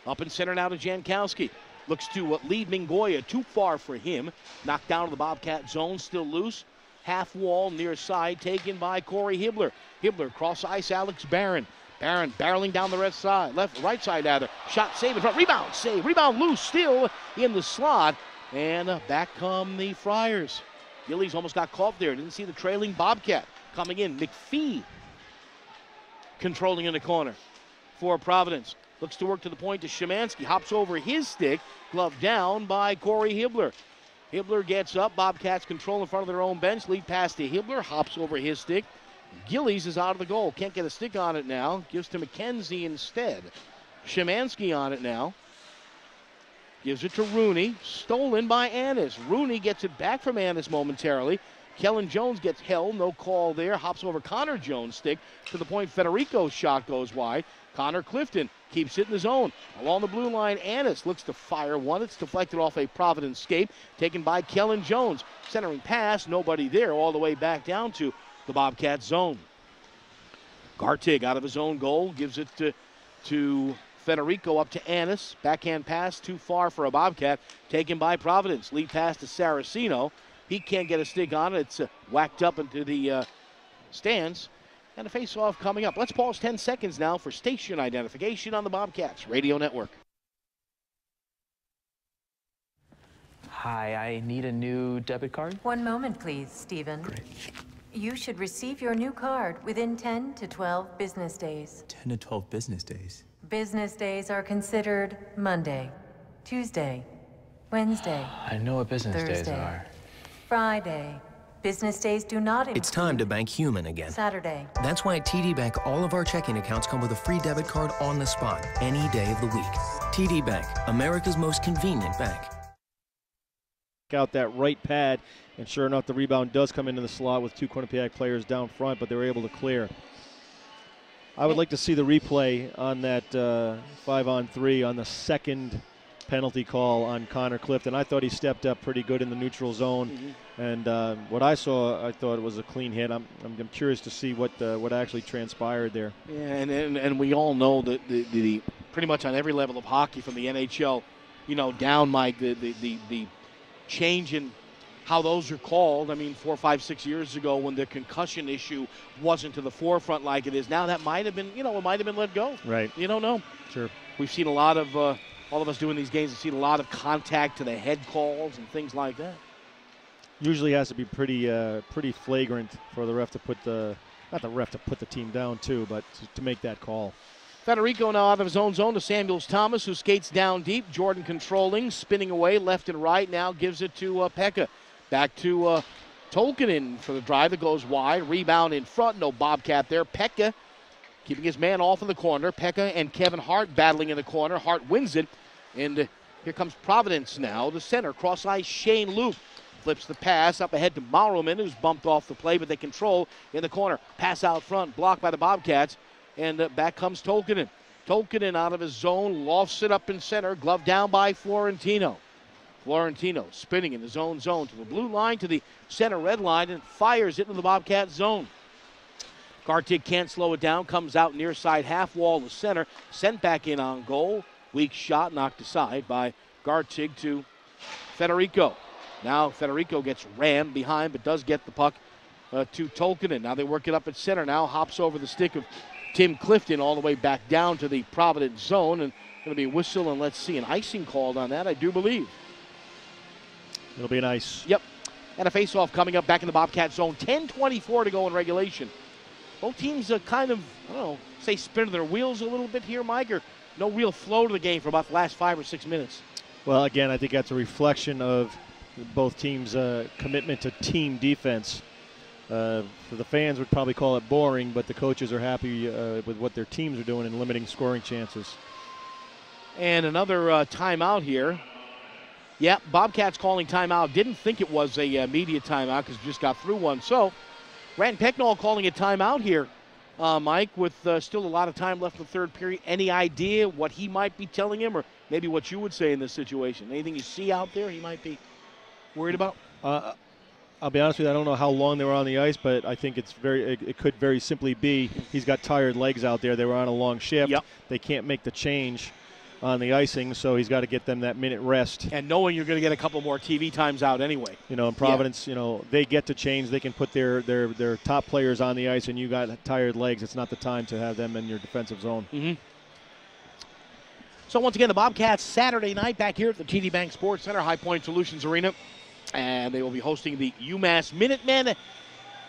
Up and center now to Jankowski. Looks to uh, lead Mingoia. Too far for him. Knocked down to the Bobcat zone. Still loose. Half wall near side taken by Corey Hibbeler. Hibbeler cross ice Alex Barron. Barron barreling down the left side, left right side rather. Shot save in front. Rebound save. Rebound loose still in the slot. And uh, back come the Friars. Gillies almost got caught there. Didn't see the trailing Bobcat coming in. McPhee controlling in the corner for Providence. Looks to work to the point to Szymanski. Hops over his stick. Glove down by Corey Hibbeler. Hibbeler gets up. Bobcats control in front of their own bench. Lead pass to Hibbeler. Hops over his stick. Gillies is out of the goal. Can't get a stick on it now. Gives to McKenzie instead. Szymanski on it now. Gives it to Rooney. Stolen by Anas. Rooney gets it back from Anas momentarily. Kellen Jones gets held. No call there. Hops over Connor Jones' stick to the point Federico's shot goes wide. Connor Clifton keeps it in the zone. Along the blue line, Anas looks to fire one. It's deflected off a Providence skate, taken by Kellen Jones. Centering pass, nobody there, all the way back down to the Bobcat zone. Garteig out of his own goal, gives it to, to Federico up to Anas. Backhand pass too far for a Bobcat, taken by Providence. Lead pass to Saracino. He can't get a stick on it. It's uh, whacked up into the uh, stands. And a face-off coming up. Let's pause 10 seconds now for station identification on the Bobcats Radio Network. Hi, I need a new debit card. One moment, please, Stephen. Great. You should receive your new card within 10 to 12 business days. 10 to 12 business days. Business days are considered Monday, Tuesday, Wednesday, I know what business days are. Friday. Business days do not include It's time to bank human again. Saturday. That's why at TD Bank, all of our checking accounts come with a free debit card on the spot, any day of the week. TD Bank, America's most convenient bank. out that right pad, and sure enough, the rebound does come into the slot with two Quinnipiac players down front, but they were able to clear. I would like to see the replay on that uh, five on three on the second penalty call on Connor Clifton. I thought he stepped up pretty good in the neutral zone, Mm-hmm. and uh, what I saw, I thought it was a clean hit. I'm, I'm, I'm curious to see what uh, what actually transpired there. Yeah, and, and, and we all know that the, the, the pretty much on every level of hockey from the NHL, you know, down, Mike, the, the, the, the change in how those are called. I mean, four, five, six years ago when the concussion issue wasn't to the forefront like it is now, that might have been, you know, it might have been let go. Right. You don't know. Sure. We've seen a lot of, uh, all of us doing these games have seen a lot of contact to the head calls and things like that. Usually has to be pretty uh, pretty flagrant for the ref to put the not the ref to put the team down too, but to, to make that call. Federico now out of his own zone to Samuels Thomas, who skates down deep. Jordan controlling, spinning away left and right. Now gives it to uh, Peca. Back to uh, Tolkinen for the drive that goes wide. Rebound in front. No Bobcat there. Peca keeping his man off in the corner. Peca and Kevin Hart battling in the corner. Hart wins it. And uh, here comes Providence now. The center. Cross ice Shane Luke. Flips the pass up ahead to Mauermann, who's bumped off the play, but they control in the corner. Pass out front, blocked by the Bobcats. And uh, back comes Tolkinen. Tolkinen out of his zone, lofts it up in center, glove down by Florentino. Florentino spinning in his own zone to the blue line, to the center red line, and fires it into the Bobcat zone. Garteig can't slow it down, comes out near side half wall to center, sent back in on goal. Weak shot knocked aside by Garteig to Federico. Now Federico gets rammed behind, but does get the puck uh, to Tolkinen. Now they work it up at center. Now hops over the stick of Tim Clifton all the way back down to the Providence zone, and going to be a whistle and let's see an icing called on that. I do believe. It'll be nice. Yep. And a face-off coming up back in the Bobcat zone. 10-24 to go in regulation. Both teams are kind of, I don't know, say spinning their wheels a little bit here, Mike, or no real flow to the game for about the last five or six minutes. Well, again, I think that's a reflection of both teams' uh, commitment to team defense. Uh, for the fans would probably call it boring, but the coaches are happy uh, with what their teams are doing in limiting scoring chances. And another uh, timeout here. Yeah, Bobcats calling timeout. Didn't think it was a uh, media timeout because just got through one. So, Rand Pecknold calling a timeout here, uh, Mike, with uh, still a lot of time left in the third period. Any idea what he might be telling him, or maybe what you would say in this situation? Anything you see out there he might be worried about? Uh, I'll be honest with you. I don't know how long they were on the ice, but I think it's very. It, it could very simply be he's got tired legs out there. They were on a long shift. Yep. They can't make the change on the icing, so he's got to get them that minute rest. And knowing you're going to get a couple more TV times out anyway. You know, in Providence, you know, they get to change. They can put their, their their top players on the ice, and you got tired legs. It's not the time to have them in your defensive zone. Mm-hmm. So once again, the Bobcats Saturday night back here at the TD Bank Sports Center, High Point Solutions Arena, and they will be hosting the UMass Minutemen.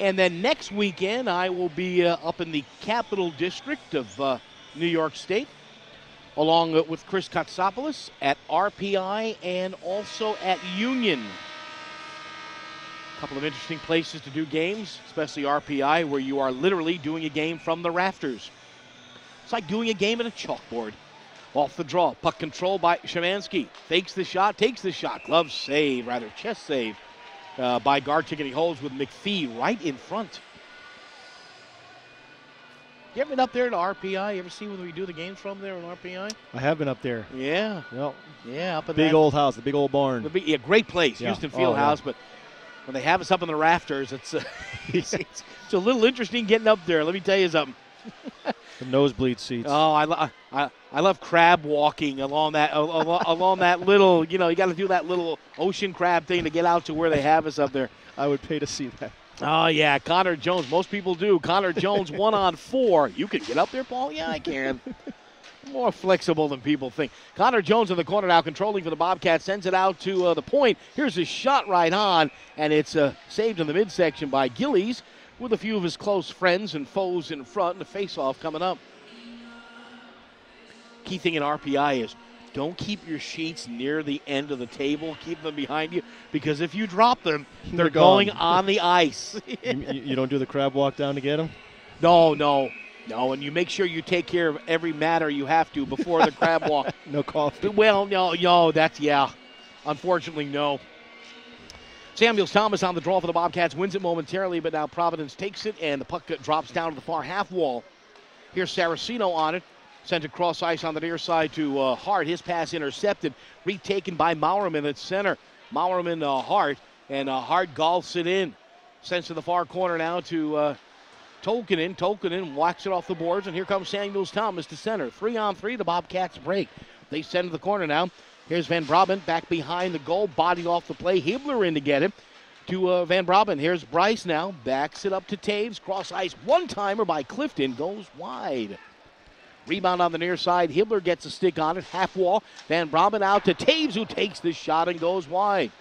And then next weekend, I will be uh, up in the Capital District of uh, New York State, along with Chris Katsopoulos at RPI and also at Union. A couple of interesting places to do games, especially RPI, where you are literally doing a game from the rafters. It's like doing a game at a chalkboard. Off the draw, puck control by Shemansky. Fakes the shot, takes the shot. Glove save, rather chest save uh, by guard ticketing holds with McPhee right in front. You ever been up there to RPI? You ever see when we do the games from there in RPI? I have been up there. Yeah. Yep. Yeah, up in Big that, old house, the big old barn. the big, yeah, great place, Yeah. Houston Oh, Field yeah. House. But when they have us up in the rafters, it's, uh, it's, it's it's a little interesting getting up there. Let me tell you something. The nosebleed seats. Oh, I, lo- I, I love crab walking along that along, along that little. You know, you got to do that little ocean crab thing to get out to where they have us up there. I would pay to see that. Oh yeah, Connor Jones. Most people do. Connor Jones one on four. You can get up there, Paul. Yeah, I can. More flexible than people think. Connor Jones in the corner now, controlling for the Bobcats, sends it out to uh, the point. Here's his shot right on, and it's uh, saved in the midsection by Gillies with a few of his close friends and foes in front, and the face-off coming up. Key thing in RPI is don't keep your sheets near the end of the table. Keep them behind you because if you drop them, they're, They're going on the ice. you, you- don't do the crab walk down to get them? No, no, no. And you make sure you take care of every matter you have to before the crab walk. No coffee. Well, no, no, that's, yeah. Unfortunately, no. Samuels Thomas on the draw for the Bobcats wins it momentarily, but now Providence takes it and the puck drops down to the far half wall. Here's Saracino on it. Sent across ice on the near side to uh, Hart. His pass intercepted, retaken by Mauermann at center. Mauermann uh, Hart, and uh, Hart golfs it in. Sends to the far corner now to uh, Tolkinen. Tolkinen whacks it off the boards, and here comes Samuels Thomas to center. Three on three, the Bobcats break. They send to the corner now. Here's Van Brabant back behind the goal, body off the play. Hibbeler in to get it to uh, Van Brabant. Here's Bryce now, backs it up to Toews. Cross ice, one timer by Clifton goes wide. Rebound on the near side. Hibbeler gets a stick on it, half wall. Van Brabant out to Toews, who takes the shot and goes wide.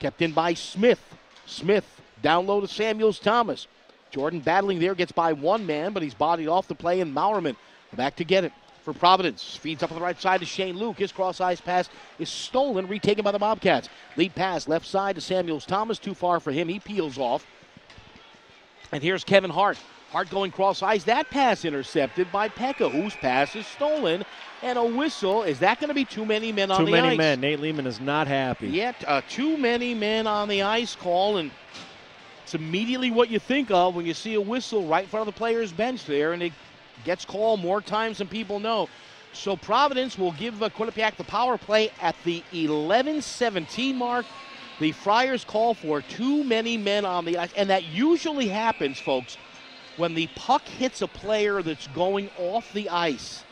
Kept in by Smith. Smith down low to Samuels Thomas. Jordan battling there, gets by one man, but he's bodied off the play, and Mauermann back to get it for Providence. Feeds up on the right side to Shane Luke. His cross ice pass is stolen, retaken by the Bobcats. Lead pass left side to Samuels Thomas. Too far for him. He peels off. And here's Kevin Hart. Hart going cross ice. That pass intercepted by Peca, whose pass is stolen. And a whistle. Is that going to be too many men on Too the ice? Too many men. Nate Leaman is not happy. Yet uh, too many men on the ice call, and it's immediately what you think of when you see a whistle right in front of the player's bench there, and it gets called more times than people know. So Providence will give uh, Quinnipiac the power play at the 11-17 mark. The Friars call for too many men on the ice, and that usually happens, folks, when the puck hits a player that's going off the ice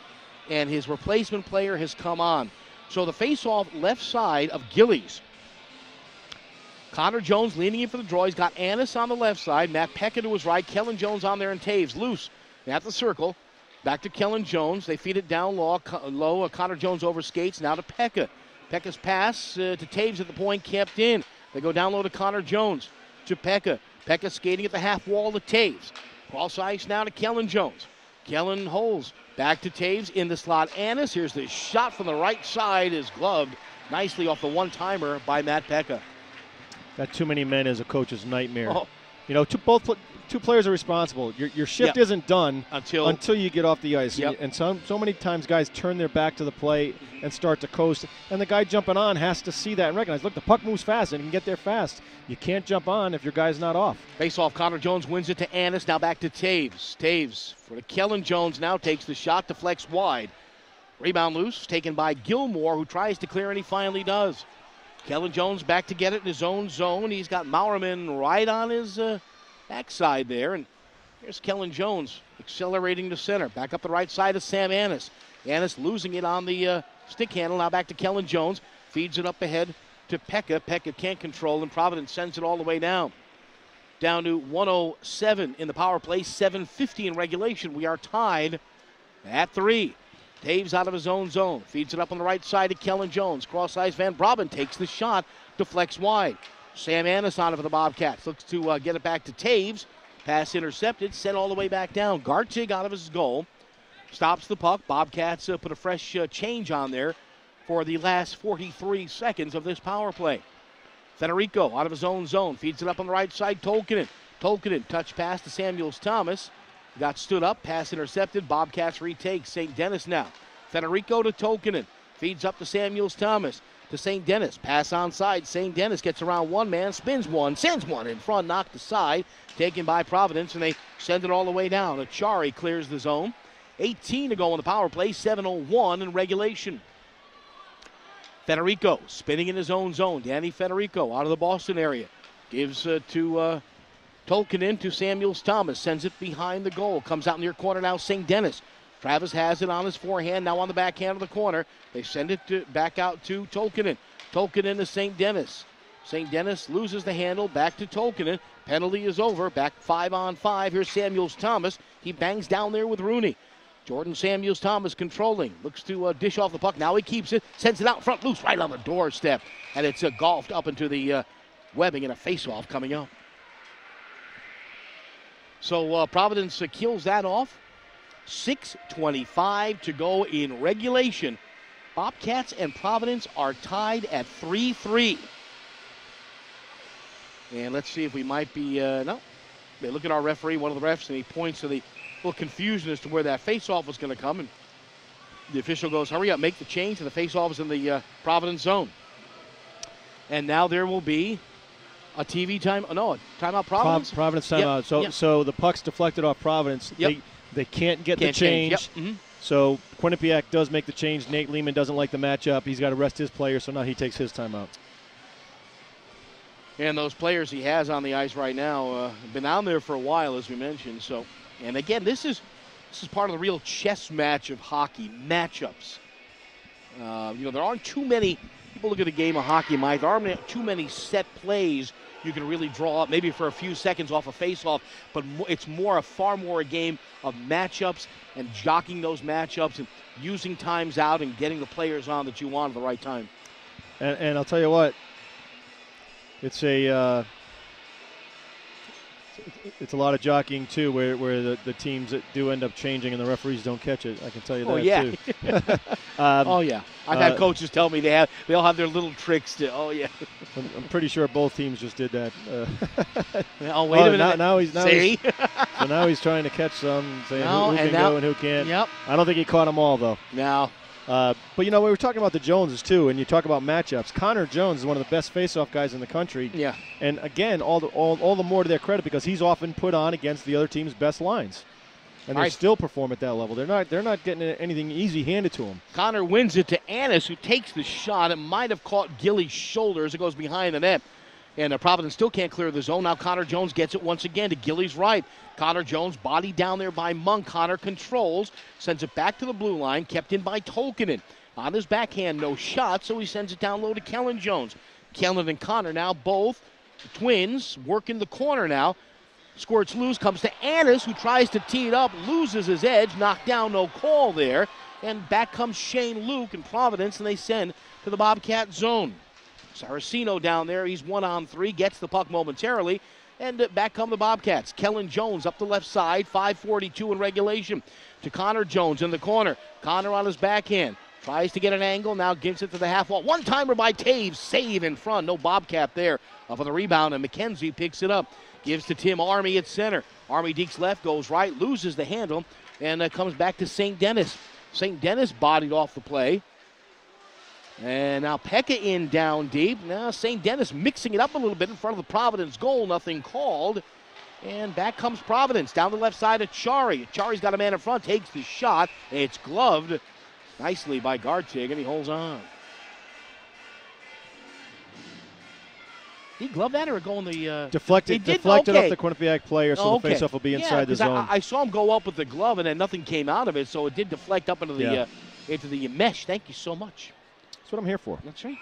and his replacement player has come on. So the face-off left side of Gillies. Connor Jones leaning in for the draw. He's got Anas on the left side. Matt Peca to his right. Kellen Jones on there and Toews loose at the circle. Back to Kellen Jones. They feed it down low. Low. Uh, Connor Jones over skates. Now to Peca. Peca's pass uh, to Toews at the point kept in. They go down low to Connor Jones, to Peca. Peca skating at the half wall to Toews. Cross ice now to Kellen Jones. Kellen holds back to Toews in the slot. Anas, here's the shot from the right side, is gloved nicely off the one timer by Matt Peca. Got too many men is a coach's nightmare. Oh. You know, two, both two players are responsible. Your, your shift Yeah. isn't done Until- until you get off the ice. Yep. And, so, so many times guys turn their back to the play and start to coast. And the guy jumping on has to see that and recognize, look, the puck moves fast and he can get there fast. You can't jump on if your guy's not off. Face off, Connor Jones wins it to Anas. Now back to Toews. Toews for the Kellen Jones now takes the shot, deflects wide. Rebound loose, taken by Gilmour, who tries to clear, and he finally does. Kellen Jones back to get it in his own zone. He's got Mauermann right on his uh, backside there. And here's Kellen Jones accelerating to center. Back up the right side of Sam Anas. Anas losing it on the uh, stick handle. Now back to Kellen Jones. Feeds it up ahead to Peca. Peca can't control, and Providence sends it all the way down. Down to 107 in the power play, 750 in regulation. We are tied at three. Toews out of his own zone. Feeds it up on the right side to Kellen Jones. Cross ice Van Brabant takes the shot, deflects wide. Sam Anas on it for the Bobcats. Looks to uh, get it back to Toews. Pass intercepted, sent all the way back down. Garteig out of his goal. Stops the puck. Bobcats uh, put a fresh uh, change on there for the last 43 seconds of this power play. Federico out of his own zone. Feeds it up on the right side. Tolkinen. Tolkinen touch pass to Samuels Thomas. Got stood up. Pass intercepted. Bobcats retake. St. Denis now. Federico to Tolkinen. Feeds up to Samuels Thomas. To St. Denis. Pass onside. St. Denis gets around one man. Spins one. Sends one in front. Knocked aside. Taken by Providence. And they send it all the way down. Acciari clears the zone. 18 to go on the power play. 7.01 in regulation. Federico spinning in his own zone. Danny Federico out of the Boston area. Gives uh, to uh, Tolkinen to Samuels Thomas. Sends it behind the goal. Comes out near corner now. St. Denis. Travis has it on his forehand. Now on the backhand of the corner. They send it to, back out to Tolkinen. Tolkinen to St. Denis. St. Denis loses the handle. Back to Tolkinen. Penalty is over. Back five on five. Here's Samuels Thomas. He bangs down there with Rooney. Jordan Samuels Thomas controlling. Looks to uh, dish off the puck. Now he keeps it. Sends it out front loose right on the doorstep. And it's uh, golfed up into the uh, webbing and a face-off coming up. So uh, Providence uh, kills that off. 6.25 to go in regulation. Bobcats and Providence are tied at 3 3. And let's see if we might be. Uh, no. They look at our referee, one of the refs, and he points to the little confusion as to where that face-off was going to come. And the official goes, hurry up, make the change. And the face-off is in the uh, Providence zone. And now there will be a TV time. Oh, no, a timeout Prov- Providence. Providence Yep, timeout. So yep. so the puck's deflected off Providence. Yep. They they can't get Can't the change. change. Yep. Mhm. So Quinnipiac does make the change. Nate Leaman doesn't like the matchup. He's got to rest his player, so now he takes his timeout. And those players he has on the ice right now uh, have been down there for a while, as we mentioned. So, and again, this is this is part of the real chess match of hockey matchups. Uh, you know, there aren't too many people look at a game of hockey, Mike. There aren't too many set plays you can really draw up, maybe for a few seconds off a face-off. But it's more a far more a game of matchups and jockeying those matchups and using times out and getting the players on that you want at the right time. And, and I'll tell you what, it's a uh, it's a lot of jockeying too, where, where the, the teams that do end up changing and the referees don't catch it. I can tell you Oh that yeah. too. Um, oh yeah. I've uh, had coaches tell me they have they all have their little tricks to. Oh yeah. I'm, I'm pretty sure both teams just did that. Uh, Oh, wait a minute. Now, now he's now See? he's, so now he's trying to catch some, saying No, who, who can now- go and who can't. Yep. I don't think he caught them all though. No. Uh, but you know, we were talking about the Joneses too, and you talk about matchups. Connor Jones is one of the best face-off guys in the country. Yeah. And again, all the all, all the more to their credit because he's often put on against the other team's best lines, and they Right. still perform at that level. They're not they're not getting anything easy handed to them. Connor wins it to Anas, who takes the shot. It might have caught Gillies' shoulder as it goes behind the net. And uh, Providence still can't clear the zone. Now Connor Jones gets it once again to Gillies' right. Connor Jones, body down there by Monk. Connor controls, sends it back to the blue line, kept in by Tolkinen. On his backhand, no shot, so he sends it down low to Kellen Jones. Kellen and Connor now both twins working the corner now. Squirts loose, comes to Anas, who tries to tee it up, loses his edge, knocked down, no call there. And back comes Shane Luke and Providence, and they send to the Bobcat zone. Saracino down there. He's one on three, gets the puck momentarily. And back come the Bobcats. Kellen Jones up the left side, 542 in regulation. To Connor Jones in the corner. Connor on his backhand. Tries to get an angle, now gives it to the half wall. One timer by Toews, save in front. No Bobcat there Up on the rebound, and McKenzie picks it up. Gives to Tim Army at center. Army deeks left, goes right, loses the handle, and uh, comes back to St. Denis. St. Denis bodied off the play. And now Peca in down deep. Now St. Denis mixing it up a little bit in front of the Providence goal. Nothing called. And back comes Providence down the left side of Acciari. Acciari's got a man in front, takes the shot. It's gloved nicely by Garteig, and he holds on. He gloved that or go in the uh, deflected, did, deflected okay. off the Quinnipiac player, so Oh, the okay. faceoff will be Yeah, inside the 'cause zone. I, I saw him go up with the glove, and then nothing came out of it, so it did deflect up into the Yeah. uh, into the mesh. Thank you so much. What I'm here for. That's right.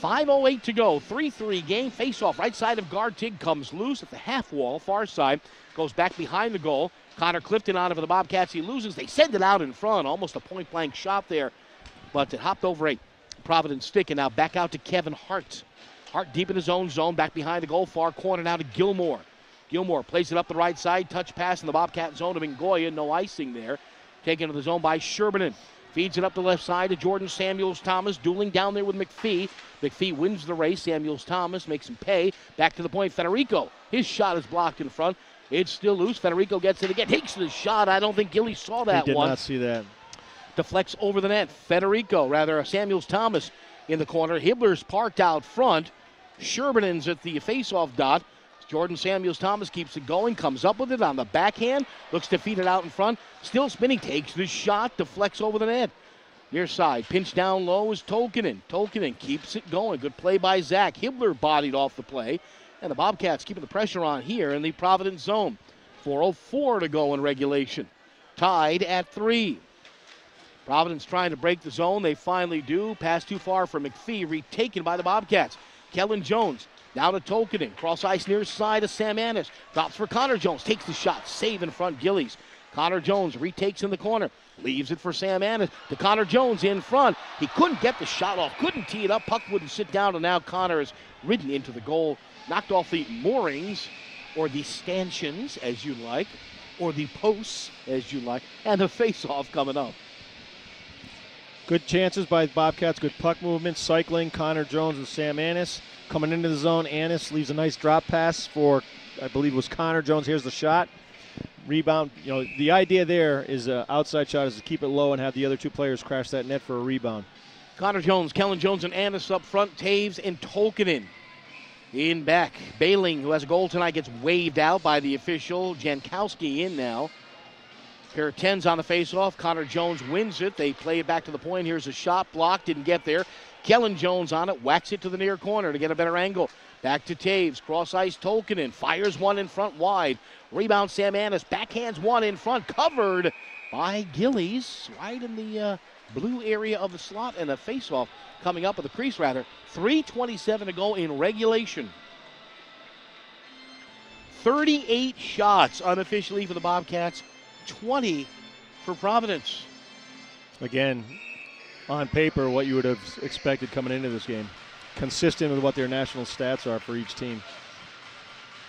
5.08 to go. 3 3 game. Face off. Right side of Garteig comes loose at the half wall. Far side. Goes back behind the goal. Connor Clifton on it for the Bobcats. He loses. They send it out in front. Almost a point blank shot there. But it hopped over a Providence stick. And now back out to Kevin Hart. Hart deep in his own zone. Back behind the goal. Far corner now to Gilmour. Gilmour plays it up the right side. Touch pass in the Bobcat zone to Mingoia. No icing there. Taken to the zone by Sherbanen. Feeds it up the left side to Jordan Samuels Thomas, dueling down there with McPhee. McPhee wins the race. Samuels Thomas makes him pay. Back to the point. Federico. His shot is blocked in front. It's still loose. Federico gets it again. Takes the shot. I don't think Gilly saw that he did one. not see that. Deflects over the net. Federico, rather, Samuels Thomas in the corner. Hibbeler's parked out front. Sherbanen's at the faceoff dot. Jordan Samuels Thomas keeps it going, comes up with it on the backhand, looks to feed it out in front. Still spinning, takes the shot, deflects over the net. Near side, pinch down low is Tolkinen. Tolkinen keeps it going. Good play by Zach. Hibbeler bodied off the play. And the Bobcats keeping the pressure on here in the Providence zone. 4.04 to go in regulation. Tied at three. Providence trying to break the zone. They finally do. Pass too far for McPhee, retaken by the Bobcats. Kellen Jones down to Tolkinen. Cross ice near side of Sam Anas. Drops for Connor Jones. Takes the shot. Save in front, Gillies. Connor Jones retakes in the corner. Leaves it for Sam Anas to Connor Jones in front. He couldn't get the shot off. Couldn't tee it up. Puck wouldn't sit down. And now Connor is ridden into the goal. Knocked off the moorings or the stanchions, as you like, or the posts, as you like. And the face-off coming up. Good chances by the Bobcats. Good puck movement, cycling. Connor Jones and Sam Anas coming into the zone. Anas leaves a nice drop pass for, I believe was Connor Jones. Here's the shot. Rebound. You know, the idea there is uh, outside shot is to keep it low and have the other two players crash that net for a rebound. Connor Jones, Kellen Jones, and Anas up front. Toews and Tolkinen in back. Bailing, who has a goal tonight, gets waved out by the official. Jankowski in now. Pair of tens on the faceoff. Connor Jones wins it. They play it back to the point. Here's a shot blocked. Didn't get there. Kellen Jones on it. Whacks it to the near corner to get a better angle. Back to Toews. Cross ice Tolkinen. Fires one in front wide. Rebound Sam Anas. Backhands one in front. Covered by Gillies. Right in the uh, blue area of the slot. And a faceoff coming up with the crease rather. 3.27 to go in regulation. 38 shots unofficially for the Bobcats. 20 for Providence. Again, on paper, what you would have expected coming into this game. Consistent with what their national stats are for each team.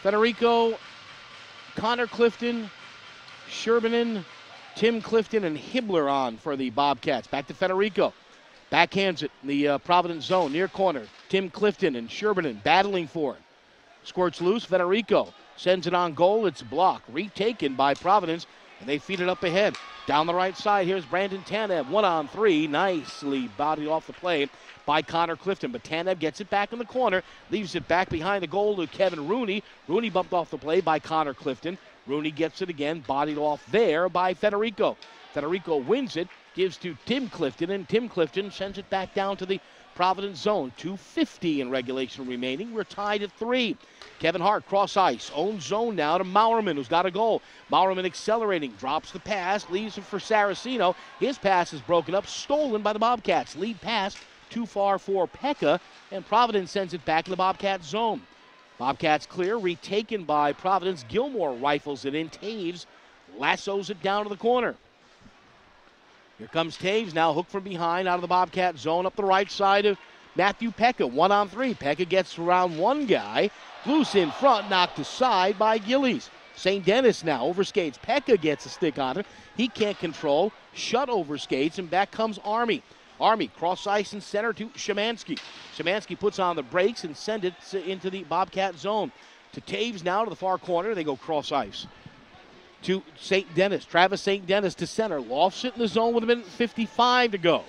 Federico, Connor Clifton, Sherbanen, Tim Clifton, and Hibbeler on for the Bobcats. Back to Federico. Backhands it in the uh, Providence zone, near corner. Tim Clifton and Sherbanen battling for it. Squirts loose. Federico sends it on goal. It's blocked. Retaken by Providence, and they feed it up ahead. Down the right side, here's Brandon Tanev. One on three. Nicely bodied off the play by Connor Clifton. But Tanev gets it back in the corner, leaves it back behind the goal to Kevin Rooney. Rooney bumped off the play by Connor Clifton. Rooney gets it again, bodied off there by Federico. Federico wins it, gives to Tim Clifton, and Tim Clifton sends it back down to the Providence zone. 250 in regulation remaining. We're tied at three. Kevin Hart, cross ice, own zone now to Mauermann, who's got a goal. Mauermann accelerating, drops the pass, leaves it for Saracino. His pass is broken up, stolen by the Bobcats. Lead pass too far for Peca, and Providence sends it back in the Bobcat zone. Bobcats clear, retaken by Providence. Gilmour rifles it in. Toews lassos it down to the corner. Here comes Toews now, hooked from behind out of the Bobcat zone up the right side of Matthew Peca, one on three. Peca gets around one guy. Loose in front, knocked aside by Gillies. St. Denis now overskates. Peca gets a stick on it. He can't control. Schutt overskates, and back comes Army. Army cross ice and center to Shemansky. Shemansky puts on the brakes and sends it into the Bobcat zone. To Toews now to the far corner. They go cross ice. To St. Denis. Travis St. Denis to center. Lofts it in the zone with a minute 55 to go.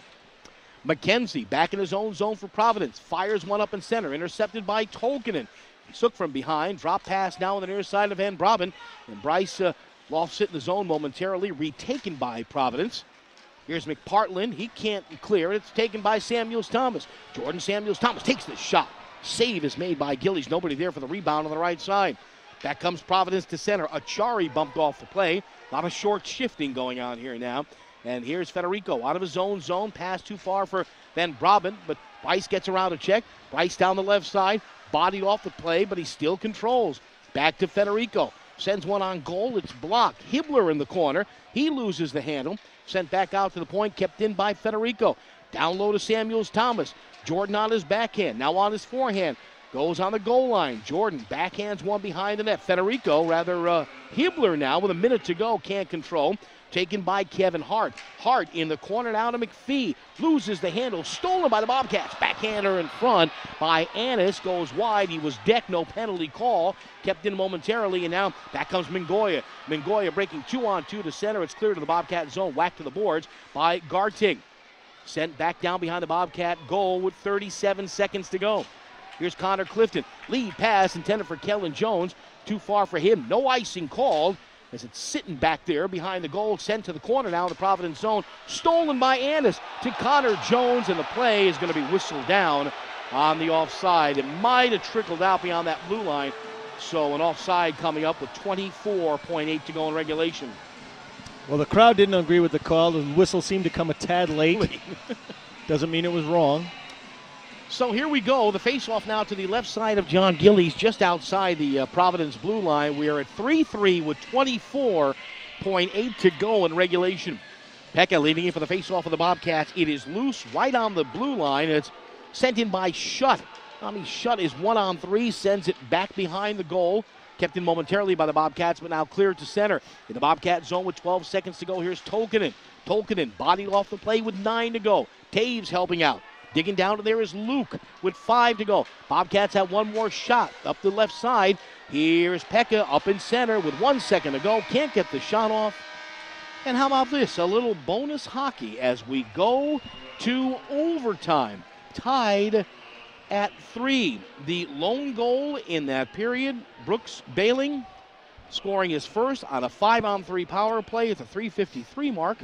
McKenzie back in his own zone for Providence. Fires one up in center. Intercepted by Tolkinen. Sook from behind. Drop pass now on the near side of Van Brabant. And Bryce uh, lofts it in the zone momentarily. Retaken by Providence. Here's McParland. He can't clear it. It's taken by Samuels Thomas. Jordan Samuels Thomas takes the shot. Save is made by Gillies. Nobody there for the rebound on the right side. Back comes Providence to center. Acciari bumped off the play. A lot of short shifting going on here now. And here's Federico out of his own zone. Pass too far for Van Brabant, but Bryce gets around a check. Bryce down the left side. Bodied off the play, but he still controls. Back to Federico. Sends one on goal. It's blocked. Hibbeler in the corner. He loses the handle. Sent back out to the point. Kept in by Federico. Down low to Samuels Thomas. Jordan on his backhand. Now on his forehand. Goes on the goal line. Jordan backhands one behind the net. Federico, rather, uh, Hibbeler now with a minute to go. Can't control taken by Kevin Hart. Hart in the corner now to McPhee. Loses the handle, stolen by the Bobcats. Backhander in front by Anas. Goes wide. He was decked, no penalty call. Kept in momentarily, and now back comes Mingoia. Mingoia breaking two on two to center. It's clear to the Bobcat zone. Whacked to the boards by Garteig. Sent back down behind the Bobcat goal with 37 seconds to go. Here's Connor Clifton. Lead pass intended for Kellen Jones. Too far for him. No icing called as it's sitting back there behind the goal, sent to the corner now in the Providence zone. Stolen by Anas to Connor Jones, and the play is going to be whistled down on the offside. It might have trickled out beyond that blue line. So an offside coming up with 24.8 to go in regulation. Well, the crowd didn't agree with the call. The whistle seemed to come a tad late. Doesn't mean it was wrong. So here we go. The face-off now to the left side of Jon Gillies, just outside the uh, Providence blue line. We are at 3-3 with 24.8 to go in regulation. Peca leading in for the face-off of the Bobcats. It is loose right on the blue line. It's sent in by Schutt. Tommy Schutt is one on three, sends it back behind the goal. Kept in momentarily by the Bobcats, but now cleared to center. In the Bobcat zone with 12 seconds to go, here's Tolkinen. Tolkinen bodied off the play with nine to go. Toews helping out. Digging down there is Luke with five to go. Bobcats have one more shot up the left side. Here's Peca up in center with one second to go. Can't get the shot off. And how about this? A little bonus hockey as we go to overtime. Tied at three. The lone goal in that period, Brooks Bailing scoring his first on a five on three power play at the 353 mark.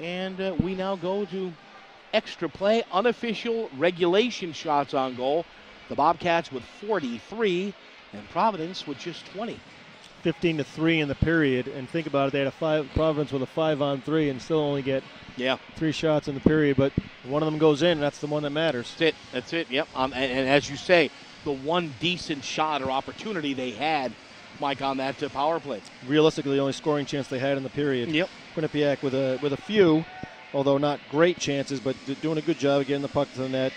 And uh, we now go to extra play, unofficial regulation shots on goal. The Bobcats with 43 and Providence with just 20. 15 to 3 in the period and think about it they had a five Providence with a 5 on 3 and still only get yeah. three shots in the period but one of them goes in and that's the one that matters. That's it. That's it. Yep. Um, and, and, as you say the one decent shot or opportunity they had Mike on that uh, power play. Realistically the only scoring chance they had in the period. Yep. Quinnipiac with a with a few although not great chances, but doing a good job of getting the puck to the net.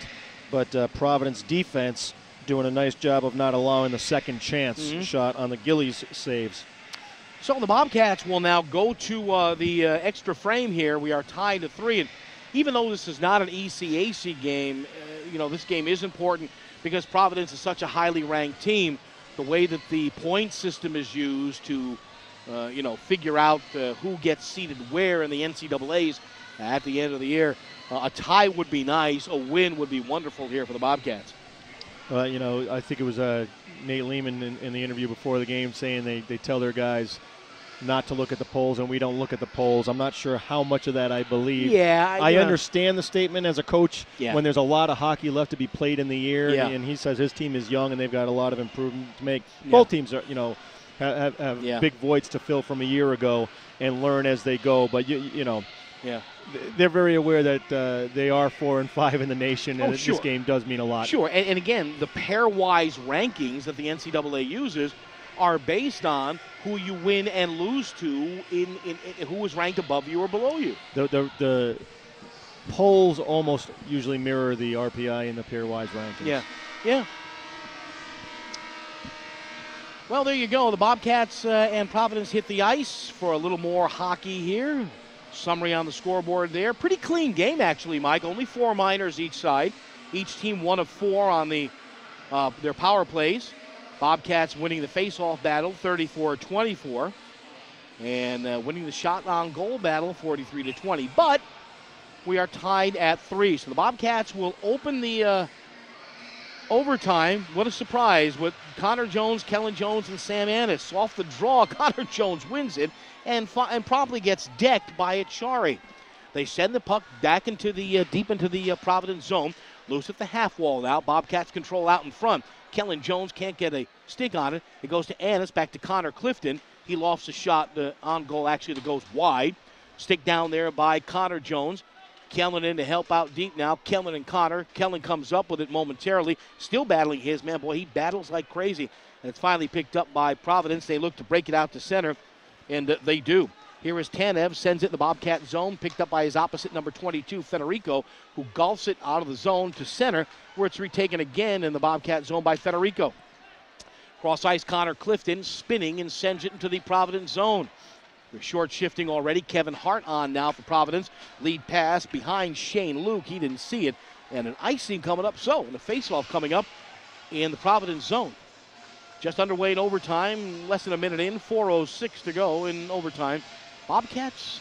But uh, Providence defense doing a nice job of not allowing the second chance mm-hmm. shot on the Gillies saves. So the Bobcats will now go to uh, the uh, extra frame here. We are tied to three, and even though this is not an ECAC game, uh, you know this game is important because Providence is such a highly ranked team. The way that the point system is used to, uh, you know, figure out uh, who gets seated where in the NCAA's at the end of the year. Uh, a tie would be nice. A win would be wonderful here for the Bobcats. Uh, you know, I think it was uh, Nate Leaman in, in, the interview before the game saying they, they tell their guys not to look at the polls and we don't look at the polls. I'm not sure how much of that I believe. Yeah, I, understand the statement as a coach yeah. when there's a lot of hockey left to be played in the year, yeah. and he says his team is young and they've got a lot of improvement to make. Yeah. Both teams are, you know, have, have big voids to fill from a year ago and learn as they go. But you, you know, yeah they're very aware that uh, they are four and five in the nation, and oh, sure. this game does mean a lot. Sure, and, and again, the pairwise rankings that the NCAA uses are based on who you win and lose to in, in, in who is ranked above you or below you. The, the, the polls almost usually mirror the RPI and the pairwise rankings. Yeah, yeah. Well, there you go. The Bobcats uh, and Providence hit the ice for a little more hockey here. Summary on the scoreboard there. Pretty clean game, actually, Mike. Only four minors each side. Each team one of four on the uh, their power plays. Bobcats winning the face-off battle, 34-24, and uh, winning the shot on goal battle, 43 to 20. But we are tied at three, so the Bobcats will open the uh, overtime. What a surprise with Connor Jones, Kellen Jones, and Sam Anas. Off the draw, Connor Jones wins it and, and promptly gets decked by Acciari. They send the puck back into the uh, deep into the uh, Providence zone. Loose at the half wall now. Bobcats control out in front. Kellen Jones can't get a stick on it. It goes to Anas, back to Connor Clifton. He lost a shot uh, on goal, actually, that goes wide. Stick down there by Connor Jones. Kellen in to help out deep now. Kellen and Connor. Kellen comes up with it momentarily, still battling his man. Boy, he battles like crazy. And it's finally picked up by Providence. They look to break it out to center, and uh, they do. Here is Tanev, sends it in the Bobcat zone, picked up by his opposite number 22, Federico, who golfs it out of the zone to center, where it's retaken again in the Bobcat zone by Federico. Cross ice, Connor Clifton spinning and sends it into the Providence zone. They're short shifting already. Kevin Hart on now for Providence. Lead pass behind Shane Luke. He didn't see it. And an icing coming up. So, and a faceoff coming up in the Providence zone. Just underway in overtime. Less than a minute in. 4.06 to go in overtime. Bobcats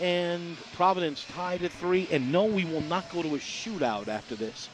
and Providence tied at three. And no, we will not go to a shootout after this.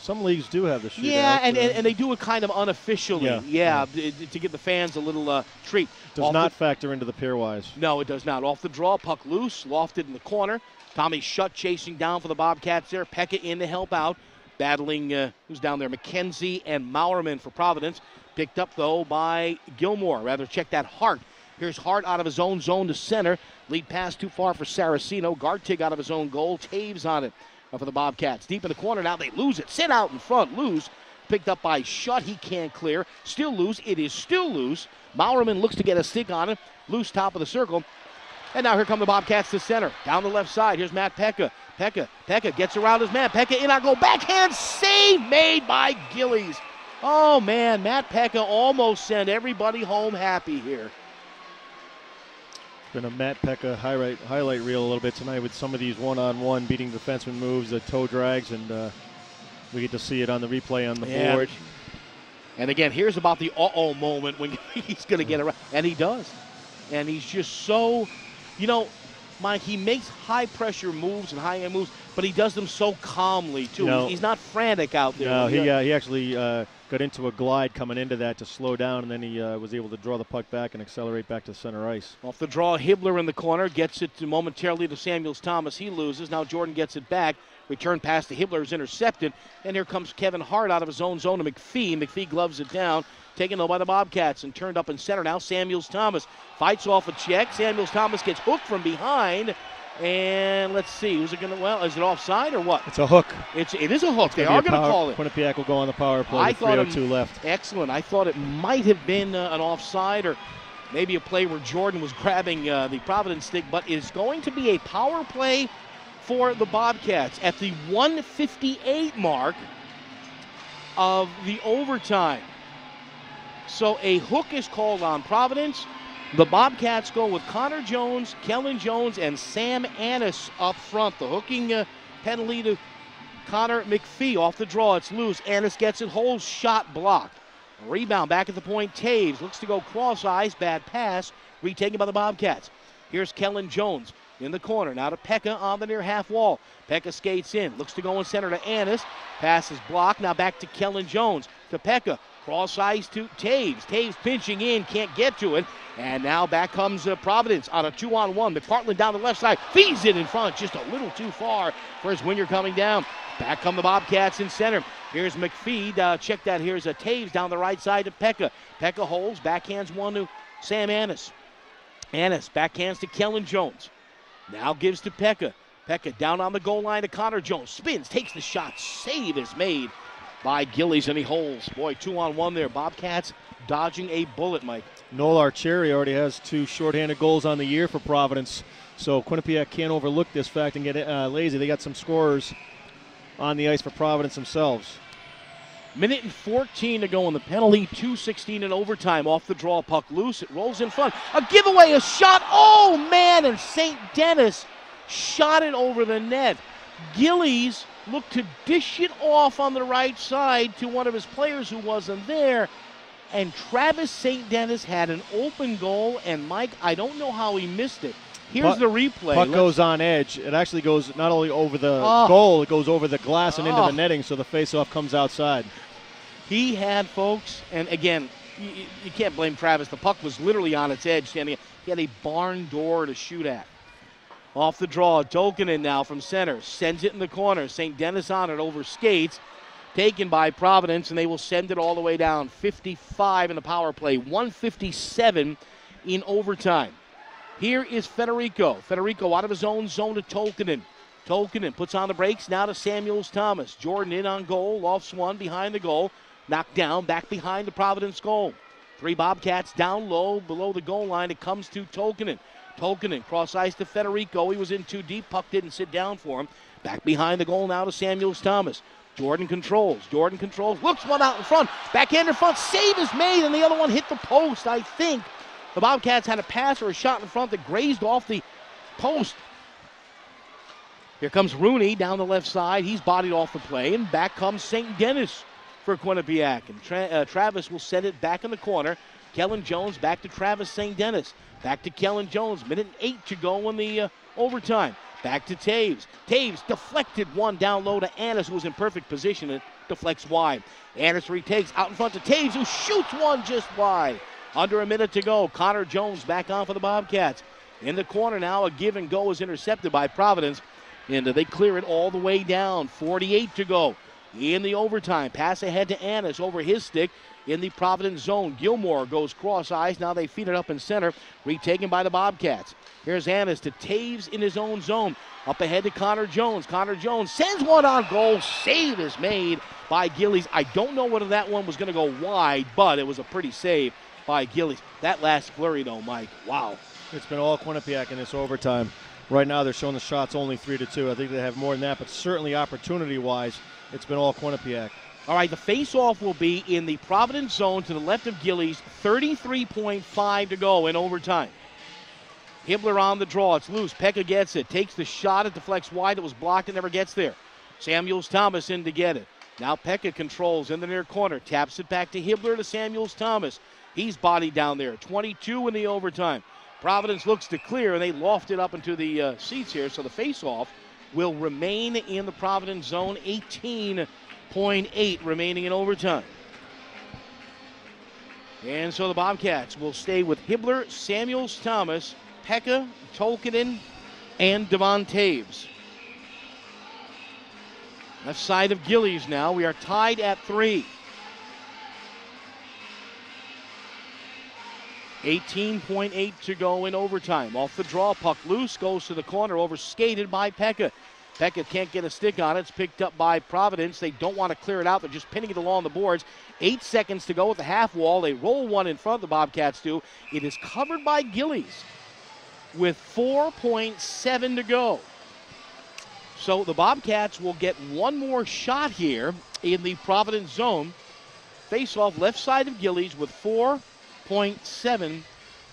Some leagues do have the shootout. Yeah, and, and, and, they do it kind of unofficially. Yeah, yeah, yeah. to give the fans a little uh, treat. Does Off not the, factor into the pairwise. No, it does not. Off the draw, puck loose, lofted in the corner. Tommy Schutt, chasing down for the Bobcats there. Peca in to help out. Battling, uh, who's down there? McKenzie and Mauermann for Providence. Picked up, though, by Gilmour. Rather, check that Hart. Here's Hart out of his own zone to center. Lead pass too far for Saracino. Garteig out of his own goal. Toews on it for the Bobcats. Deep in the corner now, they lose it. Sit out in front, lose. Picked up by Schutt, he can't clear. Still loose, it is still loose. Mauermann looks to get a stick on it. Loose top of the circle. And now here come the Bobcats to center. Down the left side, here's Matt Peca. Peca, Peca gets around his man. Peca in on goal, backhand save made by Gillies. Oh man, Matt Peca almost sent everybody home happy here. Been a Matt Peca highlight highlight reel a little bit tonight with some of these one-on-one beating defenseman moves, the toe drags, and uh, we get to see it on the replay on the yeah. board. And again, here's about the uh-oh moment when he's going to get around, and he does. And he's just so, you know, Mike, he makes high pressure moves and high end moves, but he does them so calmly too. You know, he's not frantic out there. No, he uh, he actually uh, got into a glide coming into that to slow down, and then he uh, was able to draw the puck back and accelerate back to center ice. Off the draw, Hibbeler in the corner gets it to momentarily to Samuels Thomas. He loses. Now Jordan gets it back. Return pass to Hibbeler is intercepted, and here comes Kevin Hart out of his own zone to McPhee. McPhee gloves it down, taken though by the Bobcats and turned up in center. Now Samuels Thomas fights off a check. Samuels Thomas gets hooked from behind and let's see, who's it going to? Well, is it offside or what? It's a hook. It's it is a hook. They are going to call it. Quinnipiac will go on the power play. I thought 302 it, left. Excellent. I thought it might have been uh, an offside or maybe a play where Jordan was grabbing uh, the Providence stick, but it's going to be a power play for the Bobcats at the 158 mark of the overtime. So a hook is called on Providence. The Bobcats go with Connor Jones, Kellen Jones, and Sam Anas up front. The hooking uh, penalty to Connor McPhee off the draw. It's loose. Anas gets it, holds, shot blocked. Rebound back at the point. Toews looks to go cross eyes. Bad pass. Retaken by the Bobcats. Here's Kellen Jones in the corner. Now to Peca on the near half wall. Peca skates in. Looks to go in center to Anas. Passes blocked. Now back to Kellen Jones. To Peca. Cross ice to Toews. Toews pinching in. Can't get to it. And now back comes uh, Providence on a two on one. McParland down the left side, feeds it in front, just a little too far for his winger coming down. Back come the Bobcats in center. Here's McPhee. Uh, check that. Here's a Toews down the right side to Peca. Peca holds, backhands one to Sam Anas. Anas backhands to Kellen Jones. Now gives to Peca. Peca down on the goal line to Connor Jones. Spins, takes the shot. Save is made by Gillies, and he holds. Boy, two on one there. Bobcats dodging a bullet, Mike. Noel Acciari already has two shorthanded goals on the year for Providence, so Quinnipiac can't overlook this fact and get uh, lazy. They got some scorers on the ice for Providence themselves. Minute and 14 to go in the penalty. 2.16 in overtime. Off the draw, puck loose. It rolls in front. A giveaway, a shot. Oh, man. And St. Denis shot it over the net. Gillies looked to dish it off on the right side to one of his players who wasn't there. And Travis St. Denis had an open goal. And Mike, I don't know how he missed it. Here's puck, the replay. Puck Let's goes on edge. It actually goes not only over the oh. goal, it goes over the glass and into Oh. the netting, so the faceoff comes outside. He had folks, and again, you, you can't blame Travis. The puck was literally on its edge. Standing, he had a barn door to shoot at. Off the draw, Tolkinen now from center sends it in the corner. St. Denis on it over skates, taken by Providence, and they will send it all the way down. 55 in the power play, 157 in overtime. Here is Federico. Federico out of his own zone to Tolkinen. Tolkinen puts on the brakes now to Samuels Thomas. Jordan in on goal, lofts one behind the goal. Knocked down, back behind the Providence goal. Three Bobcats down low, below the goal line. It comes to Tolkinen. Tolkinen cross ice to Federico. He was in too deep. Puck didn't sit down for him. Back behind the goal now to Samuels Thomas. Jordan controls. Jordan controls. Looks one out in front. Backhand in front. Save is made, and the other one hit the post. I think the Bobcats had a pass or a shot in front that grazed off the post. Here comes Rooney down the left side. He's bodied off the play, and back comes St. Denis for Quinnipiac. And Tra- uh, Travis will set it back in the corner. Kellen Jones back to Travis St. Denis. Back to Kellen Jones. Minute and eight to go in the uh, overtime. Back to Toews. Toews deflected one down low to Anas, who was in perfect position and deflects wide. Anas retakes out in front to Toews, who shoots one just wide. Under a minute to go. Connor Jones back on for the Bobcats. In the corner now, a give and go is intercepted by Providence. And they clear it all the way down. 48 to go in the overtime. Pass ahead to Anas over his stick in the Providence zone. Gilmour goes cross eyes. Now they feed it up in center. Retaken by the Bobcats. Here's Anas to Toews in his own zone. Up ahead to Connor Jones. Connor Jones sends one on goal. Save is made by Gillies. I don't know whether that one was going to go wide, but it was a pretty save by Gillies. That last flurry, though, Mike. Wow. It's been all Quinnipiac in this overtime. Right now, they're showing the shots only three to two. I think they have more than that, but certainly opportunity-wise, it's been all Quinnipiac. All right, the face-off will be in the Providence zone to the left of Gillies. 33.5 to go in overtime. Hibbeler on the draw. It's loose. Peca gets it. Takes the shot. It deflects wide. It was blocked and never gets there. Samuels Thomas in to get it. Now Peca controls in the near corner. Taps it back to Hibbeler to Samuels Thomas. He's bodied down there. 22 in the overtime. Providence looks to clear, and they loft it up into the uh, seats here. So the face-off will remain in the Providence zone. 18.8 remaining in overtime. And so the Bobcats will stay with Hibbeler, Samuels Thomas, Peca, Tolkinen, and Devon Toews. Left side of Gillies now. We are tied at three. 18.8 to go in overtime. Off the draw, puck loose, goes to the corner, over skated by Peca. Peca can't get a stick on it. It's picked up by Providence. They don't want to clear it out. They're just pinning it along the boards. Eight seconds to go at the half wall. They roll one in front, of the Bobcats do. It is covered by Gillies with 4.7 to go. So the Bobcats will get one more shot here in the Providence zone. Face off left side of Gillies with 4.7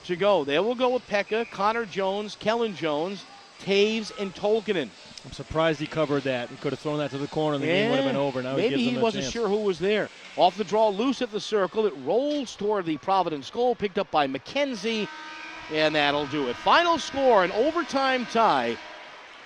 to go. They will go with Peca, Connor Jones, Kellen Jones, Toews, and Tolkinen. I'm surprised he covered that. He could have thrown that to the corner and the game would have been over. Now maybe he, he wasn't chance. sure who was there. Off the draw, loose at the circle. It rolls toward the Providence goal, picked up by McKenzie, and that'll do it. Final score, an overtime tie.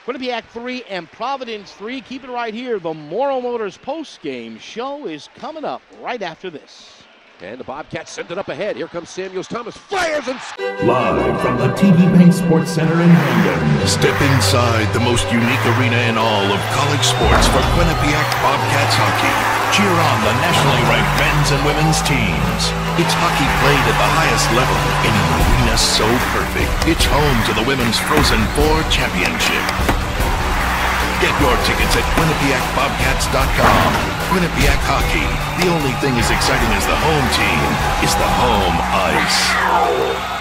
Quinnipiac 3 and Providence 3. Keep it right here. The Morrow Motors post-game show is coming up right after this. And the Bobcats send it up ahead. Here comes Samuels Thomas. Fires and Live from the TD Bank Sports Center in Hamden. Step inside the most unique arena in all of college sports for Quinnipiac Bobcats hockey. Cheer on the nationally ranked men's and women's teams. It's hockey played at the highest level in an arena so perfect. It's home to the Women's Frozen Four Championship. Get your tickets at QuinnipiacBobcats.com. Quinnipiac Hockey. The only thing as exciting as the home team is the home ice.